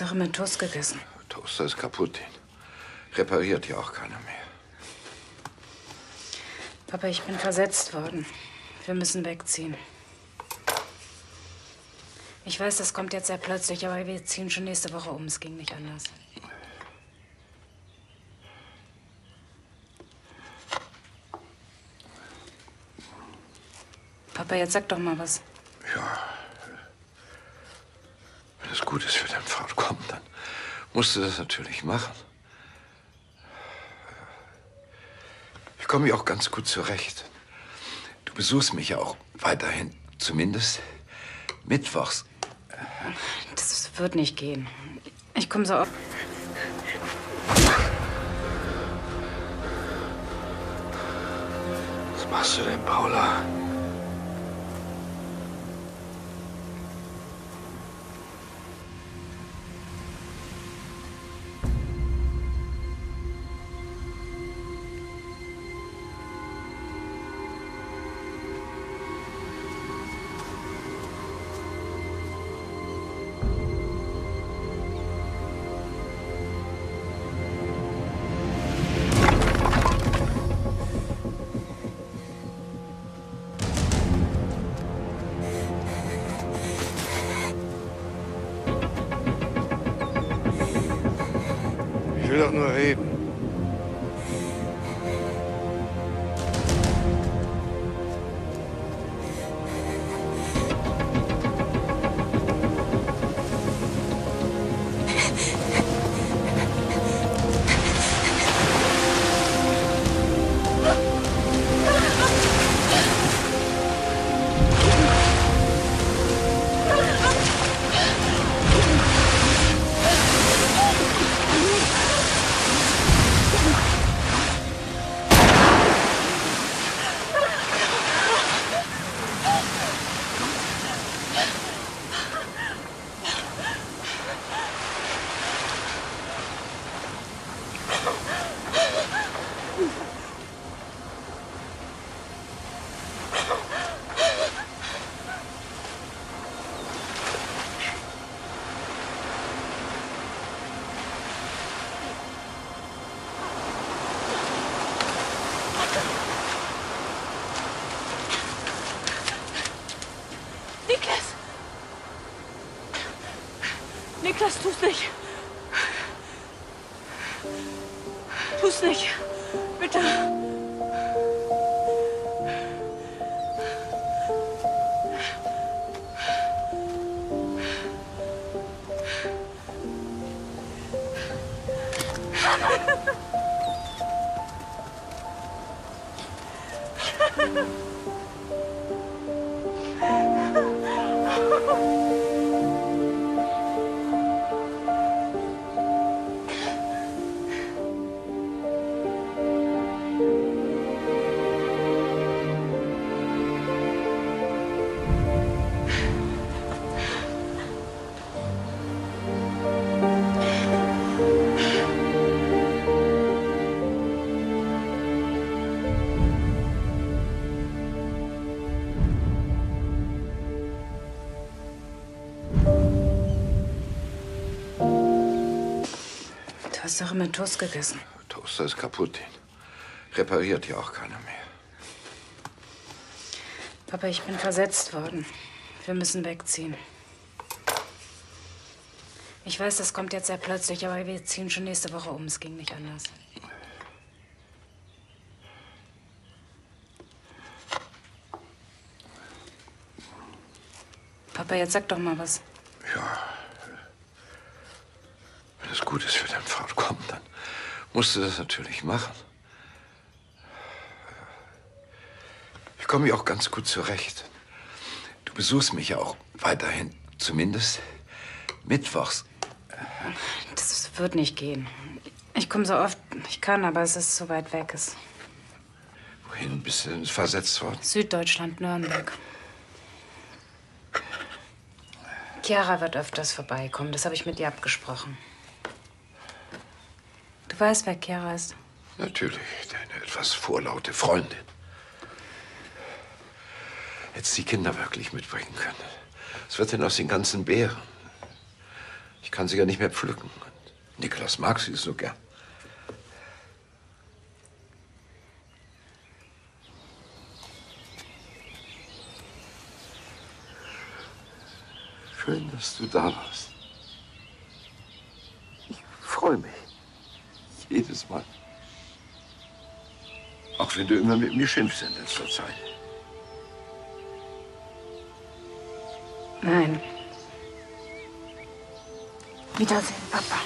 Hast doch immer Toast gegessen. Toaster ist kaputt. Den repariert ja auch keiner mehr. Papa, ich bin versetzt worden. Wir müssen wegziehen. Ich weiß, das kommt jetzt sehr plötzlich, aber wir ziehen schon nächste Woche um. Es ging nicht anders. Papa, jetzt sag doch mal was. Wenn es gut ist für dein Fortkommen, dann musst du das natürlich machen. Ich komme ja auch ganz gut zurecht. Du besuchst mich ja auch weiterhin, zumindest mittwochs. Das wird nicht gehen. Ich komme so oft. Was machst du denn, Paula? Niklas, tu's nicht! Tu's nicht! Hast doch immer Toast gegessen. Toaster ist kaputt. Den repariert ja auch keiner mehr. Papa, ich bin versetzt worden. Wir müssen wegziehen. Ich weiß, das kommt jetzt sehr plötzlich, aber wir ziehen schon nächste Woche um. Es ging nicht anders. Papa, jetzt sag doch mal was. Wenn es gut ist für deine Kommt, dann musst du das natürlich machen. Ich komme ja auch ganz gut zurecht. Du besuchst mich ja auch weiterhin, zumindest mittwochs. Das wird nicht gehen. Ich komme so oft ich kann, aber es ist zu weit weg. Es Wohin bist du denn versetzt worden? Süddeutschland, Nürnberg. Chiara wird öfters vorbeikommen. Das habe ich mit ihr abgesprochen. Weißt, wer Chiara ist. Natürlich, deine etwas vorlaute Freundin. Hättest die Kinder wirklich mitbringen können. Was wird denn aus den ganzen Beeren? Ich kann sie ja nicht mehr pflücken. Niklas mag sie so gern. Schön, dass du da warst. Ich freue mich. Jedes Mal. Auch wenn du immer mit mir schimpfst in letzter Zeit. Nein. Wiedersehen, Papa.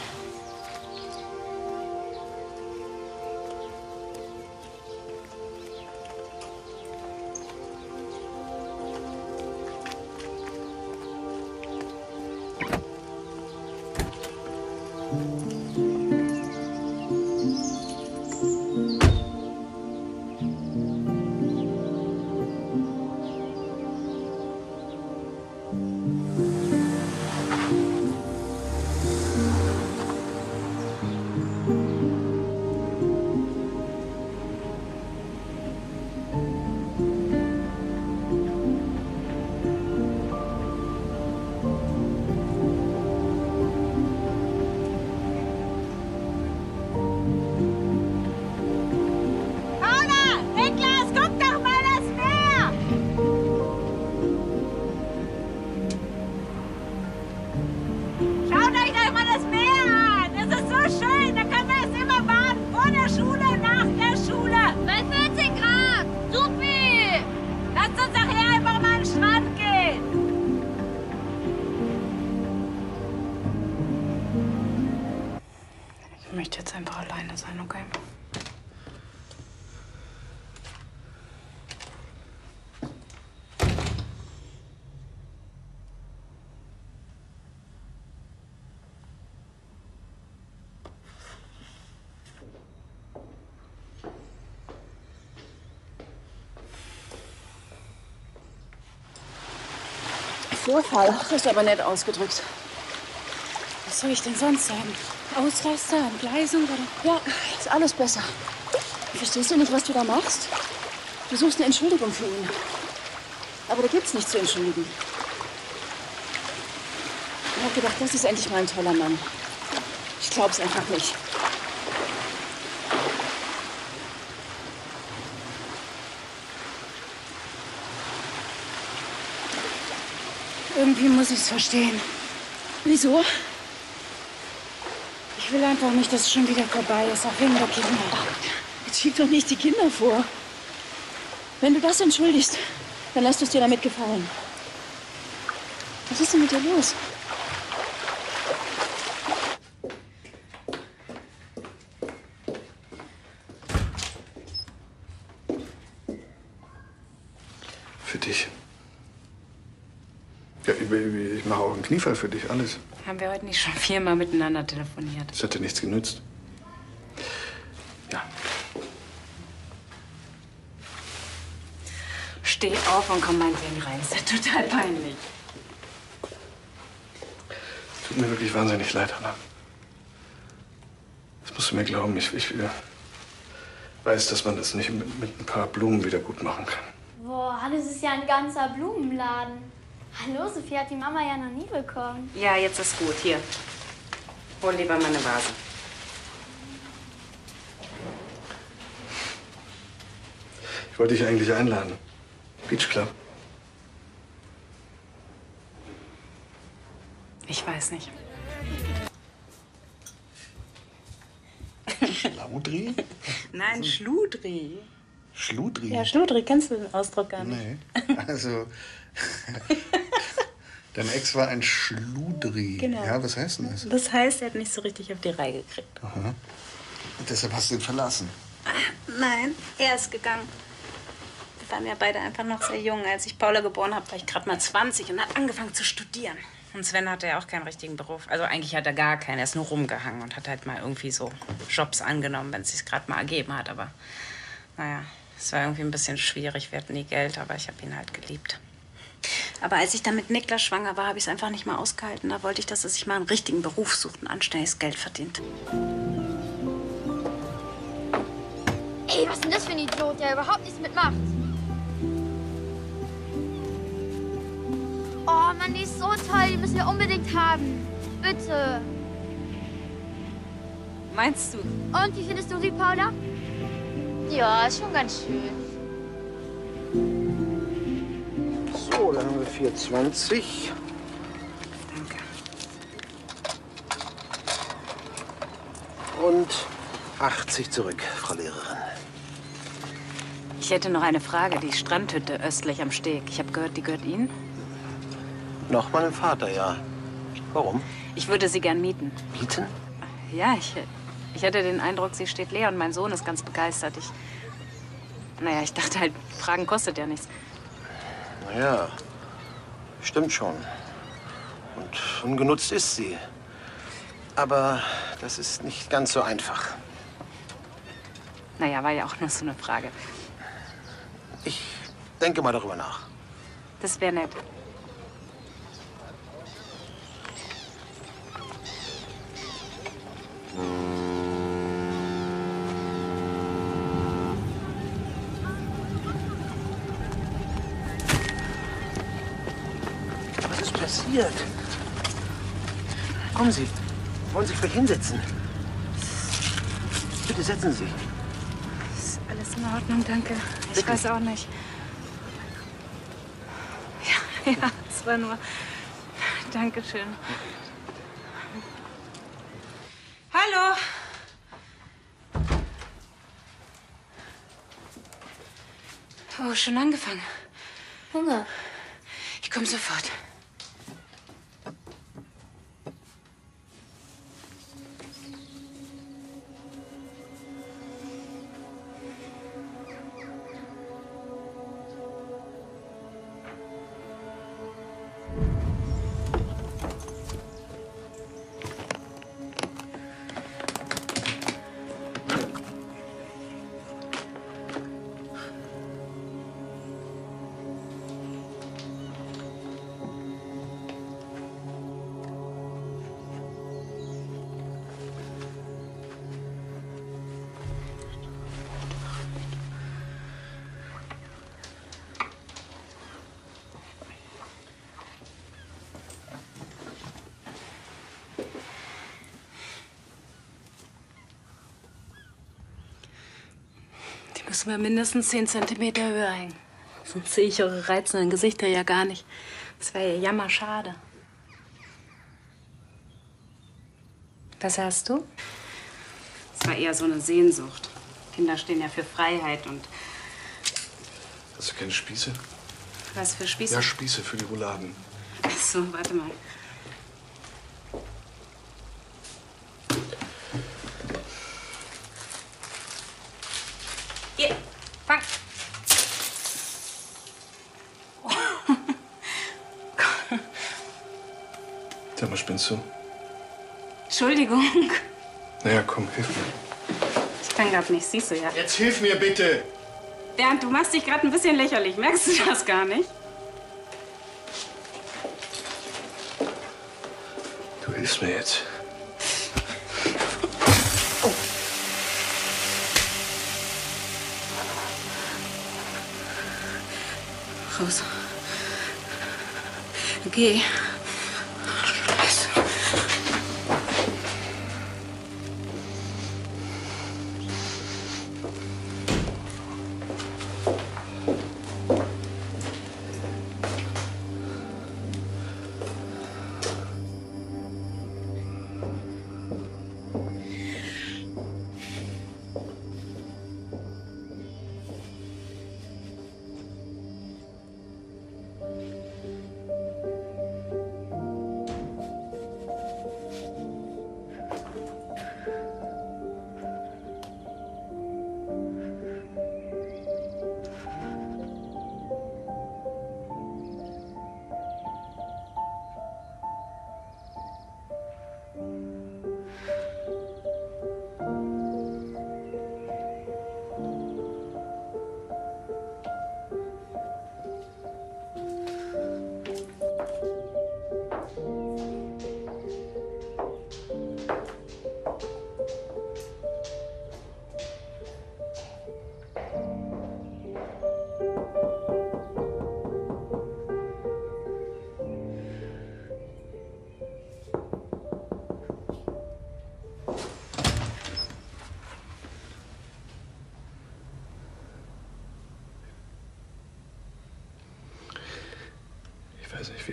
Vorfall. Das ist aber nett ausgedrückt. Was soll ich denn sonst sagen? Ausraster, Entgleisung oder? Ja, ist alles besser. Verstehst du nicht, was du da machst? Du suchst eine Entschuldigung für ihn. Aber da gibt's nichts zu entschuldigen. Ich hab gedacht, das ist endlich mal ein toller Mann. Ich glaub's einfach nicht. Irgendwie muss ich es verstehen. Wieso? Ich will einfach nicht, dass es schon wieder vorbei ist, auch wegen der Kinder. Jetzt schieb doch nicht die Kinder vor. Wenn du das entschuldigst, dann lässt du es dir damit gefallen. Was ist denn mit dir los? Für dich. Ja, ich, ich Kniefall für dich, alles. Haben wir heute nicht schon viermal miteinander telefoniert? Das hat dir nichts genützt. Steh auf und komm meinetwegen rein. Ist ja total peinlich. Tut mir wirklich wahnsinnig leid, Anna. Das musst du mir glauben. Ich, ich äh, weiß, dass man das nicht mit, mit ein paar Blumen wieder gut machen kann. Boah, das ist ja ein ganzer Blumenladen. Hallo, Sophie hat die Mama ja noch nie bekommen. Ja, jetzt ist gut. Hier. Hol lieber meine Vase. Ich wollte dich eigentlich einladen. Beach Club. Ich weiß nicht. Schlaudri? Nein, Schludri. Schludri? Ja, Schludri, kennst du den Ausdruck gar nicht? Nee. Also. Dein Ex war ein Schludri. Genau. Ja, was heißt denn das? Das heißt, er hat nicht so richtig auf die Reihe gekriegt. Aha. Und deshalb hast du ihn verlassen. Nein, er ist gegangen. Wir waren ja beide einfach noch sehr jung. Als ich Paula geboren habe, war ich gerade mal 20 und hat angefangen zu studieren. Und Sven hatte ja auch keinen richtigen Beruf. Also eigentlich hat er gar keinen. Er ist nur rumgehangen und hat halt mal irgendwie so Jobs angenommen, wenn es sich gerade mal ergeben hat. Aber naja, es war irgendwie ein bisschen schwierig. Wir hatten nie Geld, aber ich habe ihn halt geliebt. Aber als ich dann mit Niklas schwanger war, habe ich es einfach nicht mehr ausgehalten. Da wollte ich, dass er sich mal einen richtigen Beruf sucht und anständiges Geld verdient. Ey, was ist denn das für ein Idiot, der überhaupt nichts mitmacht? Oh Mann, die ist so toll, die müssen wir unbedingt haben. Bitte. Meinst du? Und wie findest du sie, Paula? Ja, ist schon ganz schön. So, dann haben wir 420. Danke. Und 80 zurück, Frau Lehrerin. Ich hätte noch eine Frage. Die Strandhütte östlich am Steg. Ich habe gehört, die gehört Ihnen? Noch meinem Vater, ja. Warum? Ich würde sie gern mieten. Mieten? Ja, ich, ich hatte den Eindruck, sie steht leer und mein Sohn ist ganz begeistert. Ich, naja, ich dachte halt, Fragen kostet ja nichts. Naja, stimmt schon. Und ungenutzt ist sie. Aber das ist nicht ganz so einfach. Naja, war ja auch nur so eine Frage. Ich denke mal darüber nach. Das wäre nett. Was ist passiert? Kommen Sie. Wollen Sie sich vielleicht hinsetzen? Bitte setzen Sie. Ist alles in Ordnung, danke. Ich weiß auch nicht. Ja, ja, es war nur. Dankeschön. Hallo. Oh, schon angefangen. Hunger. Ich komme sofort. Müssen wir mindestens 10 Zentimeter höher hängen. Sonst sehe ich eure reizenden Gesichter ja gar nicht. Das wäre ja jammerschade. Was hast du? Es war eher so eine Sehnsucht. Kinder stehen ja für Freiheit und Hast du keine Spieße? was für Spieße. Ja, Spieße für die Rouladen. Ach so, warte mal. Hier, fang. Du? Entschuldigung. Naja, komm, hilf mir. Ich kann grad nicht, siehst du ja. Jetzt hilf mir bitte! Bernd, du machst dich gerade ein bisschen lächerlich. Merkst du das gar nicht? Du hilfst mir jetzt. Raus. Geh. Ich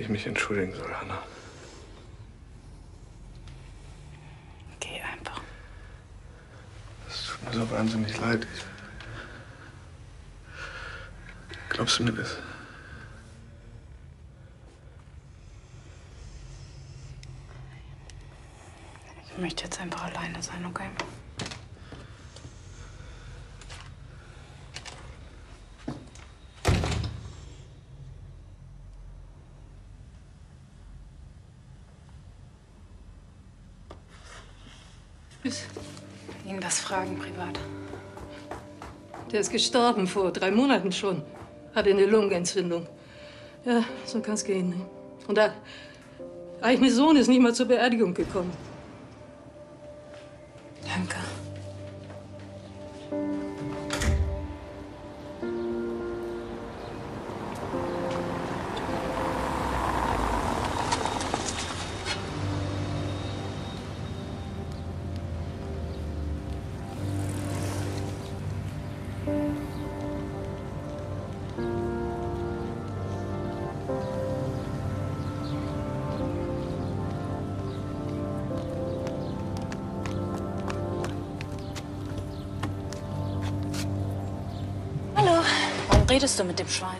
ich mich entschuldigen soll, Hanna. Geh einfach. Es tut mir so wahnsinnig leid. Ich... Glaubst du mir das? Ich möchte jetzt einfach alleine sein, okay? Ihn was fragen, privat. Der ist gestorben vor drei Monaten schon. Hatte eine Lungenentzündung. Ja, so kann's gehen. Ne? Und der eigene Sohn ist nicht mal zur Beerdigung gekommen. Redest du mit dem Schwein?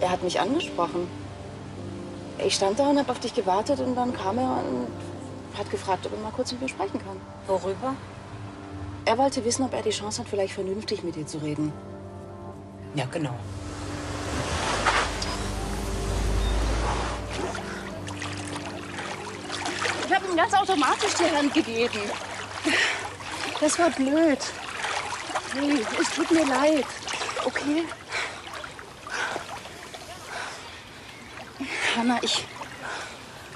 Er hat mich angesprochen. Ich stand da und habe auf dich gewartet und dann kam er und hat gefragt, ob er mal kurz mit mir sprechen kann. Worüber? Er wollte wissen, ob er die Chance hat, vielleicht vernünftig mit dir zu reden. Ja, genau. Ich habe ihm ganz automatisch die Hand gegeben. Das war blöd. Hey, es tut mir leid. Okay? Hanna, ich.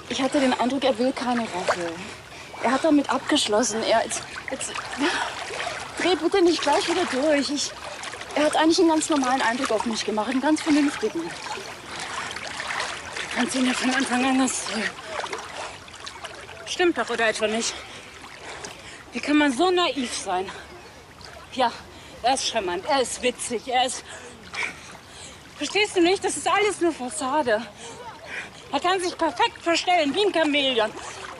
Ich hatte den Eindruck, er will keine Rache. Er hat damit abgeschlossen. Er. Jetzt, jetzt, dreh bitte nicht gleich wieder durch. Ich, er hat eigentlich einen ganz normalen Eindruck auf mich gemacht. Einen ganz vernünftigen. Kannst ihn ja von Anfang an das. Stimmt doch, oder etwa nicht? Wie kann man so naiv sein? Ja, er ist charmant, er ist witzig, er ist... Verstehst du nicht? Das ist alles nur Fassade. Er kann sich perfekt verstellen, wie ein Chamäleon.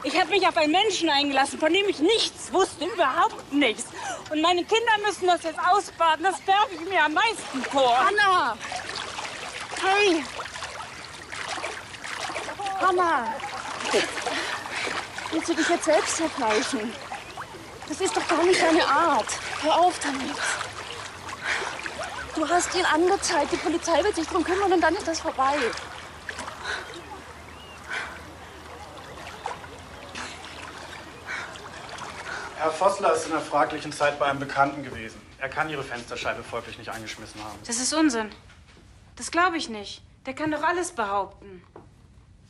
Ich habe mich auf einen Menschen eingelassen, von dem ich nichts wusste, überhaupt nichts. Und meine Kinder müssen das jetzt ausbaden. Das werfe ich mir am meisten vor. Anna! Hey! Anna! Willst du dich jetzt selbst zerfleischen? Das ist doch gar nicht deine Art. Hör auf damit. Du hast ihn angezeigt, die Polizei wird sich drum kümmern und dann ist das vorbei. Herr Vossler ist in einer fraglichen Zeit bei einem Bekannten gewesen. Er kann Ihre Fensterscheibe folglich nicht eingeschmissen haben. Das ist Unsinn. Das glaube ich nicht. Der kann doch alles behaupten.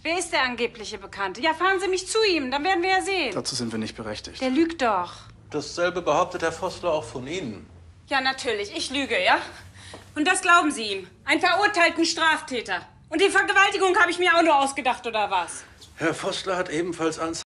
Wer ist der angebliche Bekannte? Ja, fahren Sie mich zu ihm, dann werden wir ja sehen. Dazu sind wir nicht berechtigt. Der lügt doch. Dasselbe behauptet Herr Vossler auch von Ihnen. Ja, natürlich. Ich lüge, ja? Und das glauben Sie ihm. Einen verurteilten Straftäter. Und die Vergewaltigung habe ich mir auch nur ausgedacht, oder was? Herr Vossler hat ebenfalls Anzeige